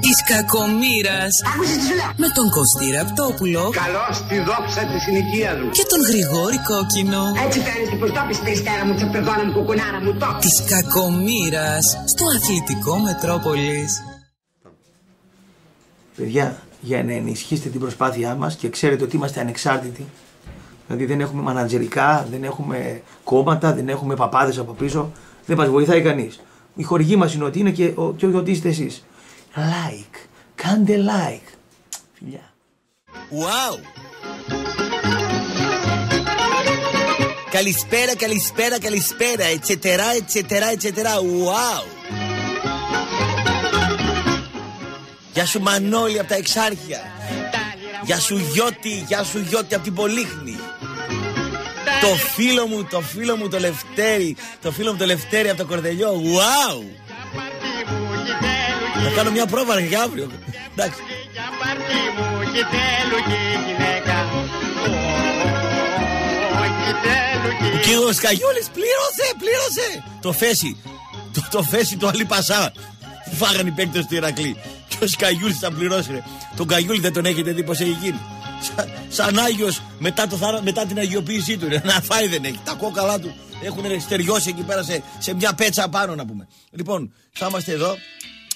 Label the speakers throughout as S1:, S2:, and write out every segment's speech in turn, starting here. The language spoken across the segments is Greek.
S1: Της κακομήρας
S2: Άκουσες τι σου λέω.
S1: με τον Κωστή Ραπτόπουλο
S2: Καλώς τη δόξα της συνοικίας μου.
S1: και τον Γρηγόρη Κόκκινο.
S2: Έτσι φαίνεται πως το πεις περιστέρα μου, τσαπεδόνα μου, κουκουνάρα μου, το
S1: Της κακομήρας στο αθλητικό Μετρόπολης.
S3: Παιδιά, για να ενισχύσετε την προσπάθειά μας και ξέρετε ότι είμαστε ανεξάρτητοι, δηλαδή δεν έχουμε μανατζερικά, δεν έχουμε κόμματα, δεν έχουμε παπάδες από πίσω, δεν μας βοηθάει κανείς. Η χορηγή μας είναι ότι είναι και, ο- και ότι είστε εσείς. Like, κάντε like. Φιλιά.
S4: Wow! Καλησπέρα, καλησπέρα, καλησπέρα, ετσετερά, ετσετερά, ετσετερά, wow! Γεια σου Μανώλη από τα Εξάρχεια. Γεια σου Γιώτη, γεια σου Γιώτη από την Πολύχνη. Το φίλο μου, το φίλο μου το Λευτέρη, το φίλο μου το Λευτέρη από το Κορδελιό, wow! Θα κάνω μια πρόβα για αύριο. Εντάξει. Ο κύριος Καγιόλης πλήρωσε, πλήρωσε. Το φέση, το, το φέση του Αλίπασά. Φάγανε οι παίκτες του Ηρακλή. Και ο Σκαγιούλης θα πληρώσει ρε. Τον Καγιούλη δεν τον έχετε δει πως έχει γίνει. Σα- σαν Άγιος μετά, το, θάρα- μετά την αγιοποίησή του ρε. Να φάει δεν έχει. Τα κόκαλά του έχουν ρε, στεριώσει εκεί πέρα σε, σε μια πέτσα πάνω να πούμε. Λοιπόν, θα είμαστε εδώ.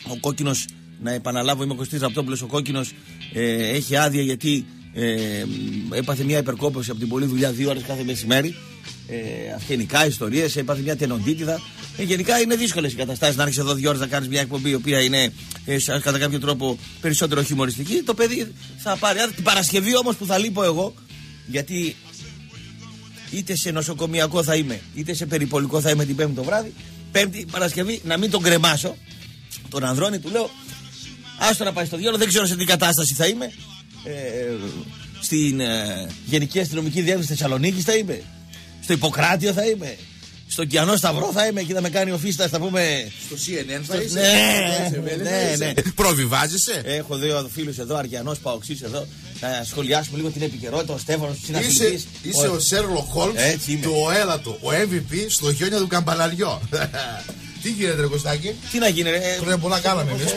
S4: Ο κόκκινος, να επαναλάβω, είμαι ο Κωστής Ραπτόπουλος, ο κόκκινος ε, έχει άδεια γιατί ε, έπαθε μια υπερκόπωση από την πολλή δουλειά δύο ώρες κάθε μεσημέρι. Ε, αυγενικά ιστορίες, έπαθε μια τενοντίτιδα. Ε, γενικά είναι δύσκολες οι καταστάσεις να έρχεσαι εδώ δύο ώρες να κάνεις μια εκπομπή η οποία είναι ε, σαν- κατά κάποιο τρόπο περισσότερο χιουμοριστική. Το παιδί θα πάρει. Άρα την Παρασκευή όμως που θα λείπω εγώ, γιατί είτε σε νοσοκομιακό θα είμαι, είτε σε περιπολικό θα είμαι την Πέμπτη το βράδυ. Πέμπτη Παρασκευή να μην τον κρεμάσω. Τον Ανδρώνη του λέω, άστο να πάει στο διάλογο, δεν ξέρω σε τι κατάσταση θα είμαι. Ε, στην ε, Γενική Αστυνομική Διεύθυνση Θεσσαλονίκης θα είμαι. Στο Ιπποκράτιο θα είμαι. Στο Κιανό Σταυρό θα είμαι. Εκεί θα με κάνει ο Φίστας, θα πούμε.
S5: Στο CNN θα
S4: Στο-
S5: είσαι;
S4: Ναι, ναι, ναι.
S5: Προβιβάζεσαι;
S4: Έχω δύο φίλους εδώ, Αριανός Παοξή εδώ. Να σχολιάσουμε λίγο την επικαιρότητα. Ο Στέφανος συναθλητή.
S5: Είσαι, είσαι ο Σέρλο Χόλμς
S4: Έτσι είμαι.
S5: του ΟΕΛΑΤΟ, ο MVP στο χιόνια του Καμπαλαριό. Τι γίνεται, ρε Κωστάκη;
S4: Τι να γίνει, ρε.
S5: Χρόνια πολλά κάναμε εμείς,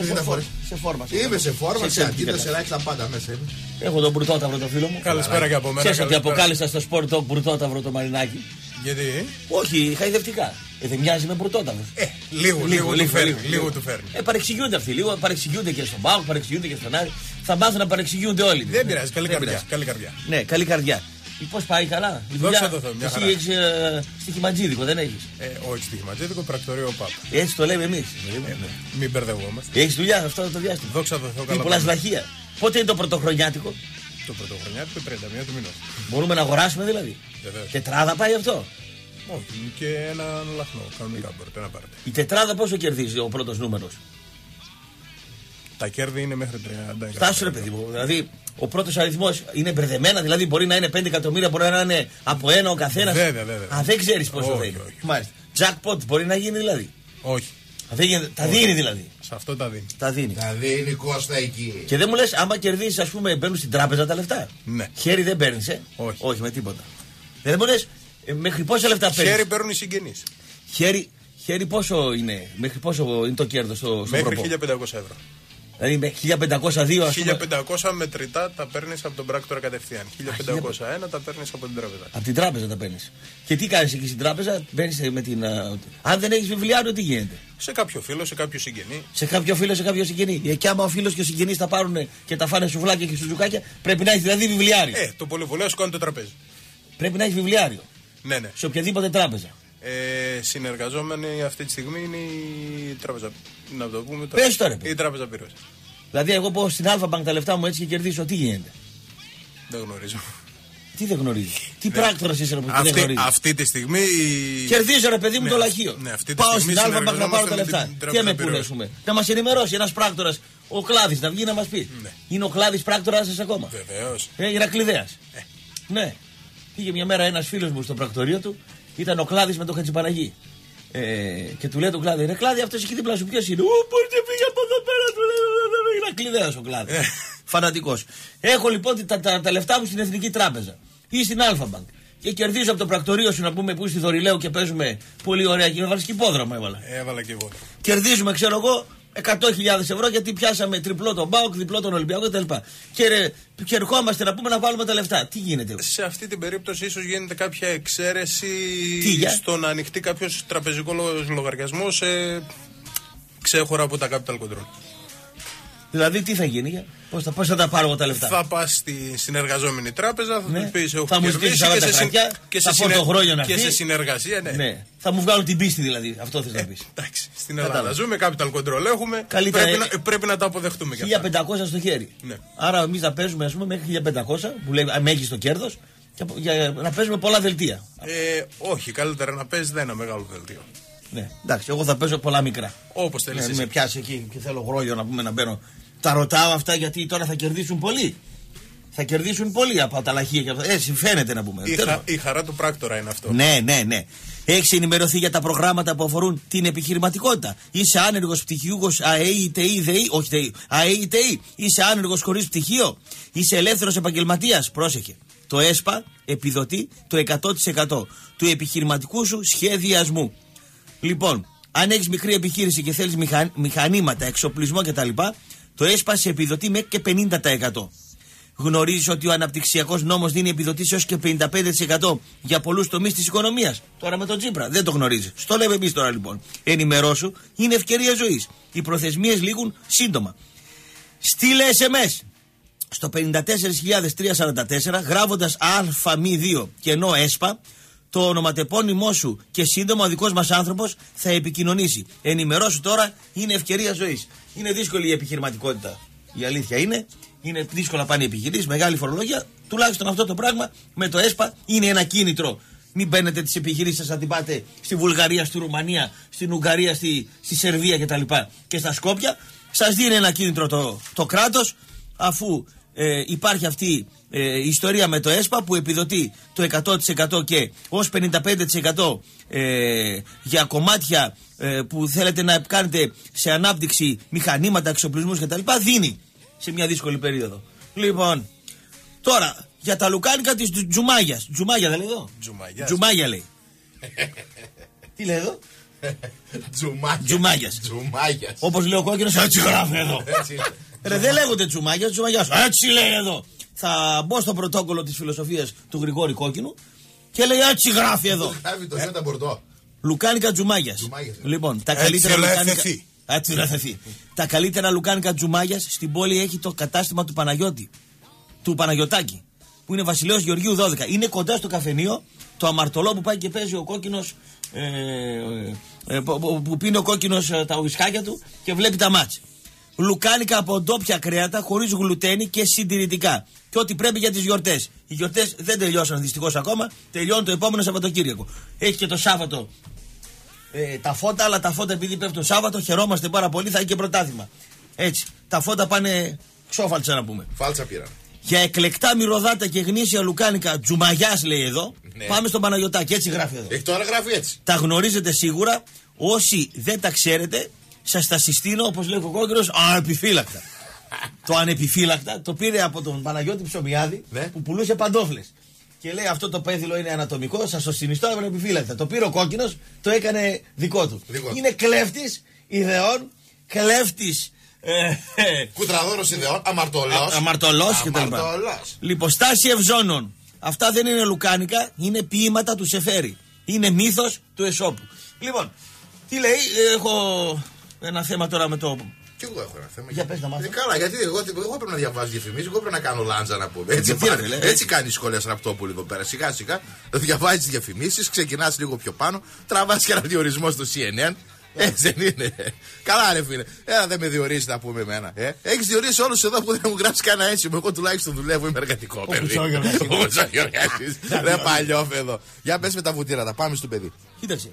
S4: Σε-
S5: πριν
S4: σε-
S5: τα φορές.
S4: Σε φόρμα.
S5: Είμαι σε φόρμα, σε
S4: εξαιρετική
S5: αντίδραση,
S4: κατάσταση.
S5: ελάχιστα πάντα μέσα είναι.
S4: Έχω τον Μπουρτόταυρο το φίλο μου.
S6: Καλησπέρα και από μένα.
S4: Ξέρεις ότι
S6: καλησπέρα.
S4: αποκάλυψα στο σπορ το Μπουρτόταυρο το μαρινάκι.
S6: Γιατί;
S4: Όχι, χαϊδευτικά. Ε, δεν μοιάζει με Μπουρτόταυρο.
S6: Ε, λίγο, λίγο, του φέρνει. Λίγο του φέρνει.
S4: Ε, παρεξηγούνται αυτοί λίγο. Παρεξηγούνται και στον Πάο, παρεξηγούνται και στον Άρη. Θα μάθουν να παρεξηγούνται όλοι.
S6: Δεν πειράζει, καλή
S4: Δεν
S6: καρδιά.
S4: πειράζει.
S6: Καλή καρδιά.
S4: Ναι, καλή καρδιά. Πώς πάει καλά; Η
S6: Δόξα
S4: δουλειά-
S6: τω Θεώ, μια
S4: Εσύ
S6: χαρά.
S4: έχεις ε, στοιχηματζίδικο, δεν έχεις;
S6: Ε, όχι στοιχηματζίδικο, πρακτορείο ΠΑΠ.
S4: Έτσι το λέμε εμείς.
S6: Μην μπερδευόμαστε.
S4: Έχεις δουλειά αυτό το διάστημα;
S6: Δόξα τω Θεώ,
S4: Τι
S6: καλά.
S4: πολλά
S6: πάμε.
S4: σλαχεία. Πότε είναι το πρωτοχρονιάτικο;
S6: Το πρωτοχρονιάτικο 31 του μηνός.
S4: Μπορούμε να αγοράσουμε δηλαδή;
S6: Βεβαίως.
S4: Τετράδα πάει αυτό;
S6: Όχι, και ένα λαχνό. Κανονικά μπορείτε να πάρετε.
S4: Η τετράδα πόσο κερδίζει ο πρώτος νούμερος;
S6: Τα κέρδη είναι μέχρι 30.
S4: Φτάσου ρε παιδί μου. Δηλαδή ο πρώτος αριθμός είναι μπερδεμένα, δηλαδή μπορεί να είναι 5 εκατομμύρια, μπορεί να είναι από ένα ο καθένας.
S6: Βέβαια, βέβαια.
S4: Α, δεν ξέρεις πόσο
S6: Όχι,
S4: θα είναι.
S6: όχι.
S4: Μάλιστα. Jackpot μπορεί να γίνει δηλαδή;
S6: Όχι.
S4: Α, δεν γίνεται. Τα δίνει δηλαδή.
S6: Σε αυτό τα δίνει.
S4: Τα δίνει.
S5: Τα δίνει Κώστα εκεί.
S4: Και δεν μου λες, άμα κερδίσεις, ας πούμε, μπαίνουν στην τράπεζα τα λεφτά;
S6: Ναι.
S4: Χέρι δεν παίρνεις, ε;
S6: Όχι.
S4: Όχι, με τίποτα. Δεν μου λες, μέχρι πόσα λεφτά παίρνεις;
S6: Χέρι παίρνουν οι συγγενείς.
S4: Χέρι, χέρι πόσο είναι, μέχρι πόσο είναι το κέρδος στο, στο
S6: Μέχρι
S4: προπό.
S6: 1500 ευρώ.
S4: Δηλαδή με 1502 ας πούμε.
S6: 1500 μετρητά τα παίρνεις από τον πράκτορα κατευθείαν. 1501 τα παίρνεις από την τράπεζα.
S4: Από την τράπεζα τα παίρνεις. Και τι κάνεις εκεί στην τράπεζα, μπαίνεις με την. α, αν δεν έχεις βιβλιάριο, τι γίνεται;
S6: Σε κάποιο φίλο, σε κάποιο συγγενή.
S4: Σε κάποιο φίλο, σε κάποιο συγγενή. Ε, Και άμα ο φίλος και ο συγγενής τα πάρουν και τα φάνε σουβλάκια και σουζουκάκια, πρέπει να έχεις δηλαδή βιβλιάριο.
S6: Ε, το πολυβολείο σηκώνει το τραπέζι.
S4: Πρέπει να έχεις βιβλιάριο.
S6: Ναι, ναι.
S4: Σε οποιαδήποτε τράπεζα.
S6: Ε, συνεργαζόμενοι αυτή τη στιγμή είναι η τράπεζα. Να το πούμε
S4: Πες το, ρε, παιδί.
S6: Η Τράπεζα Πειραιώς.
S4: Δηλαδή, εγώ πω στην Αλφα τα λεφτά μου έτσι και κερδίσω, τι γίνεται;
S6: Δεν γνωρίζω.
S4: Τι δεν γνωρίζεις; Τι πράκτορας είσαι ρε, που δεν
S6: Αυτή,
S4: γνωρίζεις;
S6: αυτή τη στιγμή. η-
S4: Κερδίζω ρε παιδί μου
S6: Ναι,
S4: το
S6: αυ-
S4: λαχείο.
S6: ναι, αυτή τη
S4: Πάω
S6: στιγμή
S4: στην Αλφα να πάρω τα
S6: συνεργαζόμαστε με
S4: λεφτά.
S6: την
S4: Τι
S6: Τράπεζα
S4: με πούνε,
S6: Πυραιός.
S4: α πούμε. Να μας ενημερώσει ένας πράκτορας, ο Κλάδης, να βγει να μας πει.
S6: Ναι.
S4: Είναι ο Κλάδης πράκτορας σας ακόμα;
S6: Βεβαίως.
S4: Ε, Ηρακλειδέας. Ναι. Πήγε μια μέρα ένας φίλος μου στο πρακτορείο του, ήταν ο Κλάδης με τον Χατζηπαναγή. Ε, και του λέει τον Κλάδη, Ρε Κλάδη, αυτός εκεί δίπλα σου ποιος είναι; Ω, μπορείτε φύγει από εδώ πέρα, του λέει. Ηρακλειδέα ο Κλάδη.
S6: Ε.
S4: Φανατικός. Έχω λοιπόν τα, τα, τα λεφτά μου στην Εθνική Τράπεζα ή στην Αλφα Bank. και κερδίζω από το πρακτορείο σου να πούμε που στη Δωρηλαίου και παίζουμε πολύ ωραία και έβαλε και υπόδρομο έβαλα.
S6: Έβαλα και εγώ.
S4: Κερδίζουμε, ξέρω εγώ, 100.000 ευρώ γιατί πιάσαμε τριπλό τον Μπάουκ, διπλό τον Ολυμπιακό κτλ. Και, ρε, και ερχόμαστε να πούμε να βάλουμε τα λεφτά. Τι γίνεται;
S6: Σε αυτή την περίπτωση ίσως γίνεται κάποια εξαίρεση
S4: Τι, για;
S6: στο να ανοιχτεί κάποιος τραπεζικός λογαριασμός σε ξέχωρα από τα capital control.
S4: Δηλαδή τι θα γίνει, πώς θα, πώς θα τα πάρω εγώ τα λεφτά;
S6: Θα πας στη συνεργαζόμενη τράπεζα, θα
S4: Ναι.
S6: του πει: Έχω
S4: Θα μου
S6: κερδίσει
S4: ζητήσει 40
S6: και σε, συν-
S4: χαρτιά,
S6: και
S4: θα
S6: σε,
S4: πω
S6: συνε-
S4: το χρόνο να
S6: και
S4: έρθει.
S6: σε συνεργασία, ναι.
S4: Ναι. Θα μου βγάλουν την πίστη δηλαδή. Αυτό θες να πεις.
S6: Εντάξει, στην
S4: Κατάλαβα.
S6: Ελλάδα ζούμε, capital control έχουμε.
S4: Καλύτερα,
S6: πρέπει,
S4: ε,
S6: να, πρέπει να τα αποδεχτούμε κι αυτά.
S4: 1500 στο χέρι.
S6: Ναι.
S4: Άρα εμείς θα παίζουμε ας πούμε, μέχρι 1500 που λέει μέγιστο κέρδος και απο- για να παίζουμε πολλά δελτία.
S6: Ε, όχι, καλύτερα να παίζει ένα μεγάλο δελτίο.
S4: Ναι. Εντάξει, εγώ θα παίζω πολλά μικρά.
S6: Όπως θέλεις.
S4: Ναι,
S6: εσύ.
S4: με πιάσεις εκεί και θέλω γρόγιο να πούμε να μπαίνω. Τα ρωτάω αυτά γιατί τώρα θα κερδίσουν πολύ. Θα κερδίσουν πολύ από τα λαχεία και αυτά. Έτσι φαίνεται να πούμε.
S6: Η,
S4: Τέλος
S6: χα- η χαρά του πράκτορα είναι αυτό.
S4: Ναι, ναι, ναι. Έχεις ενημερωθεί για τα προγράμματα που αφορούν την επιχειρηματικότητα. Είσαι άνεργος πτυχιούχο ΑΕΗ, ΤΕΗ, ΔΕΗ, όχι ΤΕΗ, ΑΕΗ, ΤΕΗ. Είσαι άνεργος χωρίς πτυχίο; Είσαι ελεύθερος επαγγελματίας; Πρόσεχε. Το ΕΣΠΑ επιδοτεί το 100% του επιχειρηματικού σου σχεδιασμού. Λοιπόν, αν έχεις μικρή επιχείρηση και θέλεις μηχανήματα, εξοπλισμό κτλ., το ΕΣΠΑ σε επιδοτεί μέχρι και 50%. Γνωρίζεις ότι ο αναπτυξιακός νόμος δίνει επιδοτήσει έως και 55% για πολλούς τομείς της οικονομίας. Τώρα με τον Τσίπρα δεν το γνωρίζεις. Στο λέμε εμείς τώρα λοιπόν. Ενημερώσου, είναι ευκαιρία ζωής. Οι προθεσμίες λήγουν σύντομα. Στείλε SMS στο 54.344 γράφοντας ΑΜ2 και ενώ ΕΣΠΑ το ονοματεπώνυμό σου και σύντομα ο δικός μας άνθρωπος θα επικοινωνήσει. Ενημερώσου τώρα, είναι ευκαιρία ζωής. Είναι δύσκολη η επιχειρηματικότητα. Η αλήθεια είναι. Είναι δύσκολα πάνε οι επιχειρήσεις, μεγάλη φορολογία. Τουλάχιστον αυτό το πράγμα με το ΕΣΠΑ είναι ένα κίνητρο. Μην μπαίνετε τις επιχειρήσεις σας να την πάτε στη Βουλγαρία, στη Ρουμανία, στην Ουγγαρία, στη, στη Σερβία κτλ. Και στα Σκόπια. Σας δίνει ένα κίνητρο το, το κράτος αφού ε, υπάρχει αυτή ε, η ιστορία με το ΕΣΠΑ που επιδοτεί το 100% και ως 55% ε, για κομμάτια ε, που θέλετε να κάνετε σε ανάπτυξη μηχανήματα, εξοπλισμούς κτλ. δίνει σε μια δύσκολη περίοδο. Λοιπόν, τώρα για τα λουκάνικα της Τζου- Τζουμάγιας. Τζουμάγια δεν λέει εδώ;
S6: Τζουμαγιάς.
S4: Τζουμάγια λέει. Τι λέει εδώ;
S5: Τζουμάγιας.
S4: Τζουμάγιας.
S5: Τζουμάγια.
S4: Όπως λέει ο κόκκινος, έτσι γράφει εδώ.
S5: Έτσι είναι.
S4: Ρε, δεν λέγονται τσουμάγια, τσουμαγιά. Έτσι λέει εδώ. Θα μπω στο πρωτόκολλο της φιλοσοφίας του Γρηγόρη Κόκκινου και λέει έτσι γράφει εδώ.
S5: Γράφει το Ιώτα Μπορντό.
S4: Λουκάνικα τζουμάγια.
S5: Τζουμάγιας.
S4: Λοιπόν, τα
S6: Έτσι
S4: καλύτερα
S6: λέει
S4: λουκάνικα.
S6: θεθεί.
S4: Έτσι λέει θεθεί. Τα καλύτερα λουκάνικα τζουμάγια στην πόλη έχει το κατάστημα του Παναγιώτη. Του Παναγιωτάκη. Που είναι Βασιλέο Γεωργίου 12. Είναι κοντά στο καφενείο το αμαρτωλό που πάει και παίζει ο κόκκινος. Ε, ε, που- που- που πίνει ο κόκκινος τα ουισκάκια του και βλέπει τα μάτια. Λουκάνικα από ντόπια κρέατα χωρίς γλουτένη και συντηρητικά. Και ό,τι πρέπει για τις γιορτές. Οι γιορτές δεν τελειώσαν δυστυχώς ακόμα. Τελειώνουν το επόμενο Σαββατοκύριακο. Έχει και το Σάββατο ε, τα φώτα, αλλά τα φώτα επειδή πέφτουν Σάββατο χαιρόμαστε πάρα πολύ, θα έχει και πρωτάθλημα. Έτσι. Τα φώτα πάνε ξόφαλτσα να πούμε.
S5: Φάλτσα πήραν.
S4: Για εκλεκτά μυρωδάτα και γνήσια λουκάνικα τζουμαγιάς λέει εδώ.
S5: Ναι.
S4: Πάμε στον Παναγιωτάκη, έτσι γράφει εδώ.
S5: Έχει τώρα γράφει έτσι.
S4: Τα γνωρίζετε σίγουρα. Όσοι δεν τα ξέρετε, σας τα συστήνω όπως λέει ο κόκκινος, ανεπιφύλακτα. το ανεπιφύλακτα το πήρε από τον Παναγιώτη Ψωμιάδη
S5: Ναι.
S4: που πουλούσε παντόφλες. Και λέει αυτό το πέθυλο είναι ανατομικό, σας το συνιστώ ανεπιφύλακτα. Το πήρε ο κόκκινος, το έκανε δικό του.
S5: Δικό του.
S4: Είναι κλέφτης ιδεών, κλέφτης. Ε, ε,
S5: Κουτραδόρος ιδεών, αμαρτωλός.
S4: Αμαρτωλός και τα λοιπά.
S5: Αμαρτωλός.
S4: Λοιπόν, στάση ευζώνων. Αυτά δεν είναι λουκάνικα, είναι ποίηματα του Σεφέρη. Είναι μύθος του Εσώπου. Λοιπόν, τι λέει, έχω ένα θέμα τώρα με το.
S5: Κι εγώ έχω ένα θέμα.
S4: Για πες να μάθω.
S5: Ε, καλά, γιατί εγώ, εγώ πρέπει να διαβάζω διαφημίσεις, εγώ πρέπει να κάνω λάντζα να πούμε. Έτσι,
S4: Γιατί, ρε,
S5: πάνε.
S4: φίλε,
S5: έτσι κάνει η σχολεία Ραπτόπουλη εδώ πέρα. Σιγά σιγά διαβάζεις τι διαφημίσεις, ξεκινάς λίγο πιο πάνω, τραβάς και ένα διορισμό στο CNN. Έτσι δεν είναι. Καλά, ρε φίλε. Ένα δεν με διορίζεις να πούμε εμένα. Ε. Έχεις διορίσει όλους εδώ που δεν μου γράψει κανένα έτσι. Εγώ τουλάχιστον δουλεύω, είμαι εργατικό παιδί.
S4: Χρυσόγεωργας.
S5: Ο Χρυσόγεωργας. Ρε παλιόφεδο. Για πες με τα βουτύρα, πάμε στο παιδί.
S4: Κοίταξε.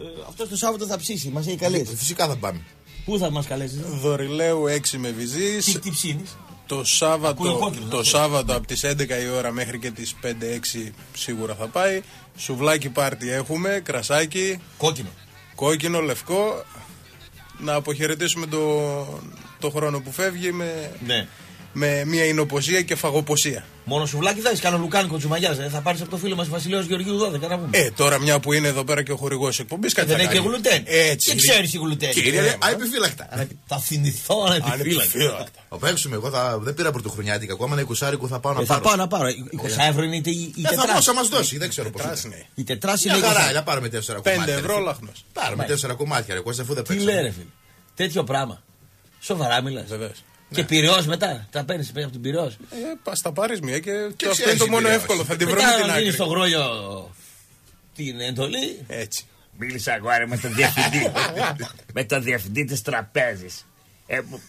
S4: Ε, αυτός το Σάββατο θα ψήσει, μας έχει καλέσει.
S5: Φυσικά θα πάμε.
S4: Πού θα μας καλέσει,
S6: Δωρηλαίου 6 με βυζής.
S4: τι, τι ψήνεις;
S6: Το
S4: Ακούει ο
S6: Σάββατο,
S4: κόκκινος,
S6: το
S4: αυτό.
S6: Σάββατο από τις 11 η ώρα μέχρι και τις 5-6 σίγουρα θα πάει. Σουβλάκι πάρτι έχουμε, κρασάκι,
S4: Κόκκινο.
S6: κόκκινο, λευκό. Να αποχαιρετήσουμε το, το χρόνο που φεύγει με
S4: Ναι.
S6: Με μια εινοποσία και φαγοποσία.
S4: Μόνο σουβλάκι θα έχει κάνω λουκάνικο τσουμαγιάς. Δεν θα πάρεις από το φίλο μας Βασιλέο Γεωργίου 12 να πούμε.
S6: Ε, τώρα μια που είναι εδώ πέρα και ο χορηγός εκπομπής, κάτι
S4: δεν
S6: θα
S4: έχει και
S6: κάνει.
S4: γλουτέν.
S6: Έτσι.
S4: Τι ξέρεις η γλουτέν.
S5: Κύριε,
S6: Ναι,
S5: αεπιφύλακτα.
S4: Αλλά Θα θυμηθώ να
S6: Ανεπιφύλακτα.
S5: Θα παίξουμε, εγώ θα, δεν πήρα πρωτοχρονιάτικα ακόμα, ένα εικοσάρικο θα πάω να
S4: Ε, Θα
S5: πάρω.
S4: πάω να πάρω. 20 ευρώ είναι η, η
S5: Ε, θα
S4: τετράση.
S5: δώσει, μας δώσει, δεν ξέρω πώς.
S6: Τετράς, ναι.
S4: Η τετράση είναι
S5: Μια
S4: 20
S5: χαρά,
S4: ευρώ.
S5: να πάρουμε τέσσερα
S6: 5
S5: κομμάτια.
S6: ευρώ
S5: ρε.
S6: λαχνό.
S5: Πάρουμε τέσσερα κομμάτια, ρε Κώστα, αφού δεν
S4: Τι
S5: παίξαμε.
S4: λέει ρε φίλε. Τέτοιο πράγμα. Σοβαρά μιλάς.
S6: Βεβαίως.
S4: Και πυρεό μετά. Τα παίρνεις από την πυρεό.
S6: Ε, πας τα πάρεις μια και, και αυτό
S5: ξέρεις
S6: είναι το
S5: τι
S6: μόνο
S5: πειραιώς.
S6: εύκολο. Θα τη βρούμε
S4: Μετά
S6: την
S4: να γίνει
S6: άκρη.
S4: στο γρόλιο την εντολή.
S6: Έτσι.
S7: Μίλησα αγόρι με τον διευθυντή. με τον διευθυντή της τραπέζης. Ε, μου-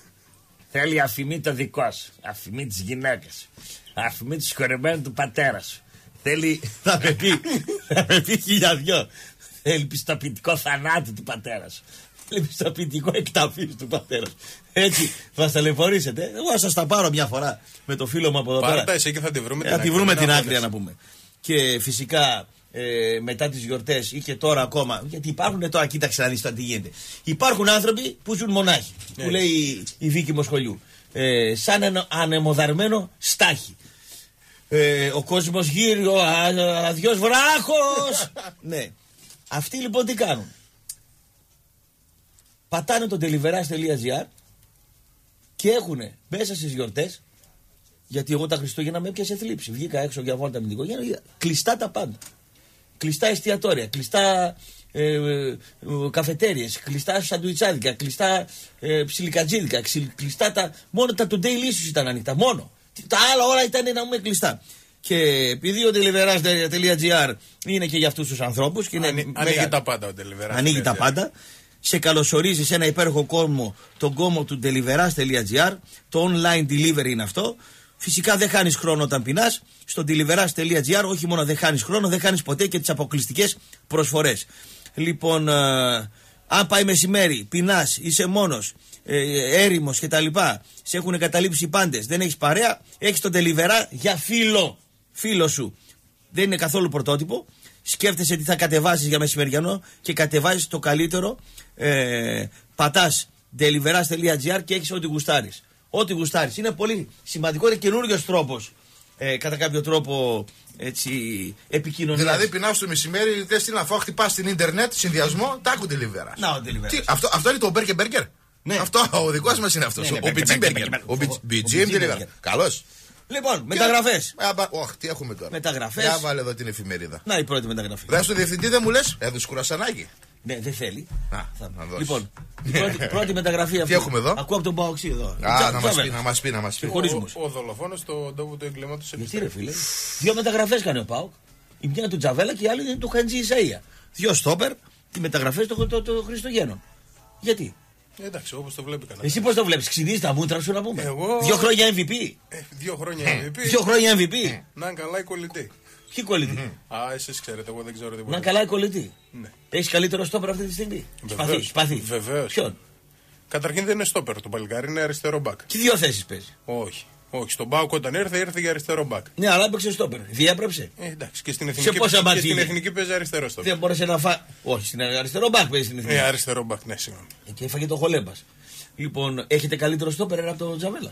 S7: θέλει αφημί το δικό σου. Αφημί της γυναίκας σου. Αφημί του συγχωρεμένου του πατέρα σου. Θέλει
S4: Θα με πει. Θα με πει χιλιαδιό. Θέλει πιστοποιητικό θανάτου του πατέρα σου. Θέλει πιστοποιητικό εκταφής του πατέρα σου. Έτσι θα ταλαιπωρήσετε. Εγώ θα σας τα πάρω μια φορά με το φίλο μου από εδώ
S6: Πάρε
S4: πέρα.
S6: τα εσύ και θα τη βρούμε
S4: Ε,
S6: την
S4: Θα τη
S6: άκρη.
S4: βρούμε
S6: Μην
S4: την άκρη
S6: αγχώνεσαι.
S4: να πούμε. Και φυσικά ε, μετά τις γιορτές ή και τώρα ακόμα. Γιατί υπάρχουν τώρα, κοίταξε να δεις τώρα τι γίνεται. Υπάρχουν άνθρωποι που ζουν μονάχοι. Που
S6: Έτσι.
S4: λέει η, η Βίκη Μοσχολιού. Ε, σαν ένα ανεμοδαρμένο στάχι. Ε, ο κόσμος γύρω, α- αδειός βράχος ναι. Αυτοί λοιπόν τι κάνουν; Πατάνε το deliveras.gr και έχουν μέσα στις γιορτές. Γιατί εγώ τα Χριστούγεννα με έπιασε θλίψη. Βγήκα έξω για βόλτα με την οικογένεια. είδα Κλειστά τα πάντα. Κλειστά εστιατόρια, κλειστά ε, ε, ε, καφετέριες, κλειστά σαντουιτσάδικα, κλειστά ε, ψιλικατζίδικα, ξυ- κλειστά τα. Μόνο τα today issues ήταν ανοιχτά. Μόνο. Τα άλλα όλα ήταν να πούμε κλειστά. Και επειδή ο deliveras.gr είναι και για αυτούς τους ανθρώπους.
S6: Ανοί- Ανοίγει τα πάντα ο Delivery.
S4: Ανοίγει τα πάντα. Σε καλωσορίζεις σε ένα υπέροχο κόμμο, τον κόμμο του deliveras.gr. Το online delivery είναι αυτό. Φυσικά δεν χάνεις χρόνο όταν πεινάς. Στο deliveras.gr όχι μόνο δεν χάνεις χρόνο, δεν χάνεις ποτέ και τις αποκλειστικές προσφορές. Λοιπόν, ε, αν πάει μεσημέρι, πεινάς, είσαι μόνος, ε, έρημος κτλ. Σε έχουν καταλήψει οι πάντες, δεν έχεις παρέα, έχεις τον delivery για φίλο. Φίλο σου. Δεν είναι καθόλου πρωτότυπο. Σκέφτεσαι τι θα κατεβάσεις για μεσημεριανό και κατεβάζεις το καλύτερο. Ε, Πατάς deliveras.gr και έχεις ό,τι γουστάρεις. Ό,τι γουστάρεις. Είναι πολύ σημαντικό, είναι καινούριος τρόπος. Ε, κατά κάποιο τρόπο έτσι επικοινωνίας.
S5: Δηλαδή, πεινά το μεσημέρι, θε τι να φάω, χτυπάς στην ίντερνετ, συνδυασμό, τάκου delivery.
S4: Να ο delivery.
S5: Τι, αυτό, αυτό είναι το Burger Burger;
S4: Ναι.
S5: Αυτό ο δικός μας είναι αυτός.
S4: Ναι, ναι,
S5: ο
S4: Burger
S5: BG
S4: Burger,
S5: Burger.
S4: Burger.
S5: Ο
S4: Ο
S5: BG
S4: BG
S5: Delivery.
S4: Burger.
S5: Καλώς.
S4: Λοιπόν, μεταγραφές.
S5: Όχι, τι έχουμε τώρα.
S4: Μεταγραφές.
S5: Για βάλε εδώ την εφημερίδα.
S4: Να η πρώτη μεταγραφή.
S5: Ρε στο διευθυντή δεν μου λες, έδωσε κουρασανάκι.
S4: Ναι, δεν θέλει.
S5: Α,
S4: Θα-
S5: να δώσεις.
S4: Λοιπόν, η πρώτη, πρώτη μεταγραφή αυτή.
S5: έχουμε εδώ;
S4: Ακούω από τον Παοξή εδώ.
S5: Α,
S4: Τζα-
S5: να μας
S4: Τζάβελα.
S5: πει, να μας πει, να μας πει.
S4: Και χωρισμός.
S6: Ο, ο δολοφόνος στον τόπο του εγκλήματος
S4: Γιατί ρε φίλε. Δύο μεταγραφές κάνει ο Πάοκ. Η μια του Τζαβέλα και η άλλη είναι του Χαντζή Ισαία. Δύο στόπερ, τι μεταγραφές των το, το, Χριστουγέννων. Γιατί;
S6: Εντάξει, όπως το βλέπει κανένας.
S4: Εσύ πώς το βλέπεις, ξυνίζει τα μούτρα σου να πούμε;
S6: Εγώ-
S4: Δύο χρόνια MVP.
S6: Ε, δύο χρόνια MVP.
S4: Δύο χρόνια MVP.
S6: Να είναι καλά η κολλητή.
S4: Ποιοι κολλητή.
S6: Α, εσείς ξέρετε, εγώ δεν ξέρω
S4: Να
S6: τίποτα.
S4: είναι καλά η κολλητή.
S6: Ναι.
S4: Έχεις καλύτερο στόπερ αυτή τη στιγμή; Σπαθί,
S6: Βεβαίως.
S4: σπαθί.
S6: Βεβαίως.
S4: Ποιον;
S6: Καταρχήν δεν είναι στόπερ το παλικάρι, είναι αριστερό μπακ.
S4: Και δύο θέσεις παίζει;
S6: Όχι. Όχι, στον Μπάουκ όταν ήρθε, ήρθε για αριστερό μπακ.
S4: Ναι, αλλά έπαιξε στόπερ. Διέπρεψε.
S6: Ε, εντάξει, και στην εθνική,
S4: πόσα
S6: και
S4: μάτς
S6: στην
S4: είδε;
S6: εθνική παίζει αριστερό στόπερ.
S4: Δεν μπόρεσε να φάει. Όχι, στην αριστερό μπακ παίζει στην
S6: Ε,
S4: εθνική.
S6: αριστερό μπακ, ναι, συγγνώμη.
S4: Και έφαγε το χολέμπας. Λοιπόν, έχετε καλύτερο στόπερ ένα από τον Τζαβέλα;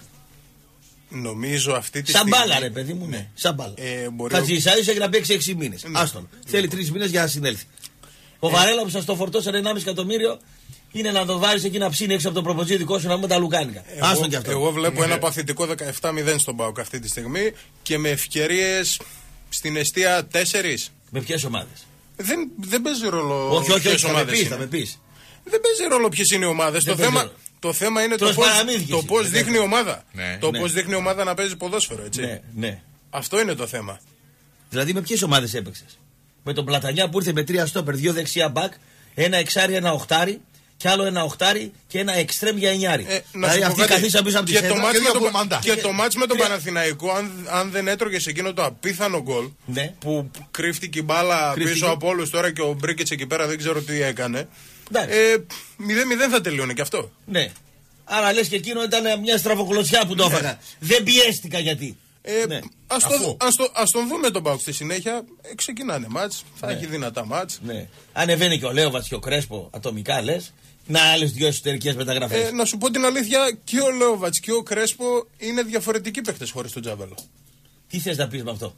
S6: Νομίζω αυτή τη
S4: Σαν
S6: στιγμή.
S4: μπάλα, ρε παιδί μου, ναι. Σαν μπάλα.
S6: Ε, μπορεί
S4: Χατζη
S6: ο-
S4: Ισάης έχει να παίξει 6 μήνες.
S6: Ναι.
S4: Άστον. Θέλει 3 μήνες για να συνέλθει. Ο Βαρέλα που σας το φορτώσανε 1,5 εκατομμύριο είναι να το βάλεις εκεί να ψήνει έξω από το προποτζή δικό σου να πούμε τα λουκάνικα.
S6: Εγώ,
S4: Άστον κι αυτό.
S6: εγώ βλέπω ένα παθητικό 17-0 στον Μπάουκ αυτή τη στιγμή και με ευκαιρίες στην αιστεία 4.
S4: Με ποιες ομάδες;
S6: Δεν, δεν παίζει ρόλο
S4: Όχι, όχι,
S6: ποιες
S4: όχι, θα με
S6: ομάδες
S4: πεις,
S6: είναι.
S4: θα με πεις.
S6: Δεν παίζει ρόλο ποιες είναι οι ομάδες. Το,
S4: παίζει
S6: θέμα,
S4: ρόλο.
S6: το θέμα είναι το
S4: Τρως
S6: πώ
S4: παραμύθια
S6: το
S4: εσύ.
S6: πώς
S4: Δεν
S6: δείχνει η ομάδα.
S5: Ναι.
S6: Το
S4: Ναι.
S6: πώς δείχνει η ομάδα να παίζει ποδόσφαιρο, έτσι.
S4: Ναι, ναι.
S6: Αυτό είναι το θέμα.
S4: Δηλαδή με ποιες ομάδες έπαιξες; Με τον Πλατανιά που ήρθε με τρία στόπερ, δύο δεξιά μπακ, ένα εξάρι, ένα οχτάρι, και άλλο ένα οχτάρι και ένα εξτρέμ για εννιάρι.
S6: Ε, να
S4: δηλαδή
S6: σου πω
S4: αυτοί
S6: κάτι.
S4: καθίσαν πίσω από τη
S6: και το
S4: σέντρα.
S6: μάτς
S5: και
S6: με
S5: δύο
S6: τον-
S5: κομμαντά.
S6: Και το μάτς με τον
S4: Τρία.
S6: Παναθηναϊκό, αν, αν δεν έτρωγε εκείνο το απίθανο γκολ
S4: Ναι.
S6: που κρύφτηκε η μπάλα
S4: Κρύφτηκε.
S6: πίσω από όλους τώρα και ο Μπρίκετς εκεί πέρα δεν ξέρω τι έκανε.
S4: Εντάξει.
S6: Ε, 0-0 θα τελείωνε και αυτό.
S4: Ναι. Άρα λες και εκείνο ήταν μια στραβοκλωτσιά που το έφαγα. Δεν πιέστηκα γιατί.
S6: Ε,
S4: Ναι.
S6: ας,
S4: Αφού.
S6: το, ας, το, ας τον δούμε τον Πάουκ στη συνέχεια. Ε, ξεκινάνε μάτς, θα έχει δυνατά μάτς.
S4: Ναι. Ανεβαίνει και ο Λέοβατς και ο Κρέσπο ατομικά λες. Να άλλες δύο εσωτερικές μεταγραφές.
S6: Ε, να σου πω την αλήθεια, και ο Λέοβατ και ο Κρέσπο είναι διαφορετικοί παίχτε χωρίς τον Τζάβελο.
S4: Τι θες να πεις με αυτό;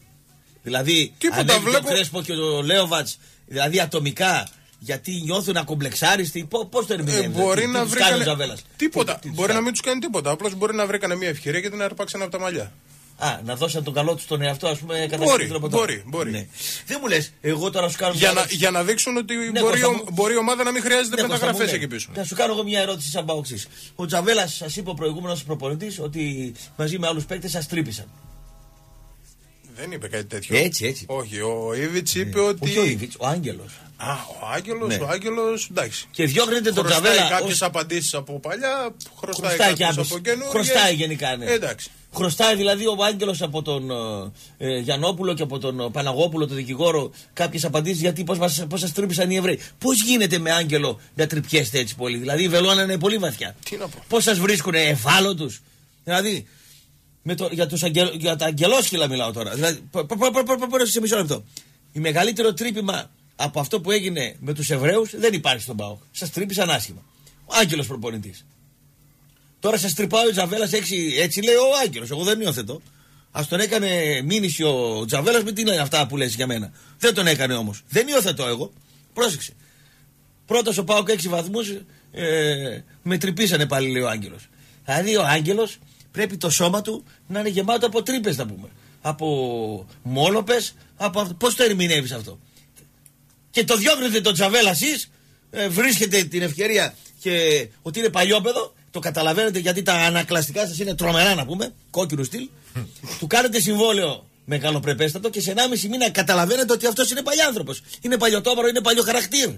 S4: Δηλαδή,
S6: Τίποτα,
S4: ανέβηκε
S6: βλέπω-
S4: ο Κρέσπο και ο Λέοβατ, δηλαδή ατομικά, γιατί νιώθουν ακομπλεξάριστοι. Πώς το ερμηνεύει.
S6: Ε, μπορεί να βρει. κανε-
S4: Τζαβέλα.
S6: Τίποτα. μπορεί να μην τους κάνει τίποτα. Απλώς μπορεί να βρει κανένα μια ευκαιρία και την αρπάξει ένα από τα μαλλιά.
S4: Α, να δώσαν τον καλό τους στον εαυτό, ας πούμε, κατά
S6: Μπορεί,
S4: καλύτερο από τώρα.
S6: μπορεί, μπορεί.
S4: Ναι. Δεν μου λες, εγώ τώρα σου κάνω
S6: Για
S4: μια
S6: να,
S4: ερώτηση.
S6: για να δείξουν ότι
S4: Ναι,
S6: μπορεί,
S4: Κώστα
S6: ο-
S4: μου.
S6: μπορεί η ομάδα να μην χρειάζεται
S4: Ναι, Κώστα μου,
S6: μεταγραφέ
S4: ναι.
S6: εκεί πίσω.
S4: Να σου κάνω εγώ μια ερώτηση σαν παοξή. Ο Τζαβέλας, σας είπε ο προηγούμενος προπονητής ότι μαζί με άλλους παίκτες σας τρύπησαν.
S6: Δεν είπε κάτι τέτοιο.
S4: Έτσι, έτσι.
S6: Όχι, ο Ήβιτ είπε ότι.
S4: Όχι ο Ιβιτς, ο Άγγελος.
S6: Α, ο Άγγελος,
S4: Ναι.
S6: ο Άγγελος, εντάξει.
S4: Και διώχνετε τον
S6: Χρωστάει
S4: Τζαβέλα.
S6: κάποιες
S4: ως-
S6: απαντήσεις από παλιά, χρωστάει,
S4: Χρωστάει και
S6: κάποιες
S4: άπειες.
S6: από καινούργιες.
S4: Χρωστάει γενικά, ναι.
S6: Ε, εντάξει.
S4: Χρωστάει δηλαδή ο Άγγελος από τον ε, ε, Γιαννόπουλο και από τον ε, Παναγόπουλο, τον δικηγόρο, κάποιες απαντήσεις γιατί πώς πώς σας τρύπησαν οι Εβραίοι. Πώς γίνεται με Άγγελο να τρυπιέστε έτσι πολύ; Δηλαδή η βελόνα είναι πολύ βαθιά.
S6: Τι να πω.
S4: Πώς σας βρίσκουν ευάλωτους; Δηλαδή με το, για, τους αγγελ, για τα αγγελόσκυλα μιλάω τώρα. Δηλαδή, π- π- π- π- π- π- σε μισό λεπτό. Η μεγαλύτερο τρύπημα από αυτό που έγινε με τους Εβραίους δεν υπάρχει στον Πάοκ. Σας τρύπησαν άσχημα. Ο Άγγελος προπονητής. Τώρα σας τρυπάει ο Τζαβέλας έτσι, έτσι λέει ο Άγγελος. Εγώ δεν υιοθετώ. Α τον έκανε μήνυση ο Τζαβέλας με τι είναι αυτά που λες για μένα. Δεν τον έκανε όμως. Δεν υιοθετώ εγώ. Πρόσεξε. Πρώτος ο Πάοκ 6 βαθμούς ε, με τρυπήσανε πάλι λέει ο Άγγελος. Δηλαδή ο Άγγελος πρέπει το σώμα του να είναι γεμάτο από τρύπες να πούμε. Από μόλοπες, από Πώς το ερμηνεύεις αυτό; Και το διώχνετε τον Τζαβέλα εσείς, ε, βρίσκετε την ευκαιρία και ότι είναι παλιόπεδο, το καταλαβαίνετε γιατί τα ανακλαστικά σας είναι τρομερά να πούμε, κόκκινο στυλ. του κάνετε συμβόλαιο μεγαλοπρεπέστατο και σε 1,5 μήνα καταλαβαίνετε ότι αυτός είναι παλιάνθρωπος. Είναι παλιωτόμαρο, είναι παλιό χαρακτήρ.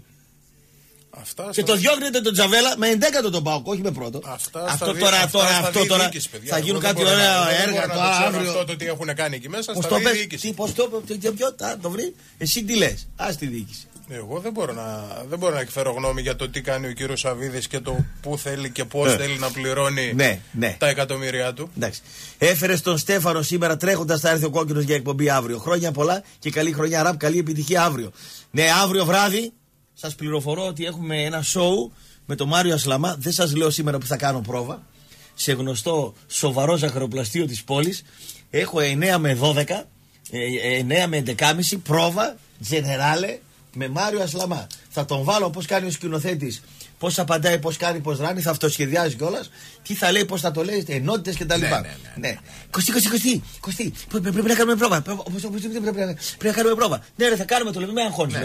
S6: Αυτά
S4: Και
S6: στα-
S4: το διώχνετε τον Τζαβέλα με 11ο τον Πάοκ, όχι με πρώτο.
S6: Αυτά
S4: αυτό
S6: στα δι-
S4: τώρα,
S6: αυτά
S4: τώρα,
S6: στα
S4: αυτό
S6: δι-
S4: τώρα
S6: διοίκηση, παιδιά.
S4: θα
S6: Εγώ
S4: γίνουν
S6: δεν
S4: κάτι
S6: μπορώ να-
S4: ωραία
S6: εγώ δεν
S4: έργα
S6: μπορώ
S4: το
S6: να ξέρω
S4: αύριο.
S6: Αυτό το τι έχουν κάνει εκεί μέσα.
S4: Πώς
S6: στα
S4: το
S6: δι-
S4: πες,
S6: διοίκησης.
S4: τι, πώς το τι- τι- ποιο, τα- το βρει. Εσύ τι λες, ας τη διοίκηση.
S6: Εγώ δεν μπορώ, να, δεν μπορώ να εκφέρω γνώμη για το τι κάνει ο κύριος Σαββίδης και το πού θέλει και πώς
S4: Ε.
S6: θέλει να πληρώνει
S4: Ναι, ναι.
S6: τα εκατομμύρια του.
S4: Εντάξει. Έφερε τον Στέφανο σήμερα τρέχοντας, θα έρθει ο κόκκινος για εκπομπή αύριο. Χρόνια πολλά και καλή χρονιά ραπ, καλή επιτυχία αύριο. Ναι, αύριο βράδυ σας πληροφορώ ότι έχουμε ένα σοου με τον Μάριο Ασλαμά. Δεν σας λέω σήμερα που θα κάνω πρόβα. Σε γνωστό σοβαρό ζαχαροπλαστείο της πόλης. Έχω 9 με 12, ε, 9 με 11.30 πρόβα, τζενεράλε, με Μάριο Ασλαμά. Θα τον βάλω όπω κάνει ο σκηνοθέτης. Πώς απαντάει, πώς κάνει, πώς ράνει, θα αυτοσχεδιάζει κιόλας. Τι θα λέει, πώς θα το λέει, ενότητες κτλ. Ναι, ναι, ναι. Κωστή, κωστή, κωστή. κωστή. Πρέ- πρέ- Πρέπει να κάνουμε πρόβα. Πρέ- όπως- όπως- Πρέπει να- πρέπει να κάνουμε πρόβα. Ναι, ρε, θα κάνουμε το λέμε, με αγχώνεις.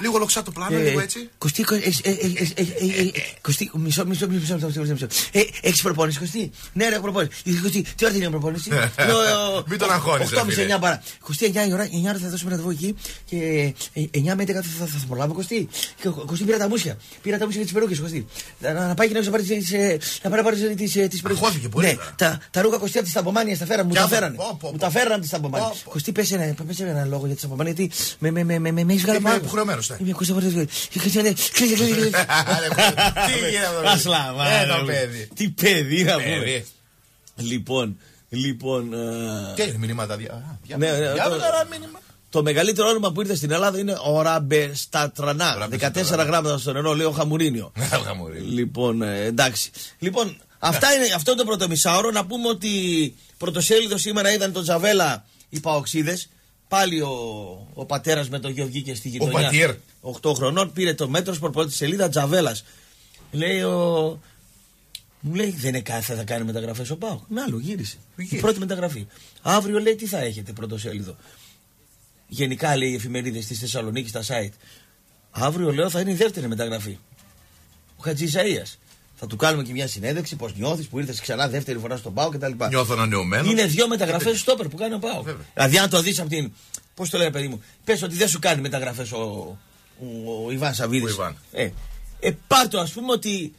S5: Λίγο λοξά το πλάνο, λίγο έτσι.
S4: Κωστή, κο- ε, ε, ε, ε, ε, ε, Κωστή, μισό, μισό, μισό, μισό, μισό, μισό. Ε, Έχεις προπόνηση, Κωστή; Ναι, ρε, έχω προπόνηση. Ε, Κωστή, τι ώρα είναι η προπόνηση;
S5: Μην τον αγχώνεις, ρε,
S4: 8.30,
S5: φίλε.
S4: 9 παρά. Κωστή, 9 η ώρα, 9 ώρα θα δώσουμε ραντεβού εκεί και ε, 9 με 11 θα, θα, θα, θα προλάβω, Κωστή. Και ο Κωστή πήρα τα μουσια. Πήρα τα μουσια και τις περούκες, Κωστή. Να, να πάει και να πάρει τις, ε, να πάρει, να πάρει τις, ε, τις περούκες.
S5: Αγχώθηκε πολύ,
S4: Ναι,
S5: τώρα.
S4: τα, τα ρούχα Κωστή από τις ταμπομάνιες τα φέραν, μου
S5: Κι
S4: τα
S5: άμα-
S4: φέρανε.
S5: πω, πω,
S4: Μου
S5: πω.
S4: τα φέραν τις ταμπομάνιες.
S5: Πω, πω.
S4: Κωστή, πες ένα, πες ένα λόγο για τις ταμπομάνιες, γιατί με, με, με, με, με, με έχεις βγάλει
S5: Είμαι
S4: πάνω.
S5: υποχρεωμένος, ναι.
S4: Είμαι Κωστή, φορές, ε, κλείσε, ναι, κλείσε, κλείσε, κλείσε.
S5: Τι γίνεται αυτό,
S4: Ας λαμβάνω,
S5: Ε, το
S4: ρε.
S5: παιδί.
S4: Τι παιδί να πούμε.
S5: Παιδί.
S4: Λοιπόν, λοιπόν. ε,
S5: Τι έγινε, μηνύματα. δια- α, για-
S4: Ναι, ναι,
S5: για
S4: το-
S5: ένα τώρα μήνυμα.
S4: Το μεγαλύτερο όνομα που ήρθε στην Ελλάδα είναι ο Ραμπεστατρανά.
S5: Ραμπεστατρανά.
S4: 14 γράμματα στο νερό, λέει ο Χαμουρίνιο.
S5: Χαμουρίνιο.
S4: λοιπόν, ε, εντάξει. Λοιπόν, αυτά είναι, αυτό είναι το πρώτο μισάωρο. Να πούμε ότι πρωτοσέλιδος σήμερα ήταν το Τζαβέλα οι Παοξίδες. Πάλι ο, ο πατέρας με το γιο βγήκε στη γειτονιά.
S5: πατήρ.
S4: 8 χρονών πήρε το μέτρο προπονητή τη σελίδα Τζαβέλας. Λέει ο. Μου λέει δεν είναι κάθε θα κάνει μεταγραφές ο Πάοκ. Να άλλο, γύρισε. Η πρώτη μεταγραφή. Αύριο λέει τι θα έχετε πρωτοσέλιδο. Γενικά λέει οι εφημερίδες της Θεσσαλονίκης, τα site. Αύριο λέω θα είναι η δεύτερη μεταγραφή. Ο Χατζης Ισαΐας. Θα του κάνουμε και μια συνέντευξη, πώς νιώθεις που ήρθες ξανά δεύτερη φορά στον Πάο κτλ.
S5: Νιώθω ανανεωμένος.
S4: Είναι δύο μεταγραφές στόπερ που κάνει ο Πάο.
S5: Βέβαια.
S4: Δηλαδή, αν το δεις από την. Πώς το λέει, παιδί μου, πες ότι δεν σου κάνει μεταγραφές ο, ο, ο Ιβάν Σαββίδης.
S5: Ο Ιβάν.
S4: Ε, ε, πάρ το ας πούμε ότι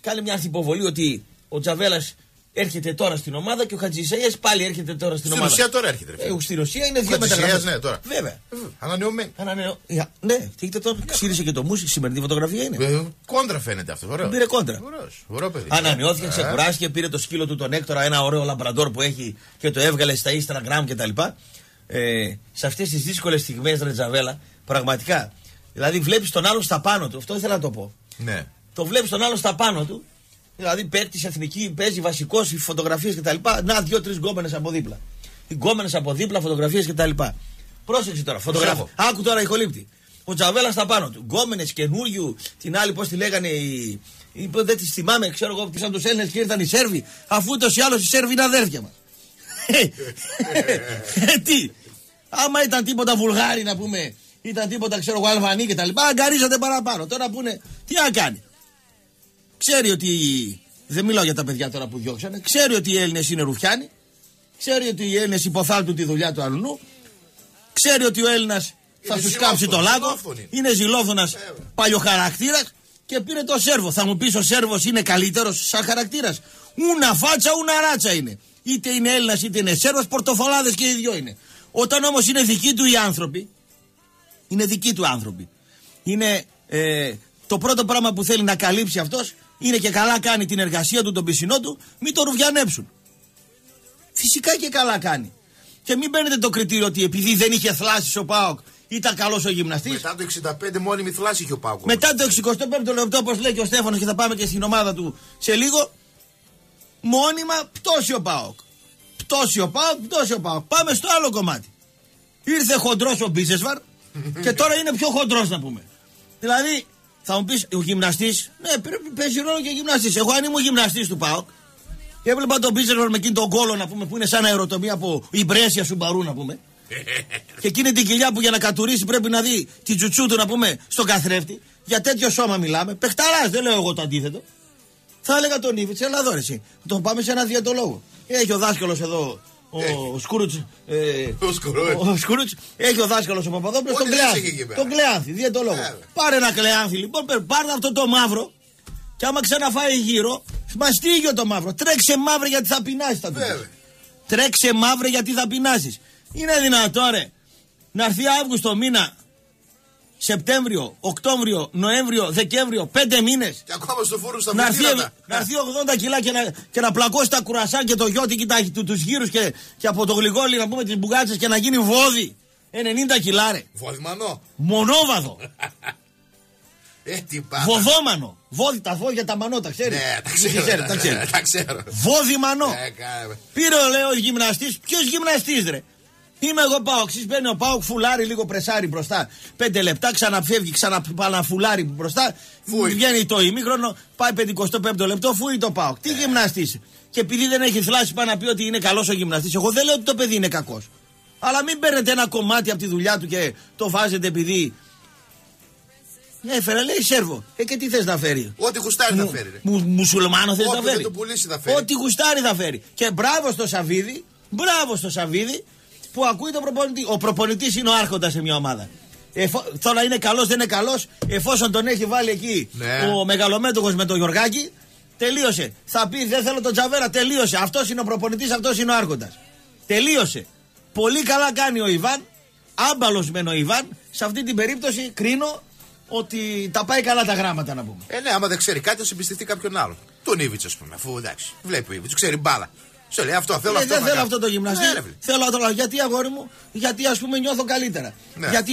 S4: κάνει μια αρχιποβολή ότι ο Τζαβέλας έρχεται τώρα στην ομάδα και ο Χατζησέγια πάλι έρχεται τώρα στην,
S5: Στην
S4: ομάδα.
S5: ουσία τώρα έρχεται, ρε φίλε.
S4: Ε, στην ουσία είναι δύο
S5: Χατζησέγιας,
S4: μεταγραφές.
S5: ναι, τώρα.
S4: Βέβαια.
S5: Ανανεωμένο.
S4: Ανανεω... Ε, Ναι, τι έχετε τώρα, ξύρισε και το μουσι, σημερινή φωτογραφία είναι.
S5: Ε, Κόντρα φαίνεται αυτό. Ωραίο.
S4: Πήρε κόντρα.
S5: Ωραίος. Ωραίο παιδί.
S4: Ανανεώθηκε,
S5: Ε,
S4: ξεκουράστηκε, πήρε το σκύλο του τον Έκτορα, ένα ωραίο λαμπραντόρ που έχει και το έβγαλε στα Instagram κτλ. Ε, σε αυτές τις δύσκολες στιγμές, Ρετζαβέλα, πραγματικά. Δηλαδή βλέπεις τον άλλον στα πάνω του, αυτό ήθελα να το πω.
S5: Ναι.
S4: το βλέπεις τον άλλο στα πάνω του. Δηλαδή παίκτη εθνική, παίζει βασικός, φωτογραφίες κτλ. Να, δύο-τρει γκόμενες από δίπλα. Οι γκόμενες από δίπλα, φωτογραφίες κτλ. Πρόσεξε τώρα, φωτογραφία. Άκου τώρα ηχολήπτη. Ο Τζαβέλα στα πάνω του. Γκόμενες καινούριου, την άλλη πώς τη λέγανε οι. οι- Δεν τη θυμάμαι, ξέρω εγώ, πήραν τους Έλληνες και ήρθαν οι Σέρβοι. Αφού ούτως ή άλλως οι Σέρβοι είναι αδέρφια μας. Ε, Τι. Άμα ήταν τίποτα Βουλγάρι να πούμε, ήταν τίποτα ξέρω εγώ Αλβανί και τα λοιπά, αγκαρίζονται παραπάνω. Τώρα που είναι, τι να κάνει. Ξέρει ότι. Δεν μιλάω για τα παιδιά τώρα που διώξανε. Ξέρει ότι οι Έλληνες είναι ρουφιάνοι. Ξέρει ότι οι Έλληνες υποθάλτουν τη δουλειά του αλλού. Ξέρει ότι ο Έλληνας θα
S5: Είναι
S4: σου κάψει το
S5: ζηλόφθονος,
S4: λάκκο.
S5: ζηλόφθονη είναι.
S4: Είναι ζηλόφωνα παλιοχαρακτήρας και πήρε το Σέρβο. Θα μου πεις ο Σέρβος είναι καλύτερος σαν χαρακτήρας. Ούνα φάτσα, ούνα ράτσα είναι. Είτε είναι Έλληνας είτε είναι Σέρβος, πορτοφολάδες και οι δυο είναι. Όταν όμως είναι δικοί του οι άνθρωποι, είναι δικοί του άνθρωποι. Είναι ε, το πρώτο πράγμα που θέλει να καλύψει αυτός είναι και καλά κάνει την εργασία του, τον πισινό του, μην το ρουβιανέψουν. Φυσικά και καλά κάνει. Και μην παίρνετε το κριτήριο ότι επειδή δεν είχε θλάσει ο Πάοκ ήταν καλός ο γυμναστής.
S5: Μετά το 65 μόνιμη θλάση είχε ο Πάκο.
S4: Μετά το 65ο λεπτό, όπως λέει και ο Στέφανος, και θα πάμε και στην ομάδα του σε λίγο. Μόνιμα πτώση ο Πάοκ. Πτώση ο Πάοκ, πτώση ο Πάοκ. Πάμε στο άλλο κομμάτι. Ήρθε χοντρός ο Μπίζεσβαρ και τώρα είναι πιο χοντρός να πούμε. Δηλαδή, θα μου πεις ο γυμναστής, ναι, πρέπει παίζει ρόλο και γυμναστής. Εγώ αν ήμουν γυμναστής του Πάοκ και έβλεπα τον Μπίζεσβαρ με εκείνη τον κόλο να πούμε που είναι σαν αεροτομία από Ιμπρέσια Σουμπαρού να πούμε. Και εκείνη την κοιλιά που για να κατουρίσει πρέπει να δει την τσουτσού του να πούμε στον καθρέφτη. Για τέτοιο σώμα μιλάμε. Πεχταράς, δεν λέω εγώ το αντίθετο. Θα έλεγα τον Ήβιτς, έλα εδώ ρε, εσύ. Τον πάμε σε ένα διατολόγο. Έχει ο δάσκαλος εδώ, ο, ο Σκούρουτ. Ε,
S5: Ο Σκουρούτς.
S4: ο Σκούρουτς. Έχει ο δάσκαλος ο Παπαδόπουλος,
S5: Ό,τι
S4: τον
S5: θες
S4: Κλεάνθη.
S5: έχει εκεί πέρα.
S4: Τον Κλεάνθη, διατολόγο.
S5: Βέβαια.
S4: Πάρε ένα Κλεάνθη λοιπόν, πε- πάρε αυτό το μαύρο. Και άμα ξαναφάει γύρω, μαστίγιο το μαύρο. Τρέξε μαύρο γιατί θα πεινάσεις θα του πεις.
S5: Βέβαια.
S4: Τρέξε μαύρε γιατί θα πεινάσεις. Είναι δυνατό ρε να έρθει Αύγουστο μήνα, Σεπτέμβριο, Οκτώβριο, Νοέμβριο, Δεκέμβριο, πέντε μήνες.
S5: Και ακόμα στο φόρο στα
S4: Να έρθει,
S5: βιτήρατα.
S4: να έρθει 80 κιλά και να, και να πλακώσει τα κουρασάν και το γιώτη και τα, του, τους γύρους και, και από το γλυκόλι να πούμε τις μπουγάτσες και να γίνει βόδι. 90 κιλά ρε.
S5: Βοδιμανό.
S4: Μονόβαδο.
S5: Ε, τι πάτα.
S4: Βοδόμανο. Βόδι τα βόδια τα μανώτα, ξέρεις.
S5: Ναι, τα ξέρω.
S4: τα ξέρεις.
S5: Τα ξέρω.
S4: Βόδι μανό.
S5: Ε, κάνε.
S4: Πήρε ο λέω γυμναστής. Ποιος γυμναστής, ρε; Είμαι εγώ Πάοκ. Σεις μπαίνει ο Πάοκ, φουλάρι λίγο πρεσάρι μπροστά. Πέντε λεπτά, ξαναφεύγει, ξαναπαναφουλάρι μπροστά.
S5: Φούει.
S4: Βγαίνει το ημίχρονο, πάει 55 λεπτό, φούει το Πάοκ. Τι γυμναστής. Και επειδή δεν έχει θλάσει, πάει να πει ότι είναι καλός ο γυμναστής. Εγώ δεν λέω ότι το παιδί είναι κακός. Αλλά μην παίρνετε ένα κομμάτι από τη δουλειά του και το βάζετε επειδή. Έφερε, λέει Σέρβο. Ε, και τι θες να φέρει;
S5: Ό,τι γουστάρει θα φέρει. ρε.
S4: Μου, μουσουλμάνο θες
S5: Όποιο
S4: να
S5: δεν
S4: φέρει;
S5: το πουλήσει θα φέρει.
S4: Ό,τι γουστάρει θα φέρει. Και μπράβο στο Σαβίδι, μπράβο στο Σαβίδι που ακούει τον προπονητή. Ο προπονητής είναι ο άρχοντας σε μια ομάδα. Εφο... Τώρα είναι καλός, δεν είναι καλός. Εφόσον τον έχει βάλει εκεί
S5: Ναι.
S4: ο μεγαλομέτωχος με τον Γιωργάκη, τελείωσε. Θα πει δεν θέλω τον Τζαβέρα, τελείωσε. Αυτός είναι ο προπονητής, αυτός είναι ο άρχοντας. Τελείωσε. Πολύ καλά κάνει ο Ιβάν. Άμπαλος μεν ο Ιβάν. Σε αυτή την περίπτωση κρίνω ότι τα πάει καλά τα γράμματα να πούμε.
S5: Ε, ναι, άμα δεν ξέρει κάτι, θα εμπιστευτεί κάποιον άλλον. Τον Ήβιτ, ας πούμε, αφού εντάξει, βλέπει ο Ήβιτ, ξέρει μπάλα. Σου λέει αυτό, θέλω
S4: Ε,
S5: αυτό.
S4: δεν
S5: να
S4: θέλω
S5: κάνω.
S4: αυτό το γυμναστή.
S5: Ναι, ρε, φίλε.
S4: θέλω αυτό. Γιατί αγόρι μου, γιατί ας πούμε νιώθω καλύτερα.
S5: Ναι.
S4: Γιατί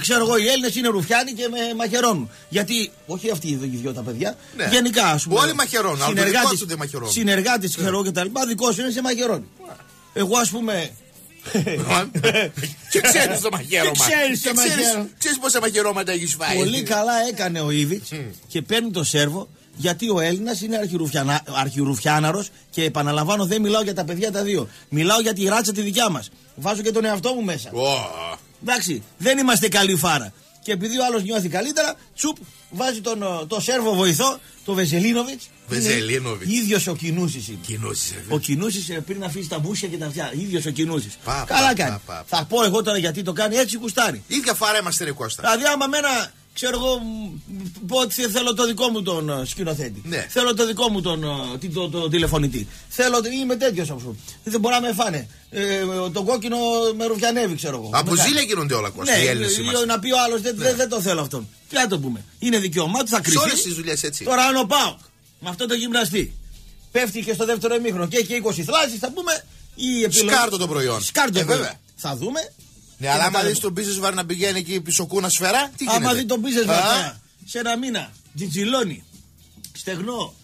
S4: ξέρω εγώ οι Έλληνες είναι ρουφιάνοι και με μαχαιρώνουν. Γιατί, όχι αυτοί οι δυο τα παιδιά,
S5: Ναι.
S4: γενικά ας πούμε.
S5: Όλοι μαχαιρώνουν, αλλά το δικό τους δεν μαχαιρώνουν.
S4: Συνεργάτη, ξέρω εγώ και τα λοιπά, δικό σου είναι σε μαχαιρώνει. Εγώ ας πούμε.
S5: Και ξέρεις το μαχαίρωμα.
S4: Και ξέρεις το μαχαίρωμα.
S5: Ξέρει πόσα μαχαιρώματα έχεις φάει.
S4: Πολύ καλά έκανε ο Ήβιτ και παίρνει το σέρβο γιατί ο Έλληνας είναι αρχιρουφιανα- αρχιρουφιάναρος και επαναλαμβάνω δεν μιλάω για τα παιδιά τα δύο. Μιλάω για τη ράτσα τη δικιά μας. Βάζω και τον εαυτό μου μέσα.
S5: Ω,
S4: Εντάξει, δεν είμαστε καλή φάρα. Και επειδή ο άλλος νιώθει καλύτερα, τσουπ, βάζει τον, ε, το Σέρβο βοηθό, το Βεζελίνοβιτς.
S5: Βεζελίνοβιτς.
S4: ίδιος ο Κινούσης είναι.
S5: κοινώσεις, ρε,
S4: Ο
S5: φίλε.
S4: Κινούση πριν αφήσει τα μπούσια και τα αυτιά. ίδιος ο Κινούσης.
S5: Πα,
S4: Καλά
S5: πα,
S4: κάνει.
S5: πα, πα, πα.
S4: Θα πω εγώ τώρα γιατί το κάνει έτσι κουστάρει.
S5: ίδια φάρα είμαστε, ρε Κώστα.
S4: Δηλαδή, άμα μένα, ξέρω εγώ, μ, πω ότι θέλω το δικό μου τον ε, σκηνοθέτη.
S5: Ναι.
S4: Θέλω το δικό μου τον, ε, τι- το, το τηλεφωνητή. Θέλω, ότι είμαι τέτοιος ας πούμε. Δεν μπορεί να με φάνε. Ε, τον κόκκινο με ρουφιανεύει, ξέρω εγώ.
S5: Από
S4: Με
S5: ζήλια γίνονται όλα, Κώστα.
S4: ναι,
S5: οι Έλληνες
S4: ή-
S5: είμαστε.
S4: να πει ο άλλος δεν, δεν, δεν το θέλω αυτόν. Τι να το πούμε. Είναι δικαίωμά του, θα
S5: Σε
S4: κρυφτεί.
S5: όλες τις δουλειές έτσι.
S4: Τώρα αν ο Πάοκ με αυτό το γυμναστή πέφτει και στο δεύτερο εμίχρονο και έχει 20 θλάσεις, θα πούμε. Η επιλογή...
S5: Σκάρτο το προϊόν.
S4: Σκάρτο
S5: Ε,
S4: το προϊόν.
S5: βέβαια.
S4: Θα δούμε.
S5: Ναι,
S4: Και
S5: αλλά
S4: να
S5: άμα
S4: τα
S5: δεις
S4: λέμε.
S5: τον business βάρ να πηγαίνει εκεί πίσω κούνα σφαίρα, τι γίνεται;
S4: Άμα δει τον πίζε
S5: Α,
S4: τώρα σε ένα μήνα, τζιτζιλώνει. Στεγνό.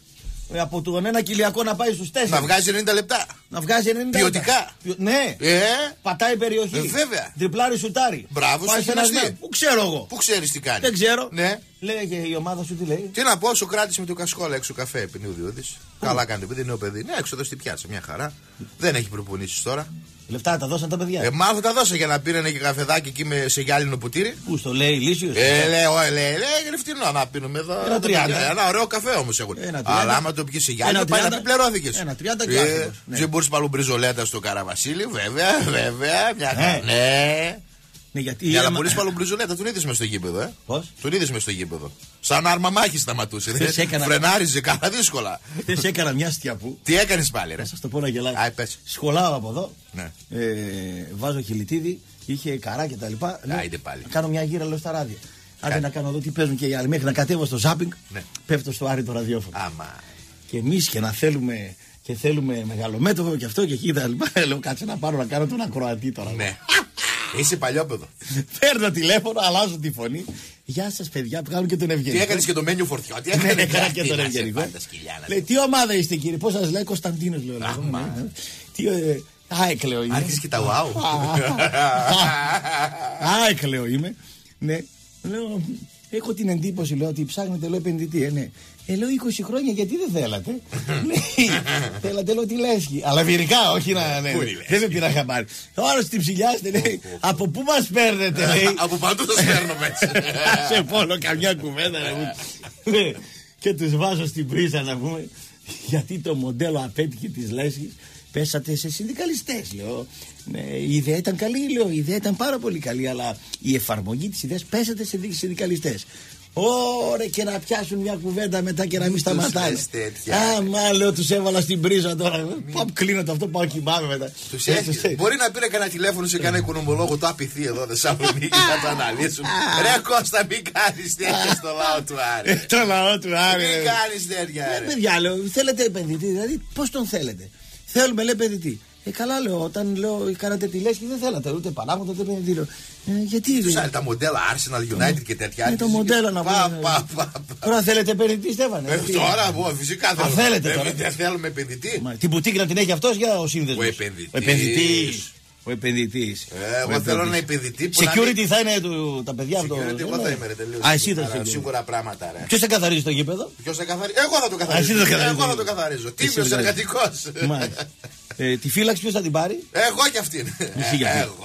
S4: Ε, από τον ένα κοιλιακό να πάει στους τέσσερις.
S5: Να βγάζει 90 λεπτά.
S4: Να βγάζει 90
S5: Ποιοτικά.
S4: λεπτά. Ποιο- Ναι.
S5: Ε,
S4: Πατάει περιοχή.
S5: Ε, βέβαια.
S4: Διπλάρι σουτάρι.
S5: Μπράβο
S4: Πάει
S5: στο
S4: σε ένα
S5: γυμναστή.
S4: σμέ- Πού ξέρω εγώ.
S5: πού ξέρεις τι κάνει.
S4: Δεν ξέρω.
S5: Ναι.
S4: Λέγε η ομάδα σου τι λέει.
S5: Τι να πω, σου κράτησε με το κασκόλα έξω καφέ Πινιούδιώδη. Καλά κάνετε, παιδί, νέο παιδί. Ναι, έξω εδώ στην πιάτσα, μια χαρά. Δεν έχει προπονήσεις τώρα.
S4: Λεφτά τα δώσαν τα παιδιά.
S5: Ε, μάλλον θα τα δώσα για να πήραινε και καφεδάκι εκεί με, σε γυάλινο ποτήρι.
S4: Πού στο λέει Ηλίσιο.
S5: Ε, λέω, ε, λέει, λέει, είναι φτηνό να πίνουμε εδώ.
S4: Ένα τριάντα.
S5: Ε, Ένα ωραίο καφέ όμως έχουν.
S4: Ένα τριάντα.
S5: Αλλά άμα το πιεις σε γυάλινο,
S4: Ένα
S5: πάει να
S4: τριάντα.
S5: πει πληρώθηκε.
S4: Ένα τριάντα και άκρος, ναι.
S5: Δεν μπορείς παλουμπριζολέτα στο καραβασίλη, βέβαια, βέβαια. Μια
S4: Ναι.
S5: Χαρά. Ναι.
S4: Ναι, γιατί.
S5: Για να
S4: άμα-
S5: πουλήσει παλουμπριζολέτα, τον είδες μες στο γήπεδο, ε.
S4: Πώς;
S5: Τον είδες μες στο γήπεδο. Σαν άρμα μάχης σταματούσε.
S4: Χθες
S5: δεν-
S4: έκανα-
S5: Φρενάριζε καλά δύσκολα.
S4: Χθες έκανα μια στιαπού.
S5: Τι έκανες πάλι, ρε.
S4: Θα σας το πω να γελάσετε.
S5: Άι, πες.
S4: Σχολάω από εδώ.
S5: Ναι.
S4: Ε, βάζω χιλιτίδι, είχε καρά και τα λοιπά. Λέω,
S5: Άιντε πάλι.
S4: να Κάνω μια γύρα λέω στα ράδια. Άντε
S5: Κάνε.
S4: να κάνω εδώ τι παίζουν και οι άλλοι. Μέχρι να κατέβω στο ζάπινγκ,
S5: Ναι.
S4: πέφτω στο άρι το ραδιόφωνο.
S5: Άμα.
S4: Και εμείς και να θέλουμε και θέλουμε μεγαλομέτωπο και αυτό και εκεί τα λοιπά. Λέω κάτσε να πάρω να κάνω τον ακροατή τώρα.
S5: Ναι. Είσαι παλιόπεδο.
S4: Παίρνω τηλέφωνο, αλλάζω τη φωνή. Γεια σας, παιδιά, που κάνουν και τον Ευγενικό.
S5: Τι έκανες και το μένιο φορτιό. Τι
S4: Ναι,
S5: έκανες;
S4: έκανα και τον Ευγενικό. Λέει, τι ομάδα είστε κύριε, πώς σας λέει Κωνσταντίνος, λέω.
S5: Άμα.
S4: «Ναι, ναι». Τι, ε, ΑΕΚ λέω είμαι.
S5: Άρχισες και τα ουάου.
S4: ΑΕΚ λέω είμαι. Ναι. Λέω, έχω την εντύπωση λέω ότι ψάχνετε λέω επενδυτή. Ε, ναι. Ε, λέω 20 χρόνια γιατί δεν θέλατε; Λέει, θέλατε λέω τη λέσχη. Αλλά ευγενικά, όχι να. Ναι,
S5: Πού
S4: ναι.
S5: είναι η
S4: δεν με πήρα χαμπάρι. Όλο την ψηλιάστε λέει. Από πού μας παίρνετε λέει;
S5: Από παντού το σέρνω μέσα.
S4: σε πόλο καμιά κουβέντα να πούμε. Ναι. Και τους βάζω στην πρίζα να πούμε γιατί το μοντέλο απέτυχε της λέσχης πέσατε σε συνδικαλιστές λέω ναι, η ιδέα ήταν καλή λέω η ιδέα ήταν πάρα πολύ καλή αλλά η εφαρμογή της ιδέας πέσατε σε δι- συνδικαλιστές Ωρε και να πιάσουν μια κουβέντα μετά και να μην σταματάνε.
S5: λες τέτοια.
S4: Άμα λέω τους έβαλα στην πρίζα τώρα. Πάω κλείνω το αυτό, πάω κοιμάμαι μετά.
S5: Τους
S4: Ε,
S5: έχει.
S4: τους-
S5: Μπορεί να πήρε κανένα τηλέφωνο σε κανένα οικονομολόγο το απειθεί εδώ Θεσσαλονίκη να το αναλύσουν. Ρε Κώστα, μην κάνεις τέτοια στο λαό του
S4: Ε,
S5: Άρη.
S4: Το λαό του Άρη.
S5: Μην
S4: ρε.
S5: κάνεις τέτοια.
S4: Ε,
S5: ρε.
S4: παιδιά, λέω, θέλετε επενδυτή, δηλαδή πώς τον θέλετε; Θέλουμε, λέει επενδυτή. Ε, καλά, λέω, όταν λέω, κάνατε τη λέσχη δεν θέλατε ούτε παράγοντα ούτε επενδυτή. Λέω, ε, γιατί.
S5: Τους
S4: ρε.
S5: άλλοι τα μοντέλα Arsenal United και τέτοια.
S4: Είναι το μοντέλο να
S5: Πα,
S4: πούμε.
S5: πα, πα, πα.
S4: Τώρα θέλετε επενδυτή, Στέφανε.
S5: Ε,
S4: Τι-
S5: Τώρα, εγώ, φυσικά
S4: Α, θέλετε
S5: Ε,
S4: τώρα.
S5: Δεν θέλουμε επενδυτή.
S4: Μα, την μπουτίκ να την έχει αυτός για ο σύνδεσμος.
S5: Ο επενδυτής.
S4: Ο επενδυτής. Ο επενδυτής.
S5: Ε,
S4: Ο
S5: εγώ θέλω ένα
S4: επενδυτής.
S5: επενδυτή που να
S4: Security
S5: μην-
S4: θα είναι του, τα παιδιά από το.
S5: Security, Εγώ θα είμαι ρε τελείως.
S4: Α, εσύ θα
S5: Άρα,
S4: είσαι.
S5: Σίγουρα πράγματα ρε.
S4: Ποιος θα καθαρίζει το γήπεδο;
S5: Ποιος θα καθαρίζει; Εγώ θα το
S4: Α, εσύ
S5: καθαρίζω.
S4: θα το καθαρίζεις.
S5: Εγώ θα το καθαρίζω.
S4: Εσύ
S5: Τίμιος
S4: θα το
S5: εργατικός.
S4: Μάλιστα. Ε, τη φύλαξη ποιος θα την πάρει;
S5: Εγώ κι αυτήν.
S4: Εσύ κι αυτήν.
S5: Εγώ.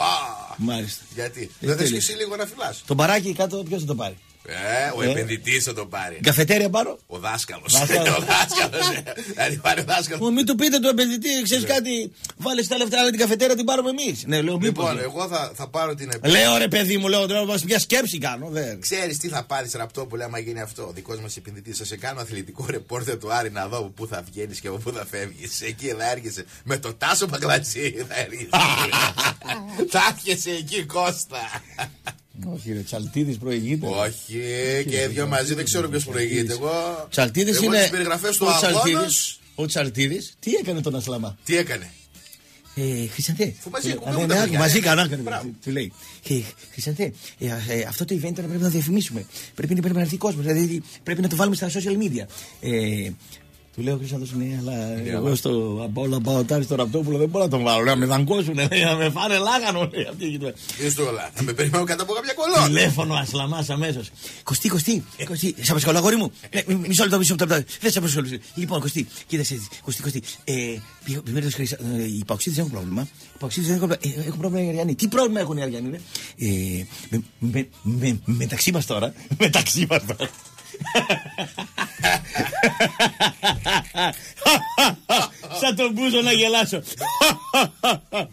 S4: Μάλιστα.
S5: Γιατί;
S4: Ε,
S5: Δεν θες
S4: τέλεια.
S5: και εσύ λίγο να φυλάς.
S4: Το μπαράκι κάτω ποιος θα το πάρει;
S5: Ε, ο
S4: Ε.
S5: επενδυτής θα το πάρει.
S4: Την καφετέρια πάρω.
S5: Ο δάσκαλος.
S4: Δάσκαλος.
S5: Ο δάσκαλος. Δηλαδή πάρει ο δάσκαλος.
S4: Μου μην του πείτε του επενδυτή, ξέρεις κάτι, βάλε τα λεφτά, αλλά την καφετέρια την πάρουμε εμείς. Ναι, λέω μήπως.
S5: Λοιπόν, εγώ θα, θα πάρω την επένδυση.
S4: Λέω ρε παιδί μου, λέω τώρα μια σκέψη κάνω. Δεν.
S5: Ξέρεις τι θα πάρεις ραπτό που λέει άμα γίνει αυτό. Ο δικός μας επενδυτής. Θα σε κάνω αθλητικό ρεπόρτερ του Άρη να δω από πού θα βγαίνεις και από πού θα φεύγεις. Εκεί θα έρχεσαι. Με το τάσο παγκλατσί θα έρχεσαι. θα έρχεσαι εκεί, Κώστα.
S4: Όχι, ρε, Τσαλτίδης προηγείται.
S5: Όχι, και δύο μαζί δεν ξέρω ποιος προηγείται. Εγώ.
S4: Τσαλτίδης
S5: εγώ
S4: είναι.
S5: τις περιγραφές του
S4: ο
S5: αγώνα.
S4: Τσαλτίδης- Ο Τσαλτίδης, τι έκανε τον Ασλαμά.
S5: Τι έκανε;
S4: Ε, Χρυσανθέ.
S5: Αφού μαζί
S4: Του λέει,
S5: ακούμε
S4: «Α,
S5: τα
S4: ναι,
S5: παιδιά,
S4: Μαζί
S5: ε.
S4: κανένα.
S5: Μπράβο.
S4: Του λέει. Ε, Χρυσανθέ, ε, ε, αυτό το event τώρα πρέπει να διαφημίσουμε. Πρέπει, πρέπει να έρθει κόσμος. Δηλαδή πρέπει να το βάλουμε στα social media. Ε, του λέω Χρυσανθό, ναι, αλλά εγώ στο από όλα πάω στο ραπτόπουλο δεν μπορώ να τον βάλω. Να με δαγκώσουν, λέει, να με φάνε λάγανο. λέει, αυτή η γειτονιά.
S5: Τι στο όλα. Θα με περιμένω κάτω από κάποια κολόνα.
S4: Τηλέφωνο ασλαμάς αμέσως. Κωστή, Κωστή, Κωστή, σε απασχολώ, αγόρι μου. Ναι, μ- μισό λεπτό, μισό λεπτό. Δεν σε απασχολώ. Λοιπόν, Κωστή, κοίταξε, έτσι. Κωστή, Κωστή. Ε, Επιμένω χρήσα. ε, Οι παοξίδε έχουν πρόβλημα. Οι παοξίδε έχουν πρόβλημα. Ε, έχουν πρόβλημα οι Αριανοί. Τι πρόβλημα έχουν οι Αριανοί, ρε; Ε, με, με, με, μεταξύ μας τώρα. μεταξύ μας τώρα. Σαν τον μπούζο να γελάσω.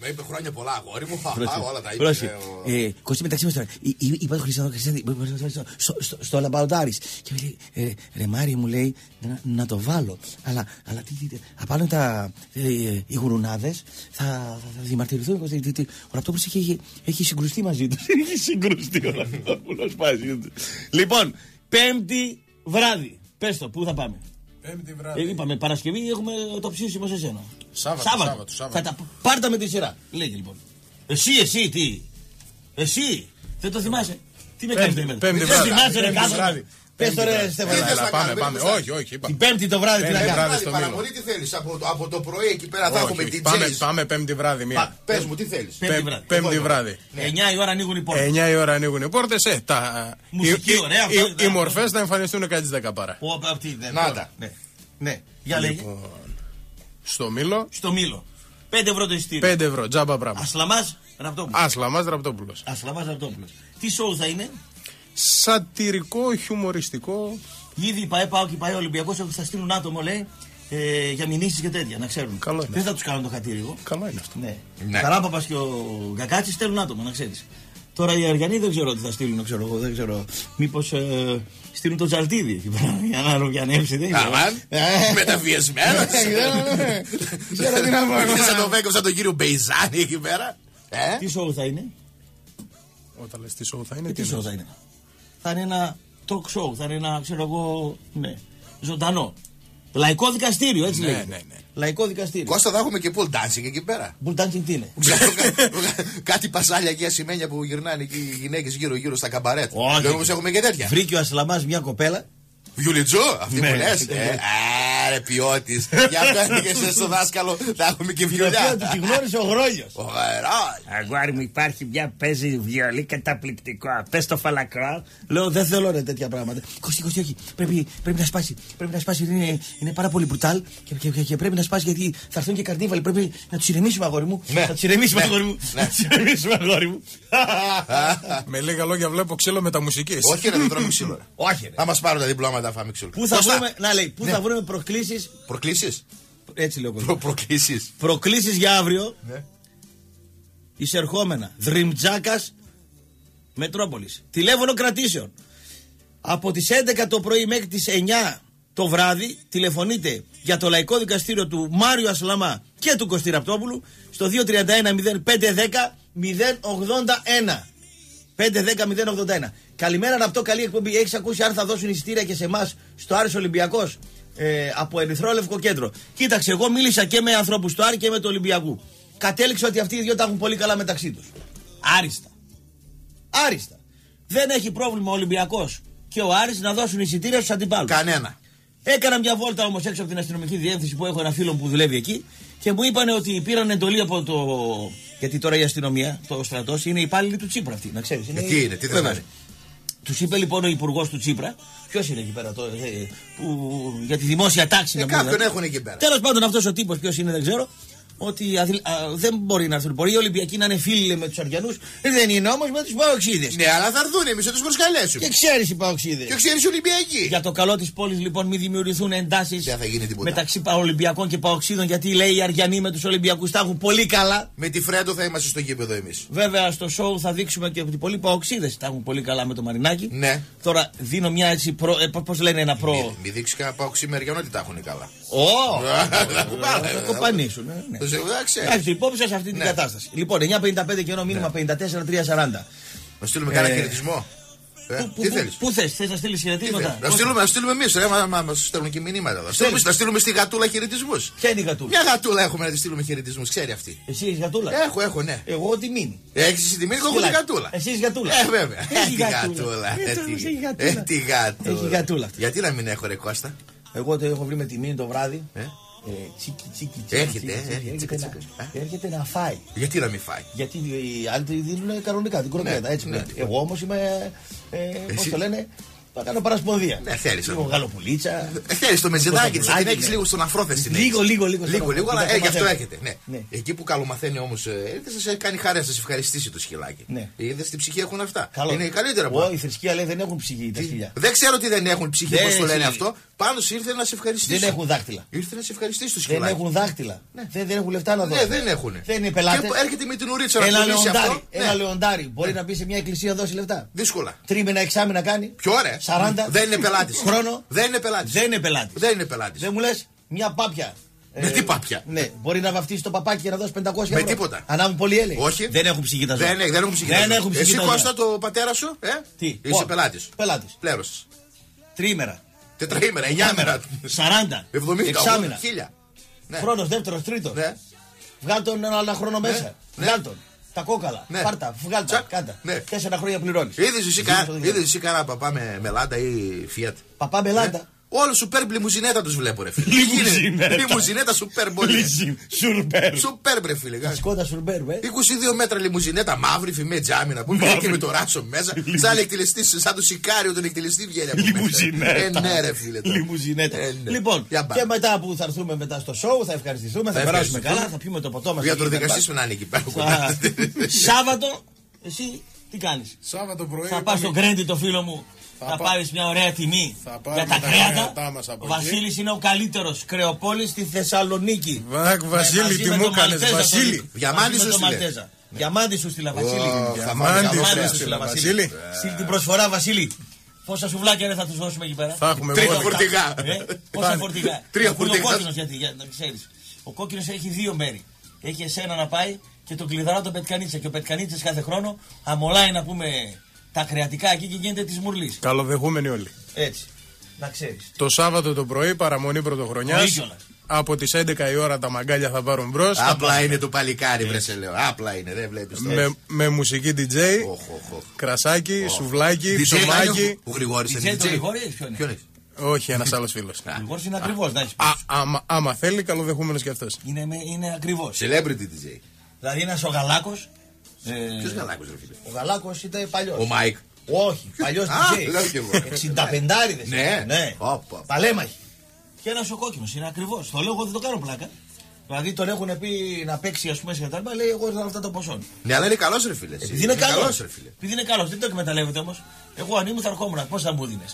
S5: Με είπε χρόνια πολλά αγόρι μου. Χα,
S4: Πρόσεχε.
S5: Όλα τα
S4: Πρόσεχε.
S5: είπε. ο-
S4: Ε, Κωστή μεταξύ μας τώρα. Ε, ε, Είπα το Χριστιανό, Χριστιανό, στο- στο- στο λαμπαοντάρι. Και μου λέει, ε, ρε Μάρι μου λέει, να, να το βάλω. Αλλά, αλλά τι, τι, τι, απάνω τα, ε, ε, οι γουρουνάδες θα, θα, θα διαμαρτυρηθούν. Κωστή, τι, τι, ο Ραπτόπουλος έχει, έχει συγκρουστεί μαζί τους. έχει συγκρουστεί ο Ραπτόπουλος μαζί τους. Λοιπόν, πέμπτη βράδυ. Πες το, πού θα πάμε;
S6: Πέμπτη
S4: Ε,
S6: βράδυ.
S4: είπαμε Παρασκευή έχουμε το ψήσιμο σε σένα.
S6: Σάββατο, Σάββατο, Σάββατο.
S4: Θα τα πάρτα με τη σειρά. Λέγε λοιπόν. Εσύ, εσύ, τι; Εσύ. Δεν το θυμάσαι; Τι με κάνεις
S6: Πέμπτη,
S4: δεν
S6: πέμπτη
S4: Δεν
S6: βράδυ.
S4: θυμάσαι ρε
S6: Πέμπτη
S4: κάτω.
S6: βράδυ.
S4: Πες το ρε,
S5: βράδυ.
S4: Στέφανο.
S5: Τι θες
S6: Έλα,
S5: να
S6: πάμε,
S5: κάνουμε,
S6: πάμε.
S5: τι θες να
S6: Όχι, όχι, είπα.
S4: Την Πέμπτη το βράδυ τι να
S6: Πέμπτη
S4: κάνουμε.
S6: βράδυ. στο
S5: Παραμονή
S6: Μήλο.
S5: τι θέλεις. Από, το- από το πρωί εκεί πέρα θα
S6: Όχι,
S5: έχουμε
S6: όχι.
S5: την
S6: Πάμε,
S5: Jays.
S6: πάμε πέμπτη βράδυ μία.
S5: Πες μου, τι θέλεις.
S4: Πέμπτη
S6: Πέ-
S4: βράδυ.
S6: Πέμπτη
S5: Εγώ
S6: βράδυ.
S4: 9 η ώρα ανοίγουν οι πόρτες.
S6: 9 η ώρα ανοίγουν οι πόρτες. Ε, τα...
S4: Μουσική,
S6: οι-
S4: ωραία,
S6: οι-
S4: αυτό,
S6: Οι
S4: ναι.
S6: μορφές θα εμφανιστούν κάτι τις 10 παρά.
S4: Πω, αυτή, ναι,
S5: Να
S4: τώρα.
S5: τα.
S4: Ναι. Ναι. Για λέγε.
S6: Στο Μήλο,
S4: Στο Μήλο. 5 ευρώ το ειστήριο.
S6: 5 ευρώ. Τζάμπα πράγμα.
S4: Ασλαμάς Ραπτόπουλος.
S6: Άσλα μα Ραπτόπουλος.
S4: Ασλαμάς Ραπτόπουλος. Τι σοου θα είναι;
S6: Σατυρικό, χιουμοριστικό.
S4: Ήδη η ΠαΕ πάω και η ΠαΕ Ολυμπιακός θα στείλουν άτομο λέει ε, για μηνύσεις και τέτοια να ξέρουν.
S6: Καλό είναι.
S4: Δεν θα τους κάνουν το χατήρι
S6: Καλό είναι αυτό.
S4: Ναι.
S5: Ναι.
S4: Ο Καράπαπα και ο Γκακάτσης στέλνουν άτομα, να ξέρεις. Τώρα οι Αριανοί δεν ξέρω τι θα στείλουν, ξέρω εγώ. Δεν ξέρω. Μήπως ε, στείλουν το Τζαλτίδι εκεί πέρα για να ρουφιανεύσει. Δεν ξέρω.
S5: Αμάν,
S4: Ε,
S5: μεταβιασμένο.
S4: ε, Ξέρω τι να πω.
S5: Σαν τον Βέκο, σαν τον κύριο Μπεϊζάνη εκεί πέρα. Ε,
S4: Τι σόου θα είναι;
S6: Όταν λες τι σόου θα είναι,
S4: Ε,
S6: τι
S4: Τι σόου θα
S6: είναι;
S4: Είναι. Θα είναι ένα talk show, θα είναι ένα, ξέρω εγώ, ναι, ζωντανό. Λαϊκό δικαστήριο, έτσι
S6: Ναι,
S4: λέγεται.
S6: ναι, ναι.
S4: Λαϊκό δικαστήριο.
S5: Κώστα θα έχουμε και pole dancing εκεί πέρα.
S4: Pole dancing τι είναι;
S5: Ξέρω κα- Κάτι πασάλια και ασημένια που γυρνάνε εκεί οι γυναίκες γύρω-γύρω στα καμπαρέτ.
S4: Όχι.
S5: Δεν όμως έχουμε και τέτοια.
S4: Βρήκε ο Ασλαμάς μια κοπέλα.
S5: Βιουλιτζό, αυτή
S4: Ναι,
S5: που λες.
S4: αυτή που λες.
S5: Άρε, ποιότης. Για αυτό είναι και σε στο δάσκαλο. Θα έχουμε και
S4: Η οποία
S5: βιολιά.
S4: του τη γνώρισε ο Γρόλιος.
S5: Ο γερός.
S8: Αγόρι μου υπάρχει μια παίζει βιολί καταπληκτικό. Πες το φαλακρό.
S4: Λέω δεν θέλω ρε τέτοια πράγματα. Κωστή, κωστή, όχι. Πρέπει, πρέπει να σπάσει. Πρέπει να σπάσει. Είναι, είναι πάρα πολύ μπρουτάλ και, και, και, και πρέπει να σπάσει γιατί θα έρθουν και καρνίβαλοι. Πρέπει να τους ηρεμήσουμε, αγόρι μου.
S5: Ναι.
S4: Να τους ηρεμήσουμε,
S5: Ναι.
S4: αγόρι μου.
S5: Ναι.
S4: Να τους ηρεμήσουμε, αγόρι μου.
S6: Με λίγα λόγια βλέπω ξύλο με τα μουσικής.
S5: Όχι, ρε, δεν τρώμε ξύλο. ρε.
S4: όχι, ρε.
S5: Θα μας πάρουν τα διπλώματα, φάμε ξύλο.
S4: Πού θα
S5: Κώστα,
S4: βρούμε, να λέει, πού
S5: Ναι.
S4: θα βρούμε προκλήσεις;
S5: Προκλήσεις.
S4: Έτσι λέω κόσμο.
S5: Προκλήσεις.
S4: Προκλήσεις για αύριο.
S5: Ναι.
S4: Εισερχόμενα. Δρυμτζάκας Μετρόπολης. Τηλέφωνο κρατήσεων. Από τις 11 το πρωί μέχρι τις 9 το βράδυ τηλεφωνείτε για το λαϊκό δικαστήριο του Μάριου Ασλαμά και του Κωστή Ραπτόπουλου στο 231-0510-081. 510-081. Καλημέρα Ραπτό, καλή εκπομπή. Έχεις ακούσει αν θα δώσουν εισιτήρια και σε εμάς στο Άρης Ολυμπιακός ε, από Ερυθρόλευκο κέντρο. Κοίταξε, εγώ μίλησα και με ανθρώπους του Άρη και με του Ολυμπιακού. Κατέληξε ότι αυτοί οι δύο τα έχουν πολύ καλά μεταξύ τους. Άριστα. Άριστα. Δεν έχει πρόβλημα ο Ολυμπιακός και ο Άρης να δώσουν εισιτήρια στους αντιπάλους.
S5: Κανένα.
S4: Έκανα μια βόλτα όμως έξω από την αστυνομική διεύθυνση που έχω ένα φίλο που δουλεύει εκεί και μου είπαν ότι πήραν εντολή από το. Γιατί τώρα η αστυνομία, το στρατός, είναι υπάλληλοι του Τσίπρα αυτή, να ξέρεις.
S5: Ε, τι είναι, τι δεν είναι.
S4: Τους είπε λοιπόν ο υπουργός του Τσίπρα, ποιος είναι εκεί πέρα, το, ε, που, για τη δημόσια τάξη
S5: Ε,
S4: να πούμε.
S5: κάποιον έχουν εκεί πέρα.
S4: Τέλος πάντων αυτός ο τύπος, ποιος είναι δεν ξέρω, ότι αδη- α, δεν μπορεί να έρθουν. Μπορεί οι Ολυμπιακοί να είναι φίλοι με του Αριανού, δεν είναι όμω με του Παοξίδε.
S5: Ναι, αλλά θα έρθουν εμεί θα του προσκαλέσουμε.
S4: Και ξέρει οι Παοξίδε.
S5: Και ξέρει Ολυμπιακοί.
S4: Για το καλό τη πόλη, λοιπόν, μην δημιουργηθούν εντάσει
S5: Δεν θα γίνει τίποτα.
S4: μεταξύ Ολυμπιακών και Παοξίδων, γιατί λέει οι Αριανοί με του Ολυμπιακού τα έχουν πολύ καλά.
S5: Με τη Φρέντο θα είμαστε στο γήπεδο εμεί.
S4: Βέβαια, στο σοου θα δείξουμε και ότι πολλοί Παοξίδε τα έχουν πολύ καλά με το Μαρινάκι.
S5: Ναι.
S4: Τώρα δίνω μια έτσι προ. Ε, Πώ λένε ένα προ.
S5: Μη δείξει κανένα πάω ξημεριανό ότι τα έχουν καλά.
S4: Ω!
S5: Θα κουμπάνε,
S4: Θα
S5: ε,
S4: κοπανίσουν. Ε, ναι.
S5: Το σε- εντάξει.
S4: Εντάξει, υπόψη σας σε αυτή την
S5: Ναι.
S4: κατάσταση. Λοιπόν, 9.55 και ενώ μήνυμα 54-340.
S5: Να στείλουμε κανένα
S4: Ε,
S5: χαιρετισμό. Ε,
S4: Πού-
S5: Τι
S4: πού-
S5: θέλεις;
S4: Πού θες, θες να στείλεις χαιρετήματα.
S5: Να στείλουμε, να στείλουμε εμείς, ρε, μα, μα, μας στέλνουν και μηνύματα εδώ. Στείλουμε, να στείλουμε στη γατούλα χαιρετισμούς.
S4: Ποια είναι η γατούλα;
S5: Μια γατούλα έχουμε να τη στείλουμε χαιρετισμούς, ξέρει αυτή.
S4: Εσύ έχει γατούλα;
S5: Έχω, έχω, ναι.
S4: Εγώ τι μείνει.
S5: Έχεις τη τιμή, εγώ έχω τη
S4: Σκυλάκι.
S5: γατούλα.
S4: Εσύ έχεις γατούλα.
S5: Ε, βέβαια.
S4: Έχει
S5: Ε, τη γατούλα.
S4: Ε,
S5: Ε,
S4: τώρα
S5: τι-
S4: έχει γατούλα.
S5: ε, τη γατούλα.
S4: Έχει γατούλα αυτή.
S5: Γιατί να μην έχω, ρε Κώστα;
S4: Εγώ το έχω βρει με τιμή το βράδυ.
S5: Ε;
S4: Ε, τσίκι, τσίκι, τσίκι,
S5: Έρχεται,
S4: τσίκι,
S5: ε,
S4: τσίκι,
S5: έρχεται,
S4: έρχεται,
S5: τσίκι,
S4: να,
S5: τσίκι.
S4: έρχεται να φάει.
S5: Γιατί να μην φάει;
S4: Γιατί οι άλλοι τη δίνουν κανονικά την κροκέτα.
S5: Ναι,
S4: έτσι
S5: ναι.
S4: πρέπει. Εγώ όμως είμαι. Ε, Πώς
S5: Εσύ-
S4: το λένε, θα κάνω παρασπονδία.
S5: Ναι, θέλεις,
S4: Λίγο
S5: όμως.
S4: γαλοπουλίτσα.
S5: Ε, Θέλεις το μεζεδάκι της, θα την
S4: Κοτοπουλάκι,
S5: έχεις
S4: ναι.
S5: λίγο στον αφρό, θες την
S4: Λίγο,
S5: έχεις.
S4: λίγο, λίγο στον
S5: Λίγο,
S4: αφρό.
S5: λίγο,
S4: Που
S5: αλλά
S4: τα
S5: ε, γι' αυτό
S4: μαθαίνω.
S5: έρχεται. Ναι.
S4: Ναι.
S5: Εκεί που καλομαθαίνει όμως, έρχεται να σε κάνει χαρά, να σε ευχαριστήσει το σκυλάκι.
S4: Ναι.
S5: Είδες στην ψυχή έχουν αυτά.
S4: Καλό.
S5: Είναι καλύτερα που.
S4: Ω, η θρησκεία λέει δεν έχουν ψυχή τα σκυλιά.
S5: Δεν ξέρω τι δεν έχουν ψυχή,
S4: Δεν
S5: πώς το λένε
S4: έχει.
S5: αυτό. Πάνω σου ήρθε να σε ευχαριστήσει.
S4: Δεν έχουν δάκτυλα.
S5: Ήρθε να σε ευχαριστήσει το
S4: Δεν
S5: σκυλάκι.
S4: έχουν δάκτυλα. Δεν, δεν έχουν λεφτά να
S5: Ναι,
S4: δώσουν.
S5: δεν έχουν.
S4: Δεν είναι πελάτες.
S5: Και έρχεται με την ουρίτσα να
S4: Ένα
S5: πουλήσει
S4: λεοντάρι.
S5: αυτό.
S4: Ένα
S5: Ναι.
S4: λεοντάρι. Μπορεί να μπει σε μια εκκλησία να δώσει λεφτά.
S5: Δύσκολα.
S4: Τρίμηνα, εξάμηνα κάνει.
S5: Ποιο ρε.
S4: 40.
S5: Δεν είναι πελάτης.
S4: Χρόνο.
S5: Δεν είναι πελάτης.
S4: Δεν είναι πελάτης.
S5: Δεν είναι πελάτης.
S4: Δεν μου λες μια πάπια.
S5: Με τι πάπια;
S4: Ναι, μπορεί να βαφτίσει το παπάκι και να δώσει 500 ευρώ.
S5: Με τίποτα.
S4: Ανάβουν πολύ έλεγχο.
S5: Όχι.
S4: Δεν έχουν ψυχή τα ζώα.
S5: Δεν, δεν έχουν ψυχή.
S4: Δεν έχουν ψυχή
S5: Εσύ
S4: τα ζώα.
S5: Κώστα το πατέρα σου, ε;
S4: Τι;
S5: Είσαι
S4: Όχι.
S5: πελάτης.
S4: Πελάτης.
S5: Πλέρωσες.
S4: Τρίμερα.
S5: Τετραήμερα, εννιάμερα.
S4: 40.
S5: 70,
S4: Εξάμηνα.
S5: χίλια. Ναι.
S4: Χρόνος δεύτερος, τρίτος.
S5: Ναι.
S4: Βγάλ τον ένα χρόνο μέσα.
S5: ναι.
S4: Βγάλ τον. Τα κόκαλα.
S5: Ναι.
S4: Πάρτα, βγάλτα,
S5: Τσακ.
S4: κάντα.
S5: Ναι.
S4: Τέσσερα χρόνια πληρώνεις.
S5: Είδες εσύ, κα... είδες εσύ κανένα παπά με, με Lada ή Fiat.
S4: Παπά με Lada.
S5: Όλο σουπέρ λιμουζινέτα τους βλέπω, ρε φίλε.
S9: Λιμουζινέτα.
S5: Λιμουζινέτα σουπέρ πολύ.
S9: Λύση, σουρμπέρ.
S5: Σουπέρ, ρε φίλε. γεια.
S4: Σκότα σουρμπέρ, ε.
S5: 22 μέτρα λιμουζινέτα, μαύρη φημέ τζάμι να πούμε. Και με το ράσο μέσα. Σαν εκτελεστή, σαν το σικάριο τον εκτελεστή βγαίνει από μέσα.
S9: Λιμουζινέτα.
S5: Ε, ναι, ρε φίλε. τώρα.
S4: Λιμουζινέτα.
S5: Ε, ναι.
S4: Λοιπόν,
S5: Για
S4: και
S5: πάμε.
S4: μετά που θα έρθουμε μετά στο show, θα ευχαριστηθούμε, θα,
S5: Θα
S4: περάσουμε
S5: ευχαριστηθούμε.
S4: καλά, θα πιούμε το ποτό μας.
S5: Για το δικαστή να είναι εκεί πέρα.
S4: Α, Σάββατο, εσύ τι κάνεις;
S6: Σάββατο πρωί.
S4: Θα πας στο Γκρέντι το φίλο μου. Θα,
S6: Θα πά-
S4: πάρεις μια ωραία τιμή
S6: Θα
S4: για
S6: πάρουμε
S4: τα
S6: τα
S4: κρέατα.
S6: κρέατά μας από
S4: Ο
S6: εκεί.
S4: Βασίλης είναι ο καλύτερος κρεοπόλης στη Θεσσαλονίκη.
S6: Βακ, Βασίλη,
S4: μαζί
S6: τι
S4: με
S6: μου
S4: τον
S6: έκανες,
S4: Μαλτέζα,
S6: Βασίλη;
S4: τον-
S5: Διαμάντη
S4: μαζί με
S5: σου
S4: τον
S5: στείλε.
S4: Μαλτέζα. Διαμάντη σου στείλα, Βασίλη.
S5: Ω, θα φάμε
S6: Διαμάντη
S5: γαμμό,
S6: σου
S5: ρε.
S4: Διαμάντη σου
S6: έστειλα,
S4: στείλα,
S6: Βασίλη.
S4: Βασίλη. Στείλ την προσφορά, Βασίλη. Πόσα σουβλάκια δεν θα τους δώσουμε εκεί πέρα.
S6: Θα έχουμε
S5: Τρία
S6: μόνο.
S5: φορτηγά.
S4: Ε, πόσα φορτηγά.
S5: Τρία
S4: Που είναι
S5: φορτηγά.
S4: Ο κόκκινος γιατί, για να ξέρεις. Ο κόκκινος έχει δύο μέρη. Έχει εσένα να πάει και τον κλειδαρά τον Πετκανίτσα. Και ο Πετκανίτσας κάθε χρόνο αμολάει να πούμε τα κρεατικά εκεί και γίνεται της μουρλής.
S6: Καλοδεχούμενοι όλοι.
S4: Έτσι. Να ξέρεις.
S6: Το Σάββατο το πρωί, παραμονή πρωτοχρονιάς.
S4: Πρωί κιόλας.
S6: Από τις 11 η ώρα τα μαγκάλια θα πάρουν μπρος.
S5: Απλά είναι το παλικάρι, βρε σε λέω. Απλά είναι, δεν βλέπεις.
S6: Με, με μουσική DJ, κρασάκι, σουβλάκι, ψωμάκι.
S5: Ο Γρηγόρης
S4: DJ
S5: είναι
S4: το
S5: DJ.
S4: Γρηγόρη έχεις, ποιον είναι;
S5: Ποιον έχεις;
S6: Όχι, ένας άλλος φίλος.
S4: Ο Γρηγόρης είναι ακριβώς. να έχεις
S6: Α,
S4: πει.
S6: άμα, άμα θέλει, καλοδεχούμενος κι αυτός.
S4: Είναι, με- είναι ακριβώς.
S5: Celebrity DJ.
S4: Δηλαδή ένας ο Γαλάκος. Ε,
S5: Ποιος γαλάκος, ρε φίλε;
S4: ο Γαλάκος ήταν παλιός.
S5: Ο Μάικ.
S4: Όχι, παλιός
S5: Α,
S4: DJ.
S5: λέω κι εγώ.
S4: 65
S5: Ναι.
S4: ναι.
S5: Όπα.
S4: Παλέμαχη. Και ένας ο κόκκινος είναι ακριβώς. Το λέω εγώ δεν το κάνω πλάκα. Δηλαδή τον έχουν πει να παίξει ας πούμε σε κατάρμα, λέει εγώ ήρθα αυτά τα ποσό.
S5: Ναι, αλλά είναι καλός ρε φίλε. εσύ.
S4: Επειδή είναι καλός.
S5: καλός, ρε φίλε.
S4: Επειδή είναι καλός, δεν το εκμεταλλεύεται όμως. Εγώ αν ήμουν θα ερχόμουν. Πώς θα μου δίνε.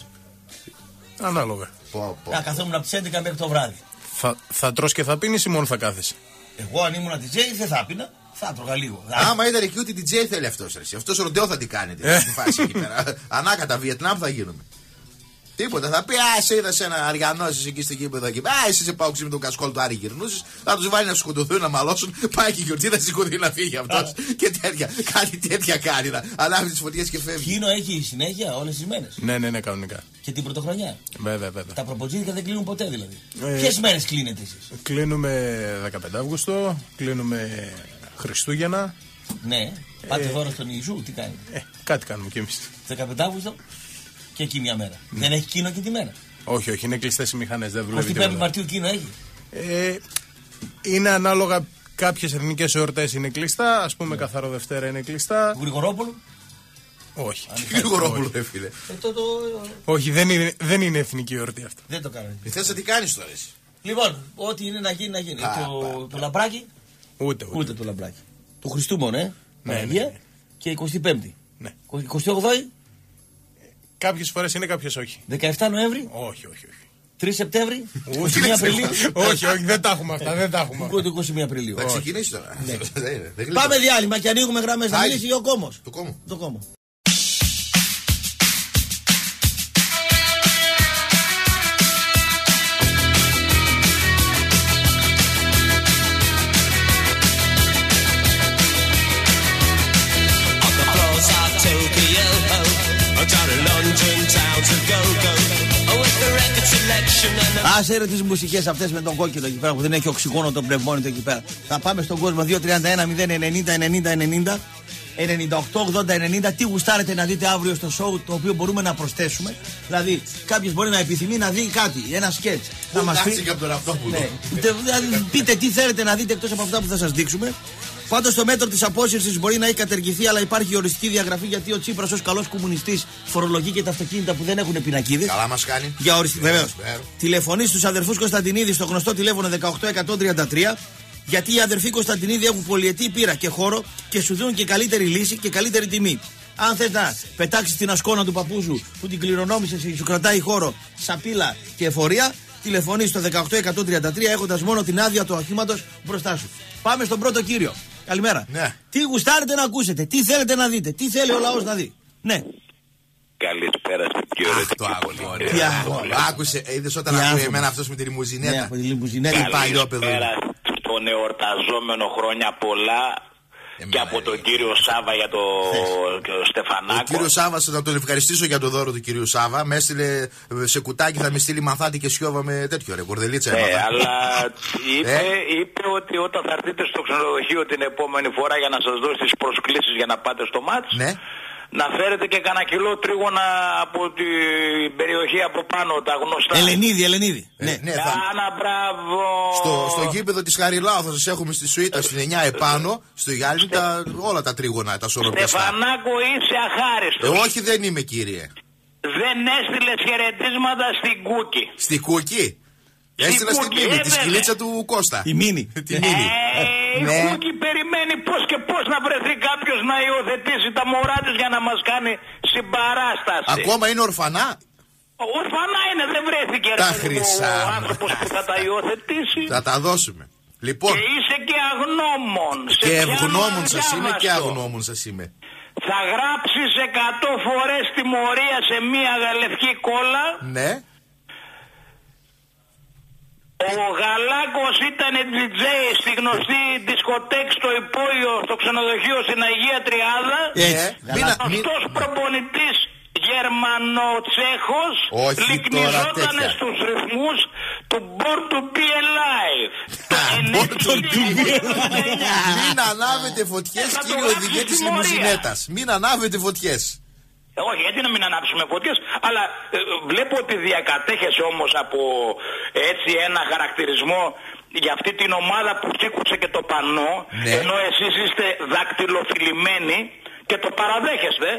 S6: Ανάλογα.
S5: Πω, πω.
S4: Να καθόμουν από τις 11 μέχρι το βράδυ.
S6: Θα, θα τρως και θα πίνεις ή μόνο θα κάθεσαι;
S4: Εγώ αν ήμουν DJ δεν θα πίνα, θα έτρωγα λίγο.
S5: Άμα ήταν εκεί, ούτε DJ θέλει αυτός. Αυτός ροντέο θα τι κάνετε.
S6: Ε.
S5: Στη φάση εκεί πέρα. Ανάκατα Βιετνάμ θα γίνουμε. Τίποτα. Θα πει, Α, σε είδα σε ένα αριανός εσύ εκεί στην κήπεδο εκεί. Α, εσύ σε πάω με τον κασκόλ του Άρη γυρνούσε. Θα τους βάλει να σκοτωθούν, να μαλώσουν. Πάει και η γιορτή, θα σηκωθεί να φύγει αυτός. και τέτοια. Κάτι τέτοια κάνει. Να ανάβει τις φωτιές και φεύγει.
S4: Κίνο έχει συνέχεια όλες τις μέρες.
S6: Ναι, ναι, ναι, κανονικά.
S4: Και την πρωτοχρονιά.
S6: Βέβαια, βέβαια.
S4: Τα προποτζίδικα δεν κλείνουν ποτέ δηλαδή.
S6: Ε.
S4: Ποιες μέρες κλείνετε εσείς;
S6: Κλείνουμε 15 Αύγουστο, κλείνουμε Χριστούγεννα.
S4: Ναι, πάτε δώρο στον Ιησού, τι κάνει.
S6: Ε, κάτι κάνουμε κι εμείς.
S4: 15 Αύγουστο και εκεί μια μέρα. Δεν έχει κίνο εκεί τη μέρα.
S6: Όχι, όχι, είναι κλειστές οι μηχανές, δεν δουλεύει
S4: 25
S6: τίποτα.
S4: Μαρτίου κίνο έχει;
S6: Ε, είναι ανάλογα κάποιες εθνικές εορτές είναι κλειστά, ας πούμε καθαρό Δευτέρα είναι κλειστά.
S4: Του Γρηγορόπουλου.
S6: Όχι.
S5: Γρηγορόπουλο, ρε φίλε.
S4: Ε, το, το,
S6: Όχι, δεν είναι, δεν είναι εθνική εορτή αυτό.
S4: δεν το κάνω.
S5: Θες να τι κάνεις τώρα εσύ.
S4: Λοιπόν, ό,τι είναι να γίνει, να γίνει.
S5: Α,
S4: το, το λαμπράκι,
S6: Ούτε, ούτε.
S4: ούτε το λαμπράκι. Του Χριστού μόνο, ε.
S6: Ναι,
S4: Παναγία.
S6: ναι, ναι.
S4: Και 25η.
S6: Ναι.
S4: 28η,
S6: Κάποιες φορές είναι, κάποιες όχι.
S4: 17 Νοέμβρη,
S6: Όχι, όχι, όχι.
S4: 3 Σεπτέμβρη, 21
S6: Ούτε.
S4: Απριλίου.
S6: όχι, όχι, δεν τα έχουμε αυτά, δεν τα έχουμε. αυτά.
S4: Ούτε 21 Απριλίου.
S5: Θα ξεκινήσεις τώρα. Δεν είναι, δεν γλιτώνεις.
S4: Πάμε διάλειμμα και ανοίγουμε γραμμές. Να
S5: Άι.
S4: μιλήσει ο κόμος.
S5: Το κόμμα.
S4: Άσε ρε τι μουσικές αυτές με τον κόκκινο εκεί πέρα που δεν έχει οξυγόνο το πνευμόνιτο εκεί πέρα. Θα πάμε στον κόσμο 231 090 90 90 98 80 90. Τι γουστάρετε να δείτε αύριο στο show το οποίο μπορούμε να προσθέσουμε. Δηλαδή, κάποιος μπορεί να επιθυμεί να δει κάτι, ένα σκέτς. Να μας
S5: Κάτσε
S4: πει.
S5: και από τον αυτόπουλο.
S4: Ναι. Τε- δηλαδή, πείτε τι θέλετε να δείτε εκτός από αυτά που θα σας δείξουμε. Πάντως το μέτρο της απόσυρσης μπορεί να έχει κατεργηθεί, αλλά υπάρχει οριστική διαγραφή γιατί ο Τσίπρας ως καλός κομμουνιστής φορολογεί και τα αυτοκίνητα που δεν έχουν πινακίδες.
S5: Καλά μας κάνει.
S4: Για οριστη... Βεβαίως.
S5: Βεβαίως.
S4: Τηλεφωνείς στους αδερφούς Κωνσταντινίδης στο γνωστό τηλέφωνο 18133. Γιατί οι αδερφοί Κωνσταντινίδη έχουν πολυετή πείρα και χώρο και σου δίνουν και καλύτερη λύση και καλύτερη τιμή. Αν θες να πετάξεις την ασκόνα του παππού σου που την κληρονόμησες και σου κρατάει χώρο, σαπίλα και εφορία, τηλεφωνείς στο 18133 έχοντας μόνο την άδεια του οχήματος μπροστά σου. Πάμε στον πρώτο κύριο. Καλημέρα.
S5: Ναι.
S4: Τι γουστάρετε να ακούσετε, τι θέλετε να δείτε, τι θέλει ο λαός να δει. Ναι.
S10: Καλησπέρα στην πιο
S5: Αχ, το αγόρι.
S4: Τι αγόρι.
S5: Άκουσε, είδες όταν
S4: Τι
S5: ακούει
S4: άνθρωπο.
S5: εμένα αυτός με τη
S4: Ναι,
S5: λιμουζινέτα.
S4: από τη λιμουζινέτα.
S5: Τι παλιό παιδό.
S10: Καλησπέρα στον εορταζόμενο χρόνια πολλά και από τον κύριο Σάβα για το, και το
S5: Ο
S10: Στεφανάκος.
S5: κύριος Σάβας, να τον ευχαριστήσω για το δώρο του κυρίου Σάβα. Με έστειλε ε, σε κουτάκι, θα με στείλει μαθάτη και σιώβα με τέτοιο ρε. Κορδελίτσα
S10: Ναι,
S5: έμαθα.
S10: αλλά είπε,
S5: Ε.
S10: είπε ότι όταν θα έρθετε στο ξενοδοχείο την επόμενη φορά για να σας δώσει τις προσκλήσεις για να πάτε στο μάτς,
S5: Ναι.
S10: Να φέρετε και κανένα κιλό τρίγωνα από την περιοχή από πάνω, τα γνωστά.
S4: Ελενίδη, Ελενίδη. Ναι.
S5: Ναι, θα,
S10: Κάνα μπράβο.
S5: στο, στο γήπεδο της Χαριλάου θα σα έχουμε στη Σουήτα στην 9 επάνω. Στο Γιάννη τα, όλα τα τρίγωνα, τα σωροπιαστά.
S10: Στεφανάκο είσαι
S5: Ε,
S10: αχάριστος.
S5: όχι, δεν είμαι κύριε.
S10: Δεν έστειλες χαιρετίσματα στην Κούκη.
S5: Στη Κούκη; Έστειλα στην
S10: Κούκη,
S5: Μίνη,
S10: ε,
S5: τη
S10: βέβαια.
S5: σκυλίτσα του Κώστα.
S4: Η Μίνη.
S5: Τη Μίνη.
S10: Ε, η
S5: Ναι.
S10: Κούκη περιμένει πώς και πώς να βρεθεί κάποιος να υιοθετήσει τα μωρά της για να μας κάνει συμπαράσταση.
S5: Ακόμα είναι ορφανά;
S10: Ορφανά είναι, δεν βρέθηκε
S5: Τα
S10: ρε παιδί μου,
S5: χρυσά
S10: ο
S5: μου.
S10: άνθρωπος που θα τα υιοθετήσει.
S5: Θα τα δώσουμε. Λοιπόν,
S10: Και είσαι και αγνώμων. Σε
S5: και
S10: πιάνω
S5: ευγνώμων σας είμαι και
S10: αδιάβαστο.
S5: αγνώμων σας είμαι.
S10: Θα γράψεις 100 φορές τιμωρία σε μία λευκή κόλλα.
S5: Ναι.
S10: Ο Γαλάκος ήταν DJ στη γνωστή δισκοτέκ στο υπόγειο στο ξενοδοχείο στην Αγία Τριάδα.
S4: Έτσι.
S5: Ε, μην, α- μην,
S10: Γνωστός προπονητής Γερμανοτσέχος
S5: Όχι τώρα
S10: λυκνιζόταν
S5: τέτοια.
S10: στους ρυθμούς του Born to be Alive. Το
S5: Born to be
S10: 1999.
S5: μην ανάβετε φωτιές,
S10: Ε, θα το
S5: κύριε
S10: γράψεις
S5: οδηγέ τη
S10: τιμωρία.
S5: λιμουζινέτα. Μην ανάβετε φωτιές.
S10: Ε, Όχι, γιατί να μην ανάψουμε φωτιές, αλλά ε, βλέπω ότι διακατέχεσαι όμως από έτσι ένα χαρακτηρισμό για αυτή την ομάδα που σήκωσε και το πανό,
S5: Ναι.
S10: ενώ εσείς είστε δακτυλοφιλημένοι και το παραδέχεστε,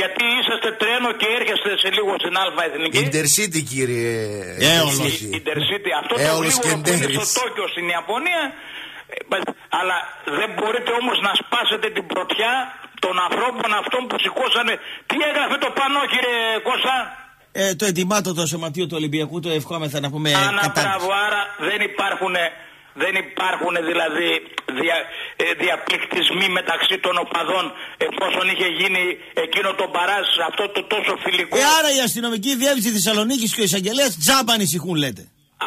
S10: γιατί είσαστε τρένο και έρχεστε σε λίγο στην Αλφα Εθνική.
S5: Intercity, κύριε.
S4: Έολος.
S5: Intercity.
S10: Intercity, αυτό το
S5: Έολος
S10: λίγο
S5: και
S10: που είναι
S5: Ντέρης.
S10: στο Τόκιο στην Ιαπωνία ε, μπα- αλλά δεν μπορείτε όμως να σπάσετε την πρωτιά των ανθρώπων αυτών που σηκώσανε τι έγραφε το πανό κύριε Κώστα;
S4: Ε, το ετοιμάτο το σωματείο του Ολυμπιακού το ευχόμεθα να πούμε
S10: Άνα
S4: κατά.
S10: μπράβο άρα δεν υπάρχουν δεν υπάρχουν δηλαδή δια, ε, διαπληκτισμοί μεταξύ των οπαδών εφόσον είχε γίνει εκείνο το μπαράζ αυτό το τόσο φιλικό
S4: Ε, άρα η αστυνομική διεύθυνση Θεσσαλονίκης και ο εισαγγελέας τζάμπα ανησυχούν, λέτε.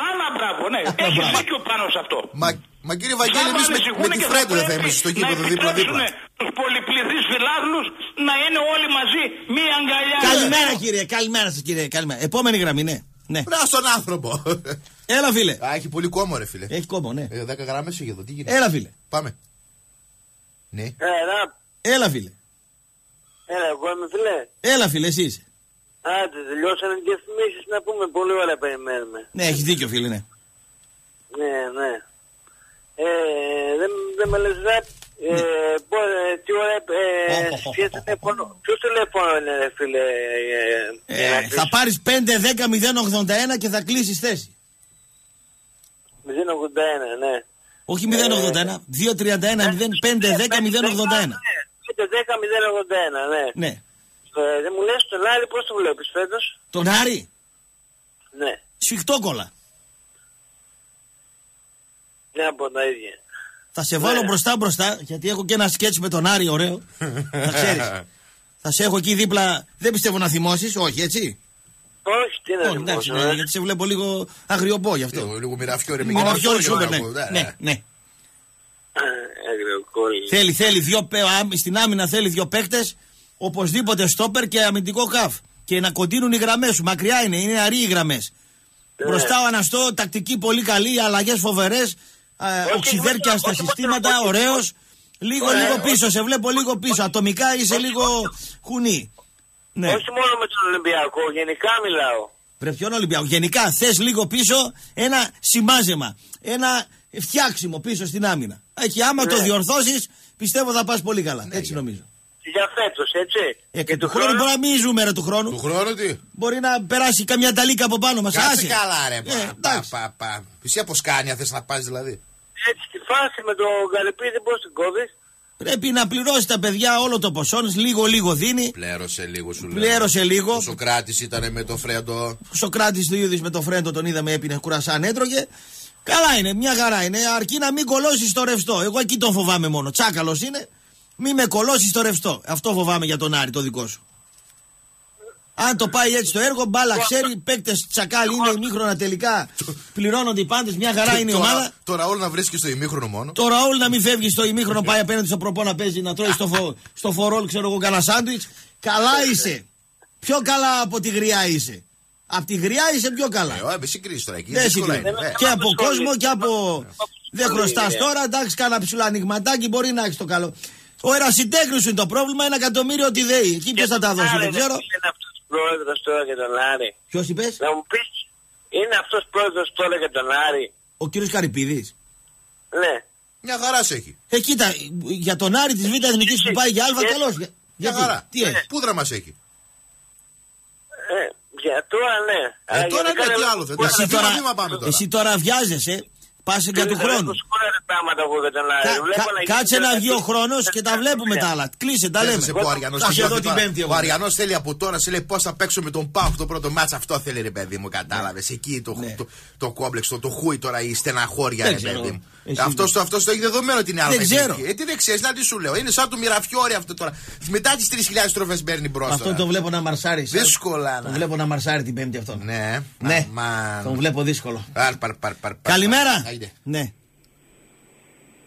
S10: Άνα μπράβο ναι έχει
S4: μπράβο.
S10: δίκιο πάνω σε αυτό
S5: Μα, μα κύριε Βαγγέλη,
S10: Τζάμπα
S5: εμείς με,
S10: ανησυχούν
S5: με τη
S10: και θα
S5: Φρέντο δεν θα
S10: πρέπει
S5: είμαστε στο
S10: να
S5: γήπεδο δίπλα-δίπλα.
S10: επιτρέψουνε Τους πολυπληθείς φιλάθλους να είναι όλοι μαζί μία αγκαλιά.
S4: Καλημέρα, κύριε. Καλημέρα σας, κύριε. Καλημέρα. Επόμενη γραμμή, ναι. ναι.
S5: Μπράβο στον άνθρωπο.
S4: Έλα, φίλε.
S5: Α, έχει πολύ κόμμα, ρε φίλε.
S4: Έχει κόμπο, ναι.
S5: Ε, 10 γραμμές έχει εδώ. Τι γίνεται;
S4: Έλα, φίλε.
S5: Πάμε. Ναι.
S11: Έλα,
S4: Έλα, φίλε.
S11: έλα, εγώ είμαι φιλέ.
S4: Έλα, φίλε, εσύ είσαι.
S11: Άντε, τελειώσανε οι διαφημίσεις να πούμε. Πολύ ώρα περιμένουμε.
S4: Ναι, έχεις δίκιο, φίλε, ναι.
S11: Ναι, ναι. Ε, δεν, δεν με λες ραπ. Ε, πώς, ε, τι ώρα, ε,
S4: Οχ, οχ, οχ,
S11: ποιο
S4: οχ,
S11: τηλέφωνο, ποιος τηλέφωνο είναι ρε φίλε, ε, για να
S4: Ε, θα
S11: κλείσει;
S4: πάρεις 5-10-081 και θα κλείσεις θέση.
S11: 081, ναι.
S4: Όχι 081, 231-05-10-081.
S11: 510-081, ναι.
S4: Ναι.
S11: Ε, δεν μου λες τον Άρη πώς το βλέπεις φέτος;
S4: Τον Άρη,
S11: Ναι,
S4: σφιχτόκολα.
S11: Δεν από τα ίδια.
S4: Θα σε βάλω μπροστά μπροστά, γιατί έχω και ένα σκέτς με τον Άρη, ωραίο. θα ξέρεις. θα σε έχω εκεί δίπλα. Δεν πιστεύω να θυμώσεις, όχι έτσι.
S11: Όχι, τι να
S4: όχι, εντάξει,
S11: θυμώσω,
S4: ναι,
S11: ε.
S4: γιατί σε βλέπω λίγο αγριοπό γι' αυτό.
S5: Ε, Λίγο μοιραφιό, ρε.
S4: Μόνο
S5: Μην
S4: πιο σούπερ, ναι.
S5: ναι.
S4: ναι, ναι.
S11: Ε, Αγριοκόλλη.
S4: Θέλει, θέλει δύο, παι- άμ- στην άμυνα θέλει δύο παίκτες, οπωσδήποτε στόπερ και αμυντικό καφ. Και να κοντίνουν οι γραμμές σου. Μακριά είναι, είναι αροί οι γραμμές. Μπροστά ο Αναστό, τακτική πολύ καλή, αλλαγές φοβερές, οξυδέρκια στα
S11: όχι,
S4: συστήματα,
S11: όχι,
S4: ωραίος.
S11: όχι.
S4: Λίγο,
S11: Ωραία,
S4: λίγο
S11: όχι.
S4: πίσω, σε βλέπω λίγο πίσω. Ατομικά είσαι λίγο χουνί. Ναι.
S11: Όχι μόνο με τον Ολυμπιακό, γενικά μιλάω.
S4: Βρε ποιον Ολυμπιακό; Γενικά θες λίγο πίσω ένα σημάζεμα. Ένα φτιάξιμο πίσω στην άμυνα. Εκεί άμα
S11: Ναι.
S4: το διορθώσεις, πιστεύω θα πας πολύ καλά. Έτσι νομίζω.
S11: Για φέτος, έτσι.
S4: Ε, και του χρόνου μπορεί να μην ζούμε ρε του χρόνου.
S5: Του χρόνου τι;
S4: Μπορεί να περάσει καμιά ταλίκα από πάνω μας.
S5: Κάτσε καλά, ρε.
S4: Ε,
S5: Πα, πα,
S4: εντάξει.
S5: πα, πα. Εσύ από σκάνια θες να πας δηλαδή.
S11: Έτσι, τη φάση με τον Καλυπίδη πώς την κόβεις.
S4: Πρέπει να πληρώσει τα παιδιά όλο το ποσό, λίγο λίγο δίνει.
S5: Πλέρωσε λίγο σου λέω.
S4: Πλήρωσε λίγο.
S5: Ο Σοκράτης ήταν με το Φρέντο.
S4: Ο Σοκράτης του ίδιου με το φρέντο τον είδαμε έπινε κουρασάν έτρωγε. Καλά είναι, μια χαρά είναι. Αρκεί να μην κολώσεις το ρευστό. Εγώ εκεί τον φοβάμαι μόνο. Τσάκαλος είναι. Μην με κολώσεις το ρευστό. Αυτό φοβάμαι για τον Άρη, το δικό σου. Αν το πάει έτσι το έργο, μπάλα ξέρει, παίκτες τσακάλι είναι ημίχρονα τελικά. Πληρώνονται οι πάντες, μια χαρά είναι η
S5: Τώρα-
S4: ομάδα.
S5: Το Ραούλ να βρίσκει στο ημίχρονο μόνο.
S4: Το Ραούλ να μην φεύγεις στο ημίχρονο, πάει απέναντι στο προπό να παίζει, να τρώει στο, φο, στο φορόλ, ξέρω εγώ, κανένα σάντουιτς. Καλά είσαι. Πιο καλά από τη γριά είσαι. Από τη γριά είσαι πιο καλά.
S5: Ε, όχι, συγκρίσει τώρα εκεί.
S4: Δεν
S5: δύσκολα
S4: συγκρίνει.
S5: είναι. Ε,
S4: Και από κόσμο και από. Δεν χρωστάς
S12: είναι.
S4: τώρα, εντάξει, κάνα ψηλό ανοιγματάκι μπορεί να έχεις το καλό. Ο ερασιτέχνης σου είναι το πρόβλημα, ένα εκατομμύριο ότι δέει. Εκεί ποιος θα τα δώσει, δεν ξέρω.
S12: Είναι αυτός πρόεδρος τώρα για τον Άρη.
S4: Ποιος είπες,
S12: Να μου πεις, είναι αυτός πρόεδρος τώρα για τον Άρη.
S4: ο κύριος Καρυπίδης.
S12: Ναι.
S5: Μια χαρά σε έχει.
S4: Ε, κοίτα, για τον Άρη της Β' Εθνικής που πάει για Α,
S12: Ε,
S4: καλώς.
S5: Μια
S4: Γιατί,
S5: χαρά.
S4: τι έχεις;
S5: Πούδρα μα έχει;
S12: Ε, για τώρα ναι.
S5: Ε,
S12: Αλλά
S5: τώρα
S12: γενικά
S5: ναι, τι
S12: δεν-
S5: άλλο θες.
S12: Πώς-
S4: Εσύ
S5: Βήμα,
S4: τώρα,
S5: βήμα πάμε τώρα.
S4: εσύ τώρα βιάζεσαι, πας για του
S12: Δεν
S4: χρόνου.
S12: Έχω σχόλια ρε πράγματα εγώ για τον Άρη.
S4: Κα-
S12: Βλέπω
S4: κα-
S12: να
S4: Κάτσε
S12: γίνεται
S4: να
S12: ένα
S4: βγει ο
S12: τέτοιο-
S4: χρόνος και τα βλέπουμε τα άλλα. Κλείσε, τα λέμε.
S5: Ξέρεις, ο Αριανός
S4: Θα
S5: τι
S4: σε δω
S5: νιώθει
S4: την
S5: τώρα.
S4: Πέμπτη.
S5: Ο
S4: εγώ.
S5: Αριανός θέλει από τώρα, σε λέει πώς θα παίξω με τον Πάουκ το πρώτο μάτσα. Αυτό θέλει ρε παιδί μου, κατάλαβες. Εκεί το,
S4: Ναι.
S5: το, το κόμπλεξ, το, το χούι τώρα, η στεναχώρια
S4: Δεν
S5: ρε
S4: ξέρω.
S5: παιδί μου.
S4: Εσύ
S5: Αυτό το, αυτός το έχει δεδομένο την άλλη.
S4: Δεν ξέρω.
S5: Ε, τι δεν ξέρεις, να τι σου λέω. Είναι σαν του μυραφιόρι αυτό τώρα. Μετά τις 3.000 στροφέ παίρνει μπρος.
S4: Αυτό το βλέπω να μαρσάρεις.
S5: Δύσκολα,
S4: Το
S5: να.
S4: βλέπω να μαρσάρει την Πέμπτη αυτό.
S5: Ναι,
S4: Ναι,
S5: Μα...
S4: τον βλέπω δύσκολο.
S5: Παρ, παρ, παρ, παρ, παρ.
S4: Καλημέρα.
S5: Άιντε.
S4: Ναι.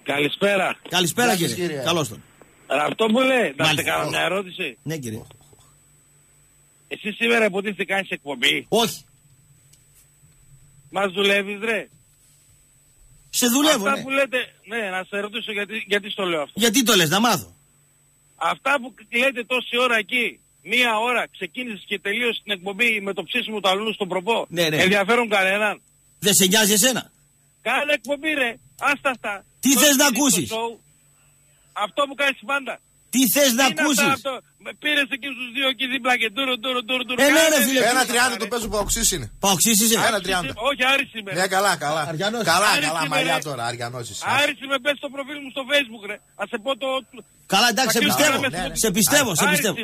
S13: Καλησπέρα.
S4: Καλησπέρα
S5: Γεια σας,
S4: κύριε.
S5: κύριε.
S4: Καλώς τον.
S13: Αυτό που λέει, να σε
S4: Μάλιστα.
S13: κάνω μια ερώτηση.
S4: Ναι κύριε.
S13: Εσύ σήμερα υποτίθεται κάνεις εκπομπή;
S4: Όχι.
S13: Μας δουλεύεις ρε.
S4: Σε δουλεύω.
S13: Αυτά
S4: ναι.
S13: που λέτε, ναι, να σε ρωτήσω γιατί, γιατί στο λέω αυτό.
S4: Γιατί το λες, να μάθω.
S13: Αυτά που λέτε τόση ώρα εκεί, μία ώρα, ξεκίνησες και τελείωσες την εκπομπή με το ψήσιμο του αλλού στον προπό;
S4: Ναι, ναι.
S13: Ενδιαφέρουν κανέναν;
S4: Δεν σε νοιάζει εσένα;
S13: Κάνε εκπομπή ρε. Άστα αυτά.
S4: Τι
S13: Τώρα
S4: θες να
S13: κλείνεις το
S4: ακούσεις;
S13: show. Αυτό που κάνεις πάντα.
S4: Τι θες να
S13: Τι είναι αυτά,
S4: ακούσει.
S13: αυτό; Με Πήρες εκεί στους δύο εκεί δίπλα και τούρο τούρο τούρο τούρο.
S4: Ε, ναι,
S13: Κάνε,
S4: ρε, φίλε,
S5: Ένα
S13: ρε.
S5: τριάντα το παίζω που οξύς είναι.
S4: Παοξή είσαι;
S5: Ένα τριάντα.
S13: Όχι, Άρης είμαι.
S5: Ναι, καλά, καλά.
S4: Αριανός.
S5: Καλά,
S13: Άρης
S5: καλά,
S13: είμαι,
S5: μαλλιά
S13: ρε.
S5: τώρα, Αριανός είσαι.
S13: Άρης είμαι, πες στο προφίλ μου στο facebook ρε. Ας σε πω το...
S4: Καλά, εντάξει, σε
S13: Θα
S4: πιστεύω.
S13: κλείσω να με
S4: Σε πιστεύω, σε
S13: Άρης
S4: πιστεύω.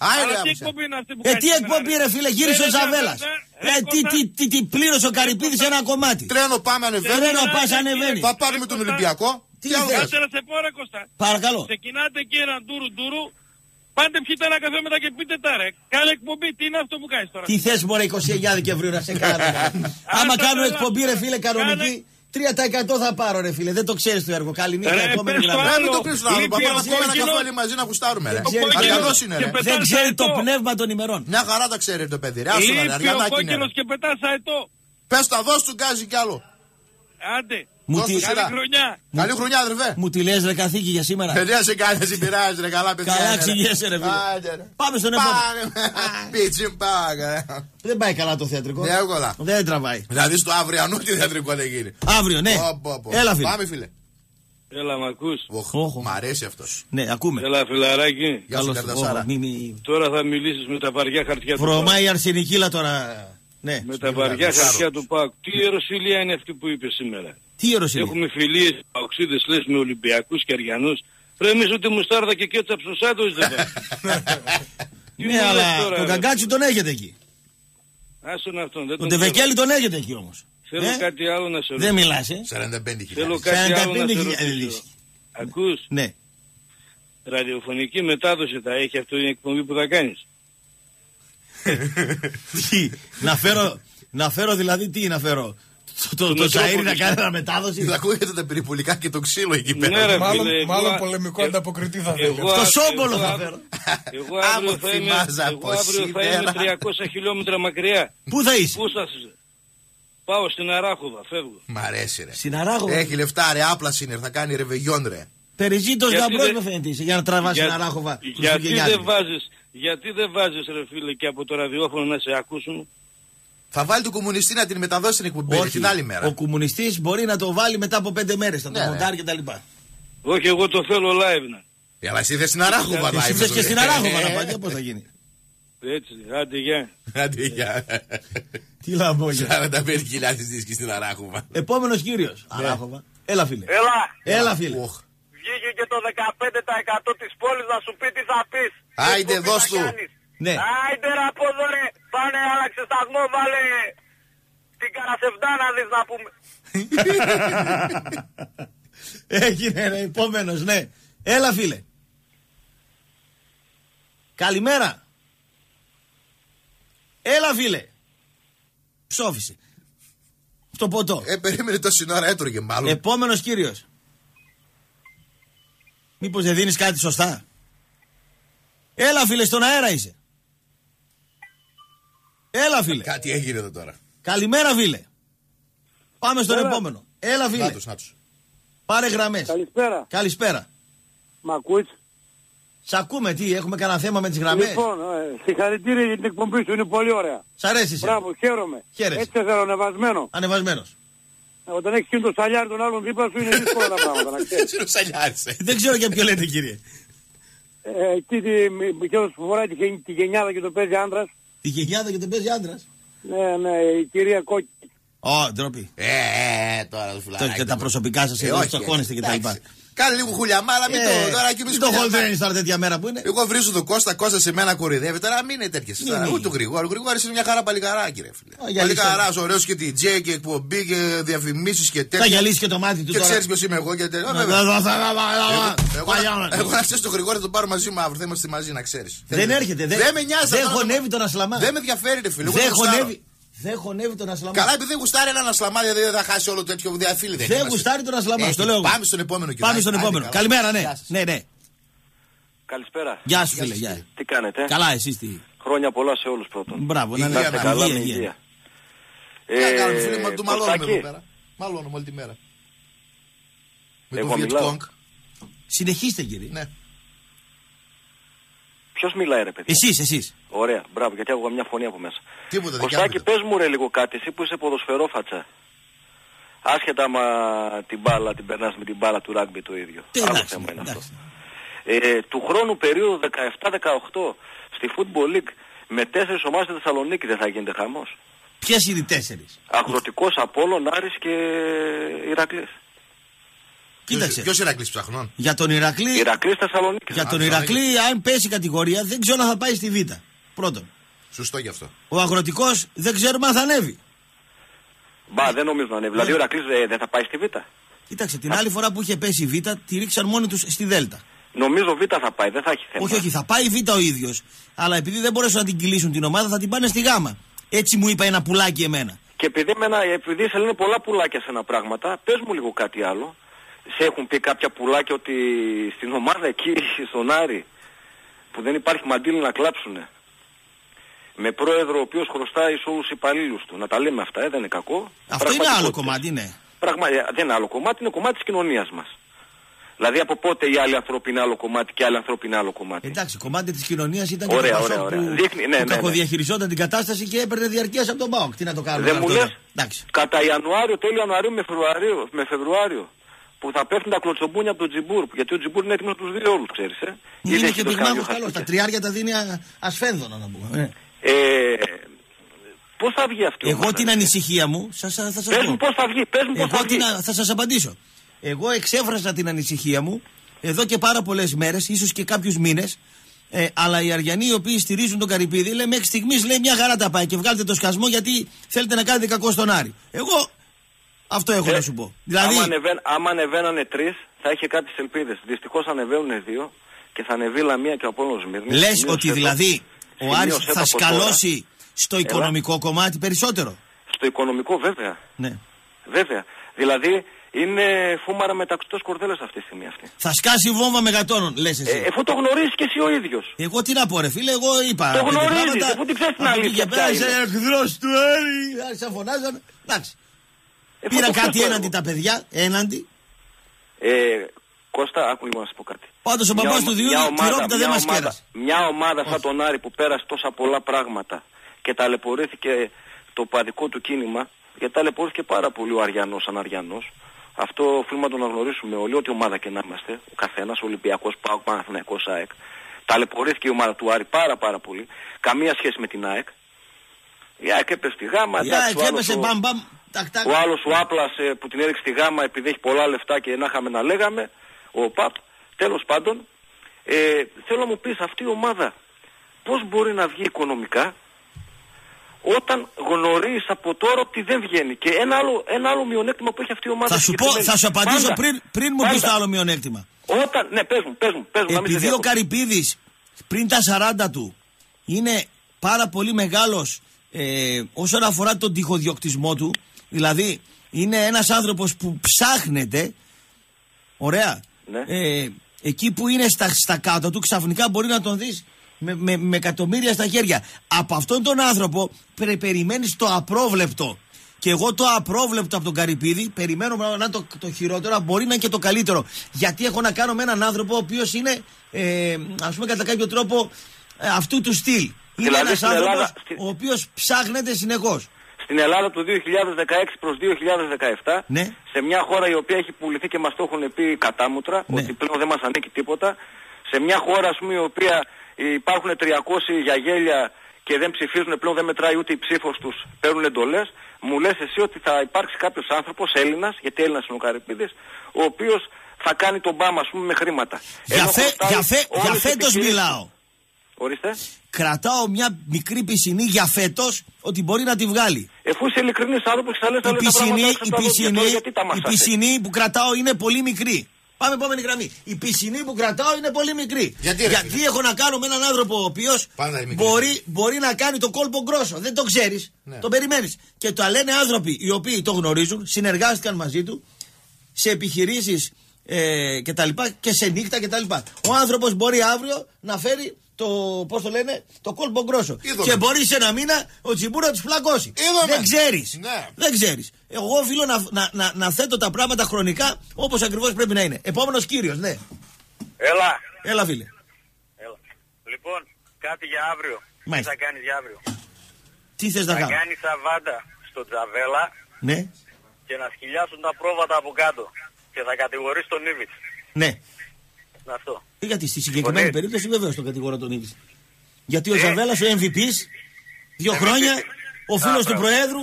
S13: Είμαι.
S5: Άρη,
S13: Αλλά τι
S5: άμεσα.
S13: εκπομπή είναι αυτή που
S4: Ε,
S13: κάνεις
S4: τι
S13: σήμερα,
S4: εκπομπή, ρε φίλε, γύρισε ο
S13: Ε,
S4: Ζαβέλας.
S13: ε,
S4: Ε, τι,
S13: κοντά.
S4: τι, τι, τι πλήρωσε ο Καρυπίδης ένα κομμάτι.
S5: Τρένο πάμε, ανεβαίνει.
S4: Τρένο
S13: ε,
S4: πας
S13: ε,
S4: ανεβαίνεις.
S5: Θα πάρουμε τον Ολυμπιακό.
S4: Τι
S5: Τι άλλο
S4: θες;
S5: θες;
S13: Κάτσε να σε πω ρε Κώστα.
S4: Παρακαλώ.
S13: Ξεκινάτε εκεί έναν ντούρου ντούρου. Πάντε πιείτε ένα καφέ μετά και πείτε τα ρε. Κάνε εκπομπή. Τι είναι αυτό που κάνεις τώρα;
S4: Τι θες, Μωρέ, 29 Δεκεμβρίου να σε κάνω. Άμα
S13: τα
S4: κάνω
S13: καλά.
S4: εκπομπή, ρε φίλε, κανονική, 3% θα πάρω, ρε φίλε. Δεν το ξέρεις το έργο. Καληνύχτα,
S13: Ρε,
S4: επόμενη
S13: πες το
S4: γραμμή.
S5: Ε, μην το
S13: Άλλο.
S5: κλείσουν άλλο.
S13: Λείπει
S5: Πάμε
S13: ο
S5: να πούμε ένα
S13: κόκκινος.
S5: καφέ όλοι μαζί να γουστάρουμε. ρε.
S4: ξέρει.
S5: Αριανός είναι,
S13: Και
S5: ρε.
S13: πετάς
S4: Δεν ξέρει το
S13: αετό.
S4: πνεύμα των ημερών.
S5: Μια χαρά τα ξέρει το παιδί. ρε. Άσο να είναι,
S13: Λείπει ο
S5: αριανάκι είναι.
S13: κόκκινος και πετάς αετό.
S5: Πες τα δώσ' του γκάζι κι άλλο.
S13: Άντε.
S4: Μου
S5: Δώσ'
S4: τη,
S5: του
S13: Καλή
S5: σειρά.
S13: χρονιά.
S5: Καλή χρονιά, αδερφέ.
S4: μου τη λες ρε καθήκη για σήμερα.
S5: Παιδιά σε κάνει, σε πειράζει, ρε καλά παιδιά.
S4: Καλά
S5: είναι, ρε.
S4: ξηγέσαι, ρε φίλε.
S5: Άντε, ρε.
S4: Πάμε στον επόμενο.
S5: Πάμε. Πίτσι, πάμε.
S4: Δεν πάει καλά το θεατρικό.
S5: Ναι, εύκολα.
S4: Δεν τραβάει.
S5: Δηλαδή στο αυριανό τι θεατρικό δεν γίνει.
S4: Αύριο, ναι.
S5: Πω, πω, πω.
S4: Έλα, φίλε.
S5: Πάμε, φίλε.
S13: Έλα μ' ακούς;
S5: Οχ,
S4: Όχο.
S5: Μ' αρέσει αυτός.
S4: Ναι, ακούμε.
S13: Έλα φιλαράκι.
S5: Γεια σου,
S4: Καλώς.
S5: Καρδασάρα.
S4: Ω, μη- μη-
S13: Τώρα θα μιλήσεις με τα βαριά χαρτιά του
S4: Βρωμάει η αρσενικίλα τώρα. Ναι.
S13: Με τα βαριά
S5: Καρδασάρο.
S13: χαρτιά του ΠΑΟΚ. Τι ερωσιλία είναι αυτή που είπε σήμερα;
S4: Τι ερωσιλία.
S13: Έχουμε φιλίες παοξίδες λες με Ολυμπιακούς και Αριανούς. Ρε εμείς ούτε μουστάρδα και κέτσαπ στο σάντουιτς δεν βάζουμε. Τι μου
S4: Ναι,
S13: λες
S4: αλλά
S13: τώρα,
S4: τον
S13: ρε;
S4: καγκάτσι τον έχετε εκεί.
S13: Άσον αυτόν. Δεν
S4: Τον
S13: τον
S4: Τεβεκέλη τον έχετε εκεί όμως.
S13: Θέλω κάτι άλλο να σε
S4: Δεν
S13: ρωτήσω.
S4: μιλάς, ε;
S5: 45
S13: Θέλω
S5: χιλιάδες.
S13: κάτι άλλο να
S4: 45.000
S13: σε ρωτήσω.
S4: λύση.
S13: Ακούς,
S4: Ναι.
S13: ραδιοφωνική μετάδοση θα έχει αυτό η εκπομπή που θα κάνεις.
S4: Τι, να φέρω, να φέρω δηλαδή τι να φέρω; Το, το, το
S13: Μετρόπολη.
S4: Ζαΐρι να κάνει ένα μετάδοση.
S5: Θα ακούγεται τα περιπουλικά και το ξύλο εκεί
S13: Ναι,
S5: πέρα.
S13: ρε,
S6: Μάλλον,
S13: φίλε,
S6: μάλλον
S13: εγώ-
S6: πολεμικό
S13: ε-
S6: ανταποκριτή θα
S13: εγώ-
S6: θέλει.
S4: Στο
S13: εγώ-
S4: Σόμπολο
S13: εγώ-
S4: θα φέρω.
S13: Εγώ
S5: Άμα
S13: αύριο θα είμαι,
S5: θυμάζα
S13: εγώ
S5: από
S13: αύριο θα είμαι
S5: σήμερα.
S13: 300 χιλιόμετρα μακριά.
S4: Πού θα είσαι;
S13: Πού θα σε- Πάω στην Αράχουδα, φεύγω.
S5: Μ' αρέσει ρε.
S4: Στην Αράγο.
S5: Έχει λεφτά ρε, άπλα είναι, θα κάνει ρεβεγιόν ρε.
S4: Περιζήτως
S13: Γιατί
S4: γαμπρό
S13: δεν-
S4: με φαίνεται είσαι για να τραβάς την
S13: Για-
S4: Αράχοβα. του
S13: γιατί δεν
S4: Χριστουγεννιάτικου.
S13: Βάζεις, γιατί δεν βάζεις ρε φίλε και από το ραδιόφωνο να σε ακούσουν;
S5: Θα βάλει τον κομμουνιστή να την μεταδώσει την εκπομπή ρε,
S4: Όχι.
S5: την άλλη μέρα.
S4: Ο κομμουνιστής μπορεί να το βάλει μετά από πέντε μέρες. Θα το
S5: Ναι, ναι.
S4: μοντάρει κτλ.
S13: Όχι, εγώ το θέλω live να.
S5: Ε, Αλλά εσύ θες στην Αράχοβα
S4: Εσύ
S5: live,
S4: θες και
S5: ζωή.
S4: στην Αράχοβα να
S5: Ε,
S4: πάει. Πώς θα γίνει.
S13: Έτσι, άντε γεια.
S5: Άντε, γεια.
S4: Τι λαμπόγια.
S5: 45.000 δίσκοι στην Αράχοβα.
S4: Επόμενος κύριος. Αράχοβα. Έλα φίλε.
S12: Έλα,
S4: Έλα φίλε.
S5: Οχ.
S12: βγήκε και το 15% της πόλης να σου πει τι θα πεις.
S5: Άιντε,
S12: Τι εκπομπή
S5: δώσ'
S12: θα
S5: του.
S12: κάνεις.
S4: Ναι.
S12: Άιντε ρε από εδώ ρε, πάνε άλλαξε σταθμό, βάλε την καρασεβδά να δεις να πούμε.
S4: Έγινε ρε, επόμενος, ναι. Έλα, φίλε. Καλημέρα.
S12: Καλημέρα, καλημέρα. Καλημέρα, καλημέρα. Καλημέρα, καλημέρα. Καλημέρα, καλημέρα. Καλημέρα, καλημέρα. Καλημέρα, καλημέρα. Καλημέρα, καλημέρα.
S4: Έλα, φίλε. Ψόφισε. Στο ποτό.
S5: Ε, περίμενε τόση ώρα έτρωγε μάλλον.
S4: Επόμενος κύριος. Μήπως δεν δίνεις κάτι σωστά; Έλα, φίλε, στον αέρα είσαι. Έλα, φίλε.
S5: Κάτι έγινε εδώ τώρα.
S4: Καλημέρα, φίλε. Πάμε στον
S11: Έλα.
S4: επόμενο. Έλα, φίλε.
S5: Να τους, να τους.
S4: Πάρε γραμμές.
S11: Καλησπέρα.
S4: Καλησπέρα.
S11: Μ' ακούεις;
S4: Σ' ακούμε, τι, έχουμε κανένα θέμα με τις γραμμές;
S11: Λοιπόν, ε, συγχαρητήρια για την εκπομπή σου, είναι πολύ ωραία.
S4: Σ' αρέσει, εσύ.
S11: Μπράβο, χαίρομαι.
S4: Χαίρεσαι.
S11: Έτσι σε θέλω ανεβασμένο.
S4: Ανεβασμένος.
S11: Ε, Όταν έχεις και το σαλιάρι των άλλων δίπλα σου είναι δύσκολα τα πράγματα, να ξέρεις.
S5: Είναι ο Σαλιάρης, ε.
S4: Δεν ξέρω για ποιο λέτε, κύριε.
S11: Ε, Εκεί τη- μη- ποιος που φοράει τη, γεν- τη γενιάδα και το παίζει άντρας.
S4: Τη γενιάδα και τον παίζει άντρας;
S11: Ναι, ναι, η κυρία Κόκκι.
S4: Ω, ντροπή.
S5: Ε, ε, τώρα το
S4: Το-
S5: φουλαράκι.
S4: Και τα προσωπικά σας
S5: Ε,
S4: εδώ
S5: όχι,
S4: στοχώνεστε και τα λοιπά.
S5: Εντάξει. Κάνε λίγο χουλιαμάλα, μην το τώρα και εμείς
S4: Μην το
S5: χουλιαμάλα.
S4: χολτρένει τώρα τέτοια μέρα που είναι.
S5: Εγώ βρίζω τον Κώστα, Κώστα σε μένα κορυδεύει. Τώρα μην είναι τέτοιες.
S4: Ναι, ναι.
S5: Ούτε ο Γρηγόρη. Ο Γρηγόρης είναι μια χαρά παλικαράκι, ρε φίλε.
S4: Α, γυαλίσει
S5: Παλικαράς, ωραίος και την Τζέ και εκπομπή και διαφημίσεις και τέτοια.
S4: Θα γυαλίσει και το μάτι του
S5: Και
S4: τώρα.
S5: ξέρεις ποιος είμαι εγώ και τέτοια.
S4: Να-
S5: Βέβαια.
S4: να- να- να- να-
S5: Εγώ-
S4: να-
S5: Εγώ
S4: Παλιά,
S5: να-
S4: να-
S5: εγώ να ξέρεις τον Γρηγόρη θα τον πάρω μαζί μου αύριο. Θα είμαστε μαζί να ξέρεις.
S4: Δεν έρχεται. Δεν,
S5: Δεν με νοιάζει.
S4: Δεν
S5: αυτό να το-
S4: χωνεύει τον Ασλαμά.
S5: Δεν με ενδιαφέρει, ρε φίλε. Εγώ
S4: Δεν
S5: τον γουστάρω.
S4: χωνεύει. Δεν χωνεύει τον Ασλαμά.
S5: Καλά, επειδή δεν γουστάρει έναν ασλαμά, δηλαδή δεν θα χάσει όλο τέτοιο διαφύλι.
S4: Δεν
S5: είμαστε.
S4: γουστάρει τον Ασλαμά,
S5: Ε,
S4: στο λέω εγώ.
S5: Πάμε στον επόμενο κύριο.
S4: Πάμε στον
S5: Άντε,
S4: επόμενο.
S5: καλά.
S4: Καλημέρα, ναι.
S5: Γεια σας.
S4: Ναι, ναι.
S14: Καλησπέρα.
S4: Γεια σου, φίλε. Γεια.
S14: Τι κάνετε.
S4: Καλά, εσύ τι;
S14: Χρόνια πολλά σε όλους πρώτον.
S4: Μπράβο, να
S5: Υγεία,
S4: είναι
S14: Να είστε
S5: να
S14: καλά
S4: υγεία,
S14: με
S4: υγεία.
S14: υγεία.
S5: Τι να κάνουμε, φίλε, μα το μαλώνουμε
S14: Κωστάκη,
S5: εδώ πέρα. Μαλώνουμε όλη τη μέρα. Με
S14: Εγώ
S5: το
S14: μιλάω.
S5: Vietcong.
S4: Συνεχίστε, κύριε.
S5: Ναι.
S14: Ποιος μιλάει ρε παιδί.
S4: Εσείς, εσείς.
S14: Ωραία, μπράβο, γιατί άκουγα μια φωνή από μέσα.
S5: Τίποτα δεν
S14: Κωστάκη,
S5: κάνουμε.
S14: πες μου ρε λίγο κάτι, εσύ που είσαι ποδοσφαιρόφατσα. Άσχετα μα την μπάλα, την περνάς με την μπάλα του ράγκμπι το ίδιο.
S4: Τι,
S14: Άλλο
S4: εντάξει,
S14: θέμα είναι αυτό.
S4: εντάξει.
S14: Ε, του χρόνου περίοδου 17-18 στη Football League με τέσσερις ομάδες στη Θεσσαλονίκη δεν θα γίνεται χαμός.
S4: Ποιες είναι οι τέσσερις;
S14: Αγροτικός Απόλλων, Άρης και Ηρακλής.
S4: Κοίταξε.
S5: Ποιος Ηρακλής ψαχνών;
S4: Για τον Ηρακλή,
S14: Ηρακλής Θεσσαλονίκη.
S4: για τον
S5: Α,
S4: Ηρακλή, αν πέσει κατηγορία, δεν ξέρω αν θα πάει στη Β. Πρώτον.
S5: Σωστό γι' αυτό.
S4: Ο αγροτικός δεν ξέρουμε αν θα ανέβει.
S14: Μπα, δεν νομίζω να είναι. Δηλαδή ο Ηρακλής ε, δεν θα πάει στη Β;
S4: Κοίταξε, την άλλη φορά που είχε πέσει η Β, τη ρίξαν μόνοι τους στη Δ.
S14: Νομίζω Β θα πάει, δεν θα έχει θέμα.
S4: Όχι, όχι, θα πάει η Β ο ίδιος. Αλλά επειδή δεν μπορέσουν να την κυλήσουν την ομάδα, θα την πάνε στη Γ. Έτσι μου είπε ένα πουλάκι εμένα.
S14: Και επειδή, εμένα, επειδή σε λένε πολλά πουλάκια σε ένα πράγματα, πες μου λίγο κάτι άλλο. Σε έχουν πει κάποια πουλάκια ότι στην ομάδα εκεί, στον Άρη, που δεν υπάρχει μαντήλι να κλάψουνε, με πρόεδρο ο οποίος χρωστάει σε όλους τους υπαλλήλους του. Να τα λέμε αυτά, ε, δεν είναι κακό.
S4: Αυτό είναι άλλο
S14: Πραγματικότητα.
S4: κομμάτι, ναι.
S14: Πραγμα... ε, Δεν είναι άλλο κομμάτι, είναι κομμάτι της κοινωνίας μας. Δηλαδή από πότε οι άλλοι άνθρωποι είναι άλλο κομμάτι και οι άλλοι άνθρωποι είναι άλλο κομμάτι.
S4: Εντάξει, κομμάτι της κοινωνίας ήταν και
S14: Ωραία,
S4: το
S14: ωραία,
S4: Πασόκ
S14: ωραία.
S4: που,
S14: Δείχνει- ναι,
S4: που
S14: ναι, ναι.
S4: κακοδιαχειριζόταν την κατάσταση και έπαιρνε διαρκείας από τον Πάοκ. Τι να το κάνουμε
S14: Δεν μου
S4: αυτό
S14: λες,
S4: τώρα. Εντάξει.
S14: κατά Ιανουάριο, τέλειο Ιανουαρίου με Φεβρουάριο, με Φεβρουάριο, που θα πέφτουν τα κλωτσομπούνια από τον Τζιμπούρ, γιατί ο Τζιμπούρ είναι έτοιμος τους δύο όλους, ξέρεις, ε. Ήδη
S4: Είναι
S14: έχει
S4: και
S14: δώσει κανένα
S4: πυγμάχο
S14: δυο
S4: καλός. Τα
S14: χαρτούκια.
S4: τριάρια τα δίνει α- ασφένδονα να πούμε. Ε.
S14: Ε, πώς θα βγει αυτή η
S4: Εγώ
S14: ομάδα,
S4: την
S14: ρε.
S4: ανησυχία μου, σας, θα σας
S14: Πες
S4: πω.
S14: μου πώς θα βγει, πες μου πώς
S4: Εγώ
S14: θα βγει.
S4: την, α- θα σας απαντήσω. Εγώ εξέφρασα την ανησυχία μου εδώ και πάρα πολλές μέρες, ίσως και κάποιους μήνες. Ε, αλλά οι Αριανοί οι οποίοι στηρίζουν τον Καρυπίδη λέει μέχρι στιγμής λέει μια χαρά τα πάει και βγάλετε το σκασμό γιατί θέλετε να κάνετε κακό στον Άρη. Εγώ αυτό έχω
S14: Ε,
S4: να σου πω. Δηλαδή,
S14: άμα, ανεβαίν, άμα ανεβαίνανε τρεις, θα είχε κάποιες ελπίδες. Δυστυχώς ανεβαίνουν δύο και θα ανεβεί η Λαμία και ο Απόλλωνος Μύρνης.
S4: λες
S14: Σημείωσες
S4: ότι
S14: το.
S4: δηλαδή ο
S14: Σημείωσε
S4: Άρης
S14: το
S4: θα
S14: από
S4: σκαλώσει στο
S14: Έλα.
S4: οικονομικό κομμάτι περισσότερο.
S14: Στο οικονομικό βέβαια.
S4: Ναι.
S14: Βέβαια. Δηλαδή είναι φούμαρα μεταξύ των κορδέλες αυτή τη στιγμή αυτή.
S4: Θα σκάσει βόμβα μεγατόνων, λες εσύ.
S14: Ε, εφού το γνωρίζεις και εσύ ο ίδιος.
S4: Εγώ τι να πω, ρε φίλε, εγώ είπα.
S14: Το
S4: πέντε
S14: γνωρίζεις,
S4: πράγματα.
S14: αφού την ξέρεις την
S4: Από εκεί
S14: αλήθεια
S4: και πέρα
S14: ποια
S4: είσαι
S14: είναι.
S4: εχθρός του Άρη. Άρχισαν να φωνάζαν. Εντάξει.
S14: Εφού
S4: Πήρα
S14: το
S4: κάτι
S14: ξέρω
S4: έναντι
S14: εγώ.
S4: τα παιδιά, έναντι.
S14: Ε, Κώστα, άκου λίγο να σου πω κάτι.
S4: Πάντως ο
S14: Μια
S4: παπάς
S14: ομα-
S4: του Διούλη
S14: μια ομάδα-
S4: τυρόπιτα δεν
S14: μια
S4: μας
S14: ομάδα-
S4: κέρασε.
S14: Μια ομάδα σαν τον Άρη που πέρασε τόσα πολλά πράγματα και ταλαιπωρήθηκε το παδικό του κίνημα, γιατί ταλαιπωρήθηκε πάρα πολύ ο Αριανός σαν Αριανός. Αυτό οφείλουμε να το αναγνωρίσουμε όλοι, ό,τι ομάδα και να είμαστε, ο καθένας, Ολυμπιακός, ΠΑΟΚ, Παναθηναϊκός, ΑΕΚ. Ταλαιπωρήθηκε η ομάδα του Άρη πάρα πάρα πολύ. Καμία σχέση με την ΑΕΚ. Η ΑΕΚ έπεσε στη γάμα,
S4: Η
S14: εντάξει,
S4: ΑΕΚ
S14: ο άλλος
S4: έπεσε
S14: ο-
S4: μπαμ μπαμ. Τακ, τακ.
S14: ο άλλος ο Άπλας ε, που την έριξε στη γάμα επειδή έχει πολλά λεφτά και να είχαμε να λέγαμε, ο ΠΑΠ, τέλος πάντων, ε, θέλω να μου πεις αυτή η ομάδα πώς μπορεί να βγει οικονομικά όταν γνωρίζεις από τώρα ότι δεν βγαίνει. Και ένα άλλο, ένα άλλο μειονέκτημα που έχει αυτή η ομάδα.
S4: Θα σου πω,
S14: συγκεκριμένη.
S4: θα σου απαντήσω
S14: Πάντα,
S4: πριν, πριν μου πεις
S14: πάντα.
S4: το άλλο μειονέκτημα.
S14: Όταν, ναι πες μου, πες μου, πες μου, να μην σε
S4: Επειδή ο
S14: διακόψω.
S4: Καρυπίδης πριν τα 40 του είναι πάρα πολύ μεγάλος ε, όσον αφορά τον τυχοδιοκτισμό του, δηλαδή είναι ένας άνθρωπος που ψάχνεται, ωραία,
S14: Ναι.
S4: ε, εκεί που είναι στα, στα κάτω του ξαφνικά μπορεί να τον δεις με, με, με εκατομμύρια στα χέρια. Από αυτόν τον άνθρωπο πρε, περιμένεις το απρόβλεπτο. Και εγώ το απρόβλεπτο από τον Καρυπίδη περιμένω να είναι το, το χειρότερο, μπορεί να είναι και το καλύτερο. Γιατί έχω να κάνω με έναν άνθρωπο ο οποίος είναι, ε, ας πούμε, κατά κάποιο τρόπο ε, αυτού του στυλ. Είναι
S14: Δηλαδή
S4: ένας
S14: στην
S4: άνθρωπος
S14: Ελλάδα-
S4: ο οποίος ψάχνεται συνεχώς.
S14: Στην Ελλάδα του 2016 προς 2017,
S4: Ναι.
S14: σε μια χώρα η οποία έχει πουληθεί και μας το έχουν πει κατάμουτρα,
S4: Ναι.
S14: ότι πλέον δεν μας ανήκει τίποτα, σε μια χώρα ας πούμε η οποία υπάρχουν 300 γιαγέλια και δεν ψηφίζουν, πλέον δεν μετράει ούτε η ψήφος τους, παίρνουν εντολές, μου λες εσύ ότι θα υπάρξει κάποιος άνθρωπος, Έλληνας, γιατί Έλληνας είναι ο Καρυπίδης, ο οποίος θα κάνει τον μπάμα ας πούμε με χρήματα.
S4: Για,
S14: Ενώ
S4: φε,
S14: χρωστάει
S4: για, φε,
S14: όλες
S4: για
S14: τις
S4: φέτος
S14: επιχειρήσεις.
S4: μιλάω.
S14: Ορίστε.
S4: Κρατάω μια μικρή πισινή για φέτος ότι μπορεί να τη βγάλει.
S14: Εφού είσαι ειλικρινής άνθρωπος και θα λες
S4: Η
S14: τα λες τα
S4: πισινή,
S14: πράγματα
S4: η
S14: έξω από τα δόντια,
S4: πισινή,
S14: τώρα γιατί τα
S4: η
S14: μασάς έτσι.
S4: πισινή που κρατάω είναι πολύ μικρή. Πάμε επόμενη γραμμή. Η πισινή που κρατάω είναι πολύ μικρή.
S5: Γιατί, ρε, φίλε;
S4: έχω να κάνω με έναν άνθρωπο ο οποίος
S5: Πάντα είναι μικρή.
S4: μπορεί, μπορεί να κάνει το κόλπο γκρόσο. Δεν το ξέρεις.
S5: Ναι.
S4: Το περιμένεις. Και το λένε άνθρωποι οι οποίοι το γνωρίζουν, συνεργάστηκαν μαζί του σε επιχειρήσεις ε, και τα λοιπά και σε νύχτα και τα λοιπά. Ο άνθρωπος μπορεί αύριο να φέρει το, πώς το λένε, το κόλπο γκρόσο.
S5: Είδαμε.
S4: Και μπορείς σε ένα μήνα ο τσιμπούρα να τους πλακώσει.
S5: Είδαμε.
S4: Δεν ξέρεις.
S5: Ναι.
S4: Δεν ξέρεις. Εγώ οφείλω να, να, να, να θέτω τα πράγματα χρονικά όπως ακριβώς πρέπει να είναι. Επόμενος κύριος, ναι.
S15: Έλα.
S4: Έλα, φίλε.
S15: Έλα. Λοιπόν, κάτι για αύριο.
S4: Μάλιστα.
S15: Τι θα κάνεις για αύριο;
S4: Τι θες να
S15: θα
S4: κάνω;
S15: κάνεις αβάντα στο Τζαβέλα
S4: Ναι,
S15: και να σκυλιάσουν τα πρόβατα από κάτω. Και θα κατηγορείς τον Ήβιτς.
S4: ναι.
S15: Είναι αυτό.
S4: Ε, Γιατί στη συγκεκριμένη
S15: Συμφωνείς;
S4: περίπτωση βεβαίως τον κατηγορώ τον Ήβη. Γιατί ο
S15: Ε.
S4: Ζαβέλας, ο MVP, δύο χρόνια, ο φίλος
S15: Α,
S4: του
S15: μπράβο.
S4: Προέδρου,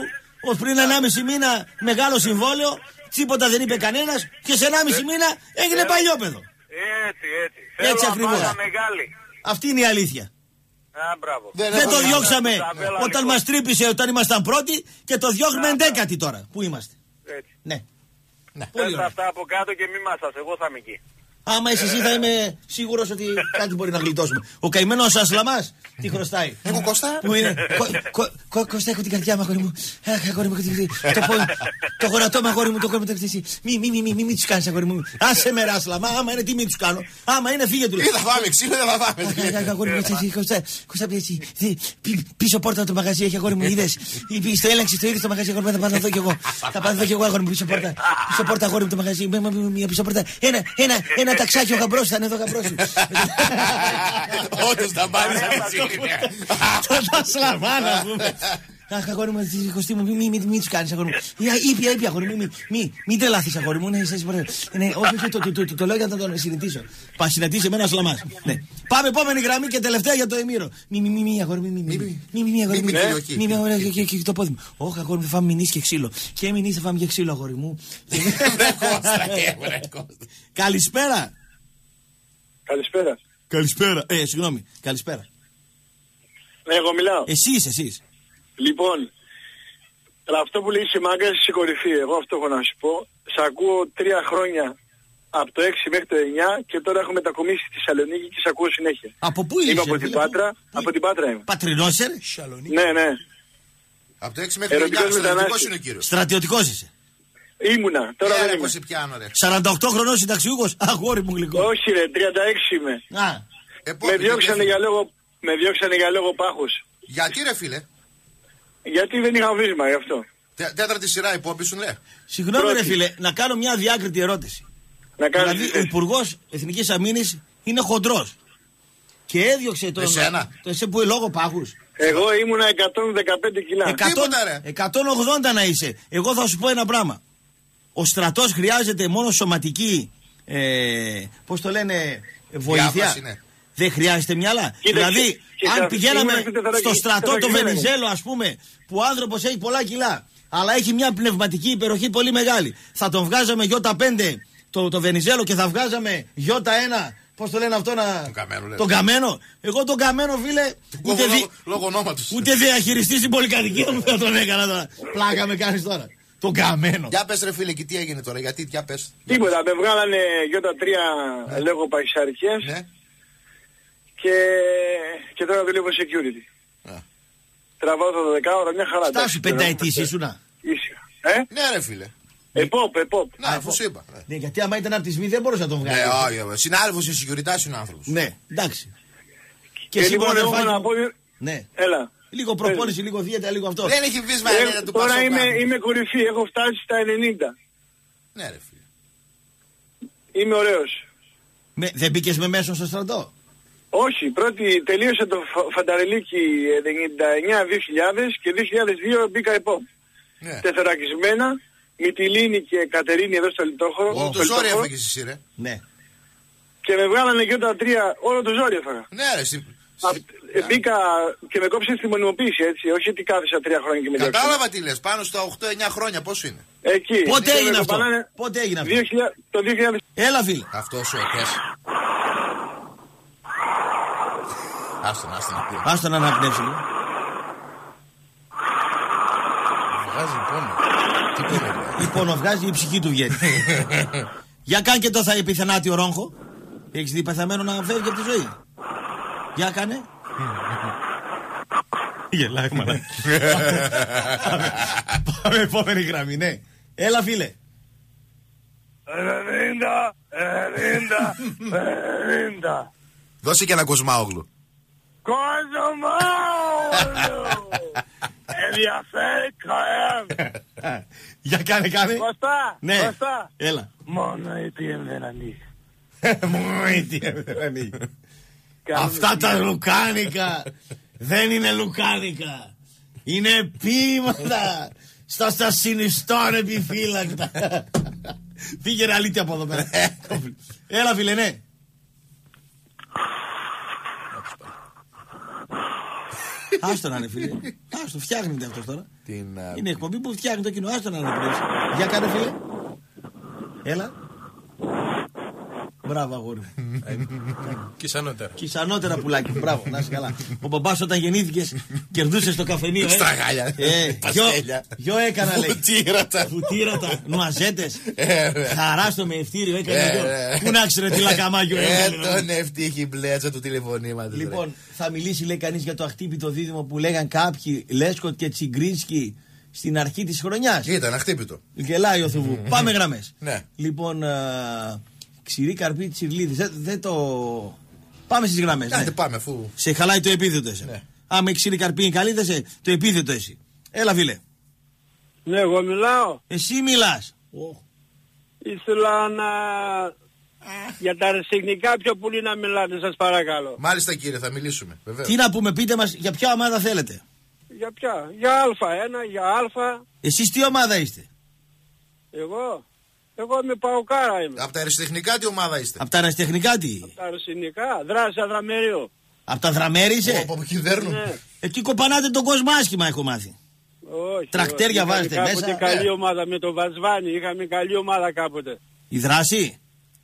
S4: ως πριν 1,5 μήνα μεγάλο συμβόλαιο, τίποτα δεν είπε κανένας και σε 1,5 μήνα έγινε παλιόπεδο.
S15: Έτσι, έτσι.
S4: Έτσι
S15: Θέλω
S4: ακριβώς.
S15: αβάντα μεγάλη.
S4: Αυτή είναι η αλήθεια.
S15: Α, μπράβο.
S4: Δεν,
S5: έχω
S4: το
S5: να-
S4: διώξαμε
S15: Τζαβέλα,
S4: όταν
S15: λοιπόν.
S4: μας τρύπησε όταν ήμασταν πρώτοι και το διώχνουμε
S15: Α,
S4: εντέκατη τώρα. Πού είμαστε.
S15: Έτσι.
S4: Ναι. Πολύ
S15: Πες
S4: ωραία.
S15: αυτά από κάτω και μη μάσας. Εγώ θα είμαι εκεί.
S4: Άμα είσαι εσύ θα είμαι σίγουρος ότι κάτι μπορεί να γλιτώσουμε. Ο καημένος Ασλαμάς τι χρωστάει;
S5: Εγώ Κώστα.
S4: Πού είναι. Κο- κο- κο- Κώστα, έχω την καρδιά μου, αγόρι μου. Αχ, αγόρι μου, έχω την- το πόδι- το γονατό μου, αγόρι μου, το κόρμο το χτίσει. Μη, μη, μη, μη, μη, μη τους κάνεις, αγόρι μου. Άσε με, ρε, Ασλαμά. Άμα είναι, τι μη τους κάνω. Άμα είναι, φύγε τους.
S5: Ή θα φάμε ξύλο, ή δεν θα φάμε.
S4: Αχ, αχ, Αγόρι μου, έτσι, έτσι, Κώστα, Κώστα, έτσι, δι- πι- πίσω πόρτα το μαγαζί έχει αγόρι μου, είδες; Στο έλεγξε, το είδε το μαγαζί, αγόρι μου, θα πάω να δω κι εγώ. Θα πάω να δω κι εγώ, αγόρι μου, πίσω πόρτα. Πίσω πόρτα, αγόρι μου, το μαγαζί. Μ- μ- μ- Μια πίσω πόρτα. Ένα, ένα, ένα ταξάκι ο γαμπρός, θα είναι εδώ ο γαμπρός.
S5: Όντως θα πάρεις έτσι.
S4: Τα σλαμά να πούμε. Αχ, αγόρι μου, τι κοστί μου, μη, μη, μη, μη τους κάνεις, αγόρι μου. Ή, Ήπια, ήπια, αγόρι μου, μη, μη, μη τρελαθεί, αγόρι μου. Ναι, σας μπορώ. Ναι, όχι, όχι, το, το, το, το, το λέω για να τον συνηθίσω. Πα συναντήσει εμένα σλαμά. Ναι. Πάμε, επόμενη γραμμή και τελευταία για το Εμμύρο. Μη, μη, μη, μη, αγόρι, μη, μη, μη, μη, μη, μη, μη, αγόρι μου.
S5: Μη, μη, κυριολεκτή.
S4: Μη, μη, αγόρι, και- και- και το πόδι μου. Όχι, αγόρι μου, θα φάμε μηνύς και ξύλο. Και μηνύς θα φάμε και ξύλο, αγόρι μου.
S5: Βρε Κώστα, ε, βρε Κώστα.
S4: Καλησπέρα.
S15: Καλησπέρα.
S4: Καλησπέρα. Ε, συγγνώμη. Καλησπέρα.
S15: Ναι, εγώ μιλάω.
S4: Εσείς, εσείς.
S15: Λοιπόν, αυτό που λέει σε μάγκα είσαι κορυφή. Εγώ αυτό έχω να σου πω. Σ' ακούω τρία χρόνια από το 6 μέχρι το 9 και τώρα έχω μετακομίσει στη Θεσσαλονίκη και σ' ακούω συνέχεια.
S4: Από πού
S15: Είμαι
S4: είσαι,
S15: από την
S4: φίλε,
S15: Πάτρα.
S4: πού-
S15: Από την Πάτρα είμαι.
S4: Πατρινόσερ;
S15: Ναι, ναι.
S5: Από το 6 μέχρι το 9
S15: Ερωτικός
S5: στρατιωτικός
S15: μετανάστης.
S5: είναι ο κύριος.
S4: Στρατιωτικός είσαι.
S15: Ήμουνα. Τώρα
S5: Ε,
S15: δεν
S5: ρε,
S15: είμαι.
S5: πως σε πιάνω, ρε.
S4: 48 χρονών συνταξιούχος. Αγόρι μου γλυκό.
S15: Όχι ρε, 36 είμαι.
S4: Α,
S5: Ε, πω,
S15: Με
S5: γιατί
S15: διώξανε
S5: έφυγε.
S15: για λόγο, με διώξανε για λόγο πάχους.
S5: Γιατί ρε φίλε;
S15: Γιατί δεν είχα βίσμα γι' αυτό.
S5: Τε- Τέταρτη σειρά υπόπη σου λέει.
S4: συγγνώμη ρε
S15: Πρώτη.
S4: φίλε, να κάνω μια διάκριτη ερώτηση.
S15: Να κάνω
S4: Δηλαδή ο Υπουργός Εθνικής Αμήνης είναι χοντρός. Και έδιωξε τον.
S5: Εσένα.
S4: Το εσέ που λόγω πάχου.
S15: Εγώ ήμουνα 115 κιλά.
S5: Τίποτα, ρε.
S4: 180 να είσαι. Εγώ θα σου πω ένα πράγμα. Ο στρατός χρειάζεται μόνο σωματική. Ε, Πώς το λένε, βοήθεια.
S5: Διάβαση, ναι.
S4: Δεν χρειάζεται μυαλά.
S15: Κοίταξε,
S4: δηλαδή,
S15: και
S4: αν
S15: θα-
S4: πηγαίναμε
S15: ήμουν στην τεθωρακή-
S4: στο στρατό το
S15: τεθωρακισμένη.
S4: Βενιζέλο, ας πούμε, που ο άνθρωπος έχει πολλά κιλά, αλλά έχει μια πνευματική υπεροχή πολύ μεγάλη, θα τον βγάζαμε Ι5 το, το Βενιζέλο και θα βγάζαμε Ι1. Πώς το λένε αυτό να.
S5: Τον καμένο, λέει.
S4: Τον καμένο. Εγώ τον καμένο, φίλε. Ούτε,
S5: Λόγω-
S4: δι...
S5: λόγω- Λόγω ονόματος.
S4: ούτε διαχειριστής στην πολυκατοικία μου θα τον έκανα τώρα. Πλάκα με κάνεις τώρα. Τον καμένο.
S5: Για πες ρε φίλε και τι έγινε τώρα, γιατί, για πες.
S15: Τίποτα, με βγάλανε Ι3 λέγω παχυσαρκίες
S5: Ναι.
S15: Και, και τώρα δουλεύω security. τραβάω τα 12 ώρα, μια χαρά.
S4: Στάσου
S15: εντάξει,
S4: πενταετή
S15: δεν-
S4: ήσουνα.
S15: Ήσυχα. Ε,
S5: Ναι, ρε φίλε.
S15: επόπ, επόπ.
S5: Να, αφού σου είπα.
S4: Ναι, γιατί άμα ήταν από τη ΣΜΗ δεν μπορούσε να τον βγάλει.
S5: Ναι, όχι, συνάδελφος σε security είναι ο άνθρωπος.
S4: Ναι, εντάξει. Και
S15: Και
S4: εσύ
S15: λοιπόν,
S4: μόνο
S15: εγώ
S4: φάγει-
S15: να πω...
S4: Ναι.
S15: Έλα.
S4: Λίγο προπόνηση, λίγο δίαιτα, λίγο αυτό.
S5: Δεν έχει βίσμα
S15: Ε,
S5: ελέα του
S15: τώρα
S5: Πασόκ
S15: είμαι,
S5: άνθρωπος.
S15: είμαι κορυφή, έχω φτάσει στα 90.
S5: Ναι, ρε φίλε.
S15: Είμαι ωραίος.
S4: Με, δεν μπήκες με μέσο στο στρατό;
S15: Όχι, πρώτη τελείωσε το φα- φανταρελίκι 99-2000 και 2002 μπήκα επό.
S5: Ναι.
S15: Τεθωρακισμένα, Μυτιλίνη και Κατερίνη εδώ στο Λιτόχωρο.
S5: Όλο το
S15: στο
S5: ζόρι
S15: Λιτόχωρο,
S5: έφαγες εσύ, ρε.
S4: Ναι.
S15: Και με βγάλανε και τα τρία, όλο το ζόρι έφαγα.
S5: Ναι, ρε. εσύ-
S15: Απ- ε, Μπήκα και με κόψες στη μονιμοποίηση έτσι, όχι ότι κάθισα τρία χρόνια και με διώξανε.
S5: Κατάλαβα τι λες. Πάνω στα 8-9 χρόνια πόσο είναι;
S15: Εκεί.
S4: Πότε
S15: Και με
S4: έγινε αυτό;
S15: κοπανάνε
S4: Πότε έγινε αυτό;
S15: 2000 το 2000.
S4: Έλα, φίλε.
S5: Αυτός σου εκές. Άστον, άστον να πει.
S4: Άστο να αναπνεύσει λίγο.
S5: Βγάζει πόνο. Τι πόνο, ρε.
S4: Λοιπόν, βγάζει η ψυχή του βγαίνει. Για κάνε και το θα επιθανάτιο ρόγχο. Έχεις δει πεθαμένο να φεύγει από τη ζωή. Για κάνε. Γελάει, μαλάκα. Πάμε- Πάμε επόμενη γραμμή, ναι. Έλα, φίλε.
S15: 90, 90, 90.
S5: Δώσε και ένα κοσμάογλου.
S15: Κοσμάουλου! Ενδιαφέρει κανένα.
S4: Για κάνε, κάνε.
S15: Κωστά,
S4: Ναι.
S15: Κωστά.
S4: Έλα.
S15: Μόνο η PM δεν ανοίγει.
S4: Μου ήττιε, δεν ανοίγει. Αυτά τα λουκάνικα δεν είναι λουκάνικα. Είναι ποίηματα στα στα συνιστών επιφύλακτα. Πήγαινε αλήθεια από εδώ πέρα. Έλα φίλε, ναι. Άστο να είναι φίλε. Άστο, φτιάχνεται αυτό τώρα.
S5: Την, α,
S4: Είναι εκπομπή που φτιάχνει το κοινό. Άστο να είναι πλήρως. Για κάνε φίλε. Έλα. Μπράβο αγόρι μου.
S6: Κισανότερα.
S4: Κισανότερα πουλάκι. Μπράβο, να είσαι καλά. Ο μπαμπά όταν γεννήθηκες κερδούσες το καφενείο. ε;
S5: Στραγάλια.
S4: Ε, γιο,
S5: Παστέλια.
S4: γιο έκανα λέει.
S5: Βουτύρατα.
S4: Βουτύρατα, νουαζέτες.
S5: Ε, ρε.
S4: Χαρά στο μεευτήριο έκανε
S5: Ε,
S4: γιο.
S5: ρε.
S4: Πού να ξέρει τι λακαμάγιο
S5: Ε,
S4: έκανε.
S5: τον ευτύχη μπλέτσα του τηλεφωνήματος. ρε.
S4: Λοιπόν, θα μιλήσει λέει κανείς για το αχτύπητο δίδυμο που λέγαν κάποιοι Λέσκοτ και Τσιγκρίνσκι στην αρχή της χρονιάς.
S5: Ήταν αχτύπητο.
S4: Γελάει ο Θουβού. Πάμε γραμμές.
S5: Ναι.
S4: Λοιπόν, α, ξηρή καρπή τσιρλίδη. Δεν, δεν το. Πάμε στις γραμμές.
S5: Άντε πάμε αφού.
S4: Σε χαλάει το επίθετο εσύ.
S5: Ναι.
S4: Άμα η ξηρή καρπή είναι καλή, δεν σε. Το επίθετο εσύ. Έλα, φίλε.
S15: Ναι, εγώ μιλάω.
S4: Εσύ μιλάς.
S15: Ήθελα να... Για τα αριστεχνικά πιο πολύ να μιλάτε, σας παρακαλώ.
S5: Μάλιστα κύριε, θα μιλήσουμε. Βεβαίως.
S4: Τι να πούμε, πείτε μας για ποια ομάδα θέλετε.
S15: Για ποια, για Α1, για Α.
S4: Εσείς τι ομάδα είστε;
S15: Εγώ, εγώ είμαι παοκάρα είμαι.
S5: Από τα αριστεχνικά τι ομάδα είστε;
S4: Από τα αεραστεχνικά τι;
S15: Τα αριστεχνικά, δράση αδραμερίου.
S4: Από τα δραμέρι είσαι.
S5: Από εκεί δέρνουν.
S15: Ναι.
S4: Εκεί κοπανάτε τον κόσμο άσχημα, έχω μάθει.
S15: Όχι.
S4: Τρακτέρια
S15: όχι.
S4: βάζετε
S15: Είχαμε
S4: μέσα.
S15: Κάποτε καλή
S5: Ναι.
S15: ομάδα με το Βασβάνι, είχαμε καλή ομάδα κάποτε.
S4: Η δράση;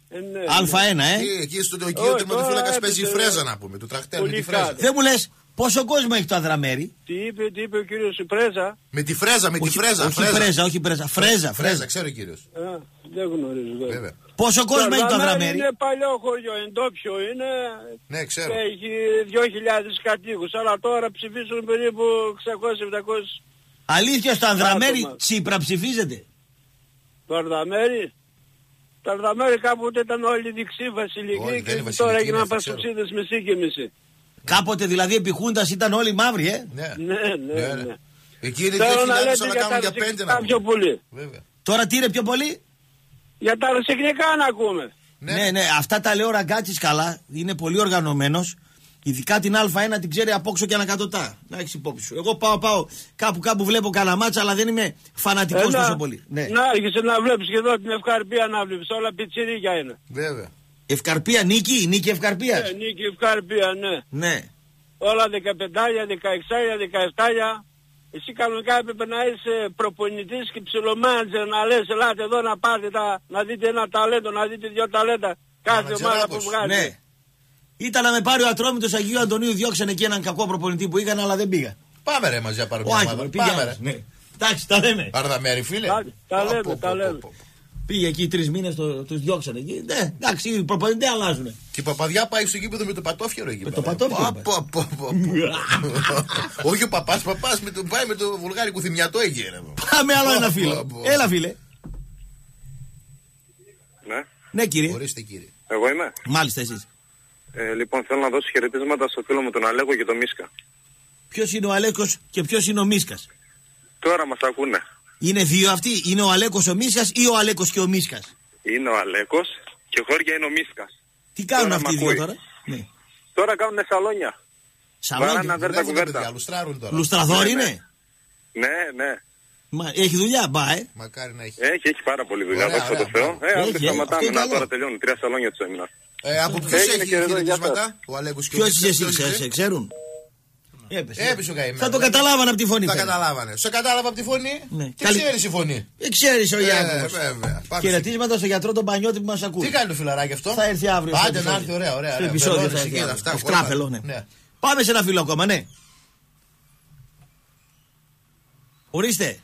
S15: Ε, ναι,
S4: Α1, ε.
S5: Εκεί, εκεί στο το
S15: Όχι,
S5: οικείο τερματοφύλακα
S15: τώρα
S5: παίζει η
S15: έπεσε-
S5: φρέζα να πούμε. Του τρακτέρ με
S15: Πολύ
S5: τη φρέζα.
S15: κάτω.
S4: Δεν μου λες πόσο κόσμο έχει το αδραμέρι;
S15: Τι είπε, τι είπε ο κύριος Πρέζα.
S5: Με τη φρέζα, με τη
S4: όχι,
S5: φρέζα.
S4: όχι πρέζα, όχι πρέζα. Φρέζα,
S5: Φρέζα,
S4: φρέζα.
S5: ξέρει ο κύριος.
S15: Α, δεν γνωρίζω. βέβαια.
S5: Βέβαια.
S4: Πόσο κόσμο έχει το αδραμέρι.
S15: Είναι παλιό χωριό, εντόπιο είναι.
S5: Ναι, ξέρω.
S15: Και έχει 2.000 κατοίκους, αλλά τώρα ψηφίσουν περίπου 600-700
S4: Αλήθεια στο αδραμέρι
S15: Άτομα.
S4: Τσίπρα ψηφίζετε.
S15: το Αρδαμέρι. Το Αρδαμέρι κάποτε ήταν όλοι δεξί
S5: Όχι,
S15: βασιλικοί
S5: δεν είναι
S15: και
S5: βασιλικοί,
S15: τώρα
S5: είναι
S15: έγιναν
S5: αυτά, ξέρω.
S15: παστοξίδες μισή και μισή.
S4: Κάποτε δηλαδή επί Χούντας ήταν όλοι μαύροι, ε;
S5: Ναι.
S15: Ναι, ναι,
S5: Ναι,
S15: ναι.
S5: ναι. Εκεί είναι 2.000
S15: Θέλω να λέτε
S5: αλλά
S15: για τα
S5: κάνουν για πέντε
S15: ρεσικτικά
S5: να
S15: πιο
S5: πούμε.
S15: πολύ.
S5: Βέβαια.
S4: Τώρα τι είναι πιο πολύ;
S15: Για τα ρεσικτικά να ακούμε.
S4: Ναι, ναι, αυτά τα λέει ο Ραγκάτσης καλά. Είναι πολύ οργανωμένος. Ειδικά την Α1 την ξέρει από όξω και ανακατοτά. Να έχεις υπόψη σου. Εγώ πάω, πάω κάπου κάπου βλέπω κανένα μάτσα, αλλά δεν είμαι φανατικός
S15: Ε, να-
S4: τόσο πολύ. Ναι.
S15: Να άρχισε να βλέπεις και εδώ την ευκαρπία να βλέπεις. Όλα πιτσιρίκια είναι.
S5: Βέβαια.
S4: Ευκαρπία, νίκη, νίκη Ευκαρπίας.
S15: Ε, νίκη ευκαρπία, ναι.
S4: Ναι.
S15: Όλα 15, 16, 17. Εσύ κανονικά έπρεπε να είσαι προπονητής και ψιλομάντζερ να λες ελάτε εδώ να πάτε τα, να δείτε ένα ταλέντο, να δείτε δύο ταλέντα κάθε ομάδα που
S5: Μανατζεράκος.
S15: βγάζει.
S4: Ναι. Ήταν να με πάρει ο Ατρόμητος Αγίου Αντωνίου, διώξανε εκεί έναν κακό προπονητή που είχαν, αλλά δεν πήγα.
S5: Πάμε ρε μαζί να πάρουμε
S4: Ο
S5: μια
S4: Άκη,
S5: ομάδα.
S4: πήγε
S5: Πάμε ρε.
S4: άλλος, ναι. Εντάξει, τα λέμε.
S5: Αρδαμέρι φίλε.
S15: Τα, τα
S5: Πω,
S15: λέμε,
S5: πω,
S15: τα
S5: πω,
S15: λέμε.
S5: Πω, πω.
S4: Πήγε εκεί τρεις μήνες, το, τους διώξανε εκεί. Ναι, εντάξει, οι προπονητές δεν αλλάζουν.
S5: Και η παπαδιά πάει στο γήπεδο με το πατόφιερο εκεί.
S4: Με
S5: πέρα.
S4: το πατόφιερο
S5: Πα, πα, πα, πα, πα. Όχι ο παπάς, παπάς με το, πάει με το βουλγάρικο θυμιατό εκεί. ρε.
S4: Πάμε άλλο
S5: Πα,
S4: ένα
S5: πα,
S4: φίλο.
S5: πα.
S4: Έλα, φίλε.
S14: Ναι,
S4: Ναι, κύριε.
S5: Ορίστε κύριε.
S14: εγώ είμαι;
S4: Μάλιστα, εσείς.
S14: Ε, λοιπόν, θέλω να δώσω χαιρετίσματα στο φίλο μου τον Αλέκο και τον Μίσκα.
S4: Ποιος είναι ο Αλέκος και ποιος είναι ο Μίσκας;
S14: Τώρα μας ακούνε.
S4: Είναι δύο αυτοί. Είναι ο Αλέκος ο Μίσκας ή ο Αλέκος και ο Μίσκας;
S14: Είναι ο Αλέκος και ο Χώρια είναι ο Μίσκας.
S4: Τι κάνουν
S14: Τώρα
S4: αυτοί οι
S14: μ'
S4: δύο
S14: ακούει.
S4: τώρα; Ναι.
S14: Τώρα κάνουν σαλόνια.
S4: Σαλόνια.
S14: Βαράνε αβέρτα
S5: Δουλεύουν τα παιδιά,
S14: κουβέρτα.
S5: λουστράρουν τώρα.
S4: Λουστραδόροι
S14: Ναι, ναι.
S4: είναι.
S14: Ναι, ναι.
S4: Μα, έχει δουλειά, μπα, ε.
S5: Μακάρι να έχει.
S14: Έχει, έχει πάρα πολύ δουλειά,
S5: Ωραία,
S14: δόξα τω
S5: ωραία,
S14: Θεώ.
S5: μπράβο.
S14: Ε,
S4: Έχει,
S14: αύριο
S4: ε,
S14: σταματάμε,
S4: αυτό είναι
S14: να
S4: καλό.
S14: τώρα τελειώνουν. Τρία σαλόνια τους έμειναν.
S5: Ε, από ποιου
S14: Έγινε
S5: έχει
S14: και εδώ, γεια
S5: χαιρετίσματα,
S14: σας.
S5: ο Αλέκος και ο
S4: Ποιος
S5: Μίσης,
S4: είσαι εσύ,
S5: ποιος
S4: σε,
S5: είσαι;
S4: σε ξέρουν; Έπεσε.
S5: Έπεισε ο καημένος.
S4: Θα το καταλάβαν από τη φωνή.
S5: Τα
S4: φαίνεται.
S5: καταλάβανε. Σε κατάλαβα από τη φωνή.
S4: Ναι.
S5: Τι
S4: Καλή-
S5: ξέρεις η φωνή.
S4: Δεν ξέρεις ο
S5: Ε,
S4: Ιάκωβος.
S5: βέβαια. Πάμε
S4: Χαιρετίσματα στο γιατρό τον Πανιώτη που μας ακούει.
S5: Τι κάνει το φιλαράκι αυτό;
S4: Θα έρθει αύριο. στο
S5: Άντε να
S4: επεισόδιο.
S5: έρθει, ωραία, ωραία.
S4: Στο
S5: ωραία.
S4: επεισόδιο
S5: Βελόνες
S4: θα
S5: εκεί,
S4: έρθει.
S5: αυτά,
S4: αύριο.
S5: όλα.
S4: Στράφελο, ναι.
S5: Ναι.
S4: Πάμε σε ένα φίλο ακόμα, ναι. Ορίστε.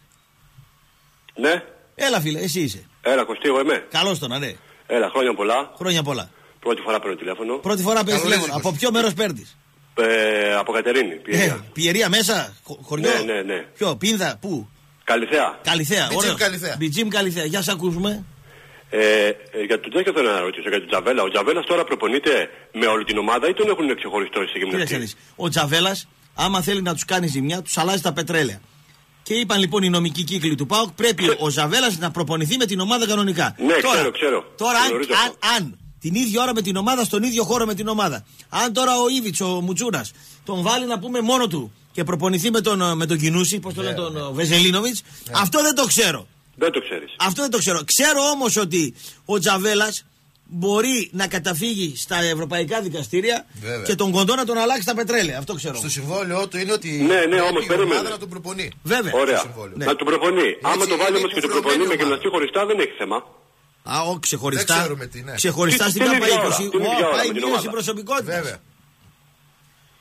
S16: Ναι,
S4: Έλα, φίλε, εσύ είσαι.
S16: έλα Κωστή, εγώ είμαι.
S4: Καλώς τον, ναι.
S16: Έλα, χρόνια πολλά.
S4: Χρόνια πολλά.
S16: Πρώτη φορά παίρνω τηλέφωνο.
S4: Πρώτη φορά παίρνεις
S5: Καλώς
S4: τηλέφωνο.
S5: ήρθες.
S4: Από ποιο μέρος παίρνεις;
S16: Ε, από Κατερίνη,
S4: Ε,
S16: Πιερία.
S4: πιερία μέσα, χω- χωριό.
S16: Ναι, ναι, ναι.
S4: Ποιο, πίνδα, πού;
S16: Καλυθέα.
S4: Καλυθέα.
S5: Μπιτζίμ
S4: ωραίο.
S5: Καλυθέα.
S4: Μπιτζίμ Καλυθέα. Για σε ακούσουμε.
S16: Ε, ε, για τον Τζέκο θέλω να ρωτήσω, για τον Τζαβέλα. Ο Τζαβέλας τώρα προπονείται με όλη την ομάδα ή τον έχουν ξεχωριστό σε
S4: Κοίταξε να
S16: γυμναστή;
S4: δεις. Ο Τζαβέλας, άμα θέλει να τους κάνει ζημιά, τους αλλάζει τα πετρέλαια. Και είπαν λοιπόν οι νομικοί κύκλοι του ΠΑΟΚ πρέπει ο Ζαβέλα να προπονηθεί με την ομάδα κανονικά.
S16: Ναι,
S4: τώρα,
S16: ξέρω, ξέρω.
S4: Τώρα,
S16: Το
S4: αν,
S16: γνωρίζω
S4: αν,
S16: αυτό.
S4: αν την ίδια ώρα με την ομάδα, στον ίδιο χώρο με την ομάδα, αν τώρα ο Ήβιτ, ο Μουτσούρα, τον βάλει να πούμε μόνο του και προπονηθεί με τον, με τον Κινούση, πώς το λένε τον ναι. Βεζελίνοβιτς, αυτό δεν το ξέρω.
S16: Δεν το ξέρεις.
S4: Αυτό δεν το ξέρω. Ξέρω όμως ότι ο Τζαβέλας μπορεί να καταφύγει στα ευρωπαϊκά δικαστήρια
S5: Βέβαια.
S4: και τον κοντό να τον αλλάξει τα πετρέλαια. Αυτό ξέρω.
S5: Στο συμβόλαιό του είναι ότι
S16: Ναι, ναι,
S5: πρέπει
S16: όμως
S5: η
S16: περίμενε.
S5: ομάδα να τον προπονεί.
S4: Βέβαια.
S16: Ωραία.
S5: συμβόλαιο.
S4: Ναι.
S16: Να του προπονεί. Άμα το βάλει
S5: είναι
S16: όμως και του
S5: υποχρεωμένη
S16: προπονεί με
S5: ομάδα.
S16: γυμναστή χωριστά δεν έχει θέμα.
S4: Α, ο, ξεχωριστά.
S5: Δεν ξέρουμε τι, ναι.
S4: Ξεχωριστά
S16: Τι-
S4: στην
S16: την
S4: ΚΑΠΑ
S16: ίδια ώρα,
S4: 20.
S16: την ίδια ώρα
S4: Πάει
S16: με την
S4: μείωση
S16: ομάδα.
S4: προσωπικότητα.
S5: Βέβαια.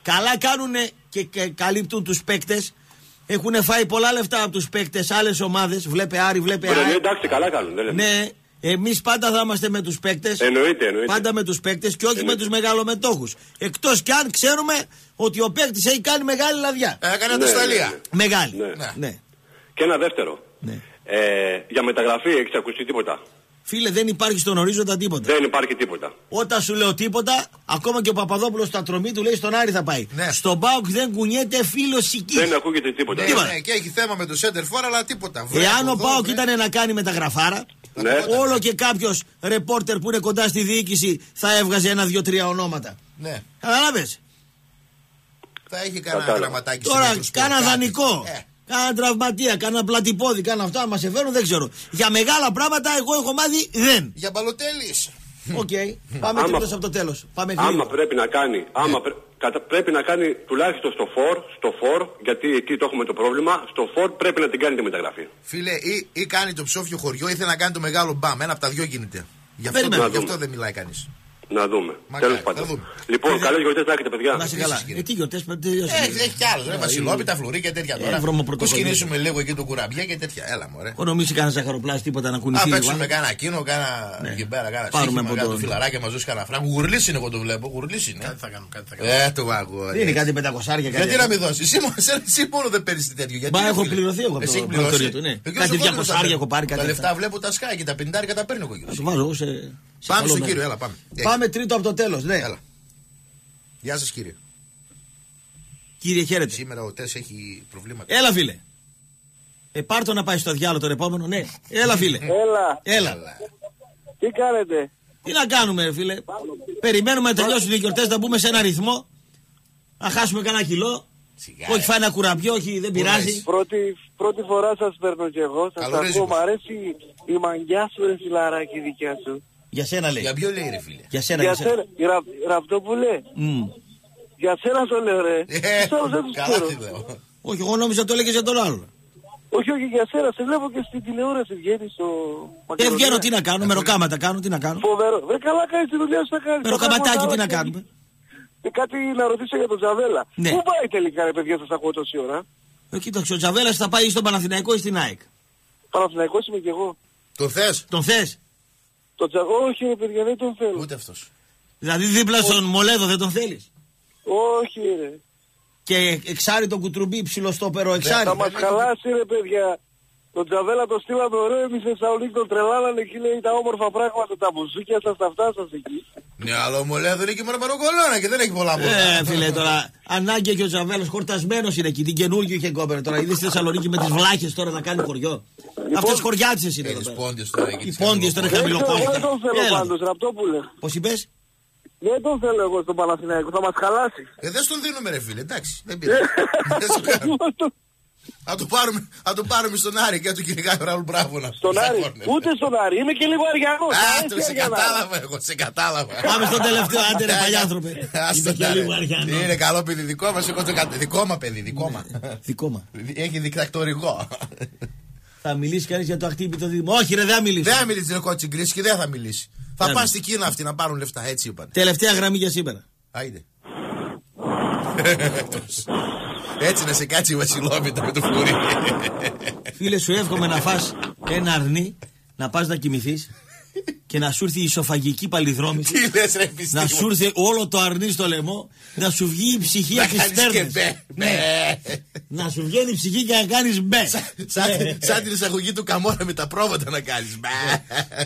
S4: Καλά κάνουν και, και καλύπτουν τους παίκτες. Έχουν φάει πολλά λεφτά από τους παίκτες, άλλες ομάδες. Βλέπε Άρη, βλέπε
S16: Ωραία, ναι,
S4: Άρη.
S16: εντάξει, καλά κάνουν. Δεν λέμε.
S4: Ναι, εμείς πάντα θα είμαστε με τους παίκτες.
S16: Εννοείται, εννοείται.
S4: Πάντα με τους παίκτες και όχι με
S16: Εννοείται.
S4: τους μεγαλομετόχους. Εκτός κι αν ξέρουμε ότι ο παίκτης έχει κάνει μεγάλη λαδιά.
S5: Ε, Έκανε
S16: Ναι,
S5: ατασταλία.
S16: ναι, ναι.
S4: Μεγάλη.
S16: Ναι.
S4: ναι.
S16: Και ένα δεύτερο.
S4: ναι.
S16: Ε, για μεταγραφή έχεις ακουστεί τίποτα;
S4: Φίλε, δεν υπάρχει στον ορίζοντα τίποτα.
S16: Δεν υπάρχει τίποτα.
S4: Όταν σου λέω τίποτα, ακόμα και ο Παπαδόπουλος στα τρομή του λέει στον Άρη θα πάει.
S5: Ναι.
S4: Στον Μπάουκ δεν κουνιέται φίλος εκεί.
S16: Δεν ακούγεται τίποτα.
S5: Ναι,
S4: Τίποτα.
S5: ναι, και έχει θέμα με το center for, αλλά τίποτα. Βρε,
S4: Εάν ο
S5: εδώ,
S4: Πάοκ
S5: βρε.
S4: ήταν να κάνει μεταγραφάρα,
S16: Ναι.
S4: όλο και κάποιος ρεπόρτερ που είναι κοντά στη διοίκηση θα έβγαζε ένα-δύο-τρία ονόματα.
S5: Ναι,
S4: Κατάλαβε.
S5: θα έχει κανένα
S16: Κατάλαβα.
S5: γραμματάκι
S4: Τώρα
S5: συνήθως που
S4: κάνα
S5: κάτι.
S4: δανεικό.
S5: Ε,
S4: Κάνα τραυματία, κάνα πλατυπόδι, κάνα αυτό. Αν μας φέρουν δεν ξέρω. Για μεγάλα πράγματα εγώ έχω μάθει δεν.
S5: Για Μπαλοτέλης.
S4: Οκ. Πάμε
S16: Άμα-
S4: τρίτο από το τέλος. Πάμε
S16: Άμα
S4: γρήγορα.
S16: πρέπει να κάνει, άμα πρέ- κατα- πρέπει να κάνει τουλάχιστον στο φορ, στο φορ, γιατί εκεί το έχουμε το πρόβλημα, στο φορ πρέπει να την κάνει τη μεταγραφή.
S5: Φίλε, ή, ή κάνει το ψόφιο χωριό, ή θέλει να κάνει το μεγάλο μπαμ. Ένα από τα δυο γίνεται. Γι' αυτό,
S4: Περίμενε.
S5: γι' αυτό δεν μιλάει κανείς.
S16: Να δούμε.
S5: Μακάρι,
S16: Τέλος πάντων.
S5: θα δούμε.
S16: Λοιπόν, καλές γιορτές να έχετε, παιδιά.
S4: Να είσαι
S5: Επίσης,
S4: καλά.
S5: κύριε.
S4: Ε, τι γιορτές
S5: Έχει, έχει κι άλλο. Ρε Βασιλόπιτα, φλουρί και τέτοια
S4: Ε,
S5: τώρα. Πώς
S4: βρωμοπρωτοκολλή.
S5: κινήσουμε λίγο εκεί το κουραμπιέ και τέτοια. Έλα μου, ρε.
S4: Ο νομίζει κανένα ζαχαροπλάστη τίποτα να
S5: Α,
S4: κουνηθεί.
S5: παίξουμε
S4: λίγο.
S5: κάνα κίνο, κάνα
S4: Ναι.
S5: εκεί πέρα, κάνα
S4: Πάρουμε
S5: σύγχυμα,
S4: από
S5: κάνα
S4: το-
S5: το φιλαράκι μα δώσει κανένα φράγκο. Γουρλής είναι, εγώ το βλέπω. Γουρλής είναι.
S6: Κάτι θα κάνω, κάτι θα κάνω.
S5: Ε, το βάγω.
S4: Δεν είναι κάτι πεντακοσάρια κάτι.
S5: Γιατί να μην δώσεις, εσύ μόνο, εσύ μόνο δεν παίρνεις τέτοιο. Γιατί,
S4: Μα
S5: ρε,
S4: έχω
S5: φίλε.
S4: πληρωθεί εγώ από
S5: Εσύ
S4: το
S5: έχει πληρώσεις.
S4: πρακτορείο του, ναι.
S5: Ο κύριος
S4: Κάτι
S5: ο Κόκκινος
S4: 200
S5: τα
S4: έχω πάρει,
S5: Τα
S4: κάτι
S5: λεφτά
S4: αυτά.
S5: βλέπω τα σκάει και τα πεντάρια τα παίρνει ο κόκκινος.
S4: Το βάζω εγώ σε. σε
S5: Πάμε
S4: καλό
S5: στον
S4: μέρος.
S5: κύριο, έλα πάμε.
S4: Πάμε τρίτο από το τέλος. Ναι.
S5: Έλα. Γεια σας κύριε.
S4: Κύριε, χαίρετε.
S5: Σήμερα ο Τέσ έχει προβλήματα.
S4: Έλα, φίλε. Ε, πάρ' το να πάει στο διάλογο τον επόμενο, ναι. Έλα, φίλε.
S11: Έλα,
S4: Έλα.
S11: τι κάνετε;
S4: Τι να κάνουμε, ρε φίλε. Περιμένουμε να τελειώσουν οι γιορτές να μπούμε σε ένα ρυθμό. Να χάσουμε κανένα κιλό.
S5: Σιγά,
S4: όχι
S5: ε.
S4: φάει ένα κουραμπιό, όχι δεν πειράζει.
S11: Πρώτη, πρώτη φορά σας παίρνω κι εγώ. Σας
S5: Καλορίζικος.
S11: ακούω, μ' αρέσει η μαγιά σου ρε φιλαράκι η δικιά σου.
S4: Για σένα λέει.
S5: Για ποιο λέει ρε φίλε;
S4: Για σένα,
S11: Για
S4: για σένα.
S11: σένα, η Ρα- Ραπτόπουλε,
S4: Μμ.
S11: για σένα το λέω ρε.
S5: Ε,
S11: Τους άλλους δεν τους
S5: Καλά
S11: ξέρω.
S5: τι λέω.
S4: Όχι, εγώ νόμιζα το έλεγες για τον άλλο.
S11: Όχι, όχι, για σένα. Σε βλέπω και στην τηλεόραση βγαίνεις στο
S4: Ε,
S11: Μακεδονία.
S4: βγαίνω, τι να κάνω, μεροκάματα κάνω, τι να κάνω.
S11: Φοβερό. Βρε καλά κάνεις τη δουλειά σου, θα κάνεις.
S4: Μεροκαματάκι,
S11: Θα
S4: τι να
S11: κάνεις
S4: κάνουμε.
S11: Και κάτι να ρωτήσω για τον Τζαβέλα.
S4: Ναι.
S11: Πού πάει τελικά ρε παιδιά, σας ακούω τόση ώρα;
S4: Ε, κοίταξε, ο Τζαβέλας θα πάει ή στον Παναθηναϊκό ή στην ΑΕΚ;
S11: Παναθηναϊκός είμαι κι εγώ.
S5: Τον θες;
S4: Τον θες;
S15: Το τσαγό όχι ρε παιδιά δεν τον θέλω.
S5: Ούτε αυτός.
S4: Δηλαδή δίπλα στον Μολέδο δεν τον θέλεις;
S15: Όχι ρε.
S4: Και εξάρι το κουτρουμπί ψιλοστόπερο εξάρι.
S15: Θα μας χαλάσει ρε παιδιά. Τον Τζαβέλα το στείλαμε ωραίο εμείς στη Θεσσαλονίκη τον τρελάλανε εκεί λέει τα όμορφα πράγματα, τα μπουζούκια σας, τα αυτά σας εκεί.
S5: Ναι, αλλά ο Μολέδο είναι και μόνο παροκολώνα και δεν έχει πολλά πολλά.
S4: Ε, φίλε τώρα, ανάγκη και ο Τζαβέλος χορτασμένος είναι εκεί. Την καινούργιο είχε κόπερ τώρα. Είδες στη Θεσσαλονίκη με τις βλάχες τώρα να κάνει χωριό. Αυτές χωριάτσες είναι εδώ.
S5: Τις
S4: πέρα.
S5: πόντιες τώρα εκεί.
S4: Οι
S5: τις
S4: πόντιε τώρα
S15: Δεν θέλω,
S4: χαμηλοκόστια.
S15: δεν τον θέλω
S4: Έλα.
S15: πάντως, Ραπτόπουλε.
S4: Πώς είπες,
S15: Δεν τον θέλω εγώ στον Παναθηναϊκό, θα μας χαλάσει.
S5: Ε, δεν στον δίνουμε ρε φίλε, εντάξει, δεν πειράζει. Δεν σου κάνω. Θα το πάρουμε, θα το πάρουμε στον Άρη και θα του κυνηγάει ο Ραούλ Μπράβο να
S15: Στον
S5: να
S15: Άρη,
S5: κόρνερ.
S15: ούτε στον Άρη, είμαι και λίγο αριανός.
S5: Α,
S15: αρέσει
S5: το
S15: η
S5: σε
S15: Αριανάρα.
S5: κατάλαβα εγώ, σε κατάλαβα.
S4: Πάμε στο τελευταίο, άντε ρε παλιάνθρωπε.
S5: Άστο
S4: Είμαι και
S5: τα, ρε.
S4: λίγο αριανό.
S5: Είναι καλό παιδί δικό μας, εγώ το κα- Δικό μα παιδί, δικό μα.
S4: Δικό μα.
S5: Έχει δικτακτορικό.
S4: Θα μιλήσει κανείς για το αχτύπητο δίδυμο. Όχι, ρε, δεν θα μιλήσει.
S5: Δεν θα μιλήσει την κότσι γκρίση και δεν θα μιλήσει. Θα
S4: Δεν
S5: πάνε
S4: θα
S5: στην Κίνα αυτοί να πάρουν λεφτά, έτσι είπαν.
S4: Τελευταία γραμμή για σήμερα.
S5: Άιντε. Έτσι να σε κάτσει η Βασιλόπιτα με το φλουρί.
S4: Φίλε, σου εύχομαι να φας ένα αρνί, να πας να κοιμηθείς και να σου έρθει η ισοφαγική παλιδρόμηση.
S5: Τι λες ρε
S4: να
S5: πιστή
S4: σου
S5: μου.
S4: έρθει όλο το αρνί στο λαιμό, να σου βγει η ψυχή
S5: Να
S4: από τις
S5: κάνεις και
S4: στέρνες.
S5: μπε,
S4: Ναι. Να σου βγαίνει η ψυχή και να κάνεις μπε.
S5: Σαν- Σαν την εισαγωγή του καμόρα με τα πρόβατα να κάνεις. Μπα.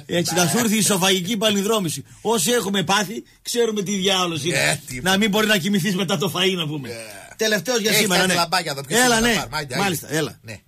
S4: Έτσι να σου έρθει η ισοφαγική παλινδρόμηση. Όσοι έχουμε πάθει, ξέρουμε τι διάολος είναι.
S5: Ε, τι-
S4: να μην μπορεί να κοιμηθείς μετά το φαΐ να πούμε. Τελευταίος για
S5: Έχει
S4: σήμερα.
S5: κάτι
S4: Ναι.
S5: λαμπάκια εδώ, ποιος
S4: Έλα,
S5: θέλει να
S4: ναι.
S5: πάρουμε. Άιντε, άιντε.
S4: Μάλιστα, έλα.
S5: Ναι.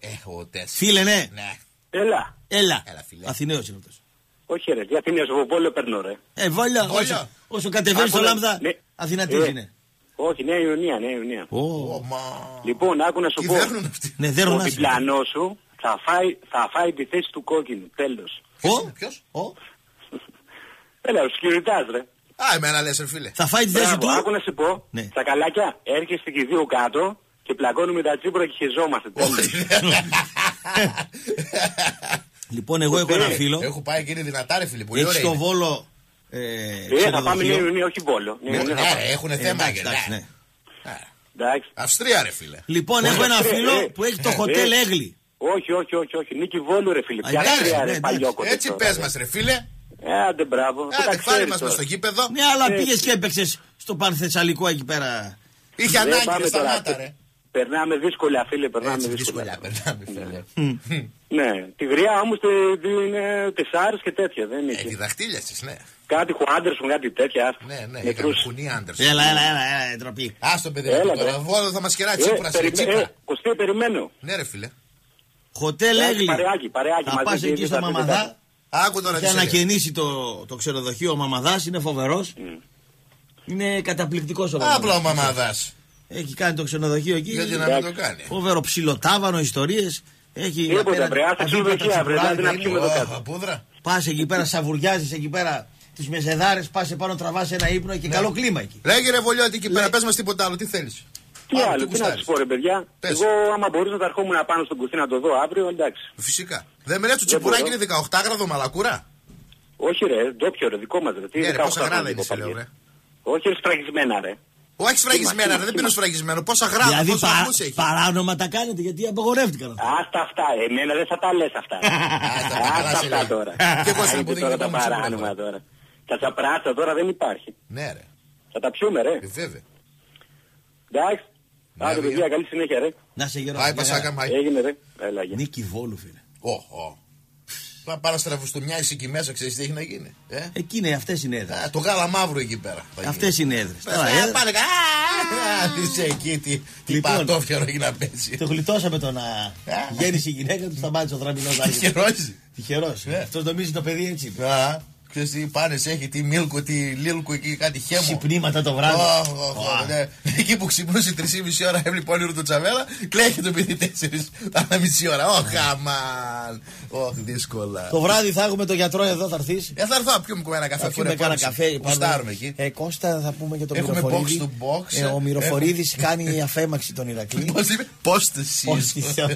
S5: Έχω τέσσερα.
S4: Φίλε, ναι.
S5: Ναι.
S11: Έλα.
S4: Έλα.
S5: Έλα, φίλε.
S4: Αθηναίος είναι αυτός.
S11: Όχι ρε, για Αθηνίας από πόλο παίρνω ρε.
S4: Ε, βόλιο.
S5: Βόλιο.
S4: Όσο, όσο κατεβαίνεις στο
S11: Άκου,
S4: λάμδα,
S11: ναι.
S4: Αθηνατής
S11: Ε.
S4: είναι.
S11: Όχι, Νέα Ιωνία, Νέα Ιωνία.
S4: Ω.
S5: Μα.
S11: Λοιπόν, άκου να σου
S5: Τι
S11: πω.
S5: δέρνουν αυτοί.
S4: Ναι,
S11: Ο
S4: δεν ρωνάζει.
S11: διπλανός σου θα φάει, θα φάει τη θέση του κόκκινου. Τέλος.
S4: Ω,
S5: Ποιος;
S4: ω.
S11: Έλα, ο σκυριτάς ρε.
S5: Α, εμένα λες ρε φίλε.
S4: Θα φάει τη θέση
S11: Μπράβο,
S4: του.
S11: άκου να σου πω.
S4: Ναι.
S11: Στα καλάκια έρχεστε και οι δύο κάτω και πλακώνουμε τα τσίπρα και χεζόμαστε. Τέλος.
S4: Λοιπόν, εγώ έχω ένα φίλο.
S5: Έχω πάει και είναι δυνατά ρε φίλε. Πολύ
S4: Έχει
S5: ωραία.
S4: στο
S5: είναι.
S4: βόλο. Ε,
S11: Ε, θα πάμε Νέα
S4: ξενοδοχείο.
S11: Ιωνία, όχι Βόλο. Νέα
S5: Ναι,
S11: Ιωνία θα
S5: ναι,
S11: πάμε.
S5: ρε, έχουνε
S4: Ε,
S5: θέμα.
S4: εντάξει,
S5: και,
S4: εντάξει,
S5: ναι.
S4: ναι.
S11: Εντάξει.
S5: Αυστρία ρε φίλε.
S4: Λοιπόν, έχω ένα
S11: Ε,
S4: φίλο
S11: ε,
S4: που έχει το
S11: ε,
S4: χοτέλ
S11: ε.
S4: Έγλη.
S11: Όχι, όχι, όχι, όχι. Νίκη Βόλου ρε φίλε.
S4: Α,
S11: Ποια
S4: εντάξει,
S11: Αυστρία
S4: ναι,
S11: ρε
S4: εντάξει.
S11: παλιόκοτο.
S5: Έτσι
S11: τώρα,
S5: πες
S11: ρε.
S5: μας ρε φίλε.
S11: Ε, άντε μπράβο. Το
S5: Άντε
S11: τα
S5: φάρε
S11: ξέρεις
S5: μας
S11: τώρα.
S5: στο γήπεδο.
S4: Ναι, αλλά
S11: Ε,
S4: πήγες και έπαιξες στο Πανθεσσαλικό εκεί πέρα.
S5: Είχε
S11: Δεν
S5: ανάγκη
S11: πάμε
S5: ρε
S11: τώρα.
S5: σταμάτα ρε.
S11: Περνάμε δύσκολα φίλε, περνάμε
S5: Έτσι
S11: δύσκολα.
S5: δύσκολα περνάμε φίλε.
S11: Ναι, τη γριά όμως τε- τε- είναι τεσσάρες και τέτοια, δεν
S5: Ε,
S11: είναι.
S5: της δαχτύλιασες ναι.
S11: Κάτι Χουάντερσον, κάτι τέτοια. άστα.
S5: Ναι, ναι,
S11: Νεκρούς.
S5: είχαμε κουνή άντρες.
S4: Έλα, έλα, έλα, έλα, ε, ντροπή.
S5: Ας τον παιδί
S11: Έλα,
S5: μου τώρα.
S11: ρε.
S5: Βόλο θα μας κεράσει
S11: Ε,
S5: τσίπρα σε
S11: περιμέ-
S5: τσίπρα.
S11: ε, Κωστή, περιμένω.
S5: Ναι ρε φίλε.
S4: Χοτέλ
S11: Εντάξει,
S4: Έγλη.
S11: παρεάκι, παρεάκι,
S4: Θα
S11: μαζί
S4: πας
S11: και
S4: εκεί
S11: οι
S4: στο
S11: δύο θα
S4: Μαμαδά.
S11: Πείτε
S5: Άκου τώρα τι
S4: Έχει
S5: σε λέει.
S4: ανακαινήσει το, το ξενοδοχείο ο Μαμαδάς, είναι φοβερός. Είναι καταπληκτικός ο Μαμαδάς.
S5: Απλά ο μαμάδας.
S4: Έχει κάνει το ξενοδοχείο εκεί.
S5: Γιατί να μην το κάνει.
S4: Φοβερό ψιλοτάβανο, ιστορίες. Έχει
S11: Τίποτα, βρε, άσε ξενοδοχεία, βρε, άντε να πιούμε εδώ κάτω.
S5: Πούδρα.
S4: Πας εκεί πέρα, σαβουριάζεις εκεί πέρα τις μεσεδάρε, πας επάνω, τραβάς ένα ύπνο και καλό κλίμα εκεί.
S5: Λέγε ρε Βολιώτη εκεί πέρα, πες μας τίποτα άλλο, τι θέλεις.
S11: Τι
S5: Άλλο,
S11: άλλο,
S5: τι
S11: τι να
S5: γουστάρεις.
S11: σου πω ρε παιδιά.
S5: Πες.
S11: Εγώ άμα μπορούσα θα ερχόμουν πάνω στον κουστί να το δω αύριο, εντάξει.
S5: Φυσικά. Δεν με λες το
S11: Δεν
S5: τσιπουράκι
S11: μπορώ.
S5: είναι 18 γράδο μαλακούρα;
S11: Όχι ρε, ντόπιο ρε, δικό μας ρε. Τι
S5: Ναι, ρε,
S11: 18
S5: πόσα γράδα
S11: χρόνια
S5: είναι σε λέω,
S11: κοπαγιά.
S5: ρε.
S11: Όχι ρε, σφραγισμένα ρε.
S5: Όχι σφραγισμένα, ρε,
S11: μα,
S5: δεν
S11: τι
S5: πίνω
S11: μα.
S5: σφραγισμένο. Πόσα γράδα,
S4: δηλαδή
S5: πόσα
S4: πα,
S5: βαθμούς έχεις;
S4: παράνομα τα κάνετε γιατί απαγορεύτηκαν αυτά.
S11: Άστα αυτά, εμένα δεν θα τα λες αυτά.
S5: Άστα, καλά
S11: Άστα
S5: σε
S11: αυτά
S5: λέει.
S11: τώρα.
S5: Και εγώ στην
S11: Άιντε
S5: υποδοχή
S11: τώρα
S5: θα
S11: τα
S5: μου ξύπνα,
S11: παράνομα
S5: τώρα.
S11: τώρα. Τα τσαπράτσα τώρα δεν υπάρχει.
S5: Ναι ρε,
S11: Θα τα πιούμε ρε.
S5: ε, βέβαια.
S11: Εντάξει.
S5: Ναι,
S11: Άντε
S5: παιδιά.
S11: παιδιά, καλή συνέχεια ρε.
S4: Να σε γερό.
S5: Πάει
S4: Γεια.
S5: πασάκα μάι.
S11: Έγινε ρε. Έλα, γεια.
S4: Νίκη Βόλου, φίλε.
S5: Ω, ω. Θα πάρω στραβουστουμιάσει εκεί μέσα, ξέρεις τι έχει να γίνει. Ε;
S4: Εκεί είναι, αυτές είναι έδρες.
S5: Α, το γάλα μαύρο εκεί πέρα. θα γίνει.
S4: Αυτές είναι έδρες.
S5: Πες, α, πάνε κα- Α, τι είσαι εκεί, τι, τι
S4: Λοιπόν.
S5: πατόφιαρο έχει να πέσει.
S4: Το γλιτώσαμε το να γέννησε η γυναίκα του, σταμάτησε ο δραμινό
S5: Χαιρόζει.
S4: Τυχερός.
S5: Ναι.
S4: Αυτός νομίζει το παιδί έτσι.
S5: Α, ξέρεις τι πάνες έχει, τι μίλκο, τι λίλκο εκεί, κάτι χέμο.
S4: Ξυπνήματα το βράδυ.
S5: Ωχ, ωχ, ωχ, ναι. Εκεί που ξυπνούσε 3,5 ώρα έβλεπε όνειρο του Τσαβέλα, κλαίγε το παιδί 4 ανά μισή ώρα. Ωχ, αμάν. Ωχ, δύσκολα.
S4: Το βράδυ θα έχουμε τον γιατρό εδώ, θα έρθεις;
S5: Ε, θα έρθω να πιούμε ένα καφέ.
S4: Θα
S5: αφού
S4: πιούμε
S5: είναι
S4: κάνα
S5: επόμενη.
S4: καφέ.
S5: Γουστάρουμε εκεί.
S4: Ε, Κώστα, θα πούμε για τον
S5: Έχουμε
S4: Μυροφορίδη.
S5: box to box.
S4: Ε, ο Μυροφορίδης κάνει αφέμαξη τον Ηρακλή.
S5: Πώς είπε, πώς το σύστημα.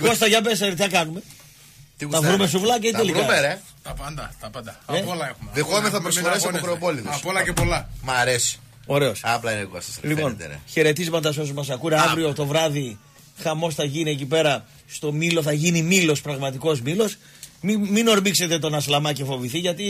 S4: Κώστα, για πες, ρε, τι θα κάνουμε; Θα βρούμε σουβλάκια ή
S5: Θα
S4: τελικά;
S5: βρούμε, ρε.
S6: Τα πάντα, τα πάντα.
S4: Ε;
S6: Από όλα έχουμε.
S5: Δεχόμεθα
S6: Έχουμε
S5: προσφορές από
S6: αγώνες, ναι.
S5: προπόλητες.
S6: Από όλα και πολλά.
S5: Μ' αρέσει.
S4: Ωραίος.
S5: Απλά είναι Κώστας. ρε,
S4: Λοιπόν,
S5: φαίνεται, ρε.
S4: χαιρετίσματα σε όσους μας ακούνε. Αύριο το βράδυ χαμός θα γίνει εκεί πέρα στο μήλο θα γίνει μήλος, πραγματικός μήλος. Μην, μην ορμήξετε τον Ασλαμά και φοβηθεί γιατί.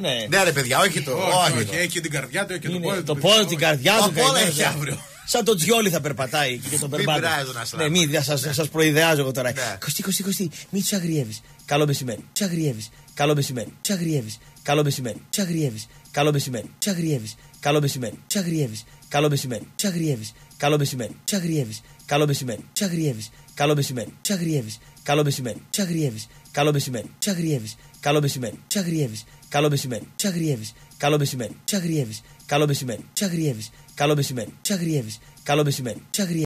S4: Ναι,
S5: Ναι, ρε παιδιά, όχι το.
S6: Όχι,
S5: Όχι,
S6: όχι, έχει και την καρδιά του, έχει και το
S4: είναι
S6: πόδι
S4: το
S6: του.
S4: πόδι, την καρδιά του.
S5: Από όλα
S4: καημένος,
S5: έχει
S4: ε.
S5: αύριο.
S4: Σαν το τζιόλι θα περπατάει και τον
S5: Μην
S4: περπάτα.
S5: πειράζει τον Ασλαμά.
S4: Ναι, μην σα σας προειδεάζω εγώ τώρα.
S5: Ναι.
S4: Κωστή, Κωστή, Κωστή, μην του αγριεύει. Καλό μεσημέρι. Του αγριεύει. Καλό μεσημέρι. Του αγριεύει. Καλό μεσημέρι. Του αγριεύει. Καλό μεσημέρι. Του αγριεύει. Καλό μεσημέρι. Του αγριεύει. Καλό μεσημέρι. Του αγριεύει. Καλό μεσημέρι. Του αγριεύει. Καλό μεσημέρι. Του αγριεύει. Καλό μεσημέρι. Του αγριεύει. Καλό μεσημέρι. Του αγριεύει. Καλό μεσημέρι. Του αγριεύει. Καλό μεσημέρι. Του αγριεύει. Καλό μεσημέρι. Του αγριεύει. Καλό μεσημέρι. Του αγριεύει. Καλό μεσημέρι. Του αγριεύει. Καλό μεσημέρι. Του αγριεύεις; Καλό μεσημέρι. Του αγριεύει.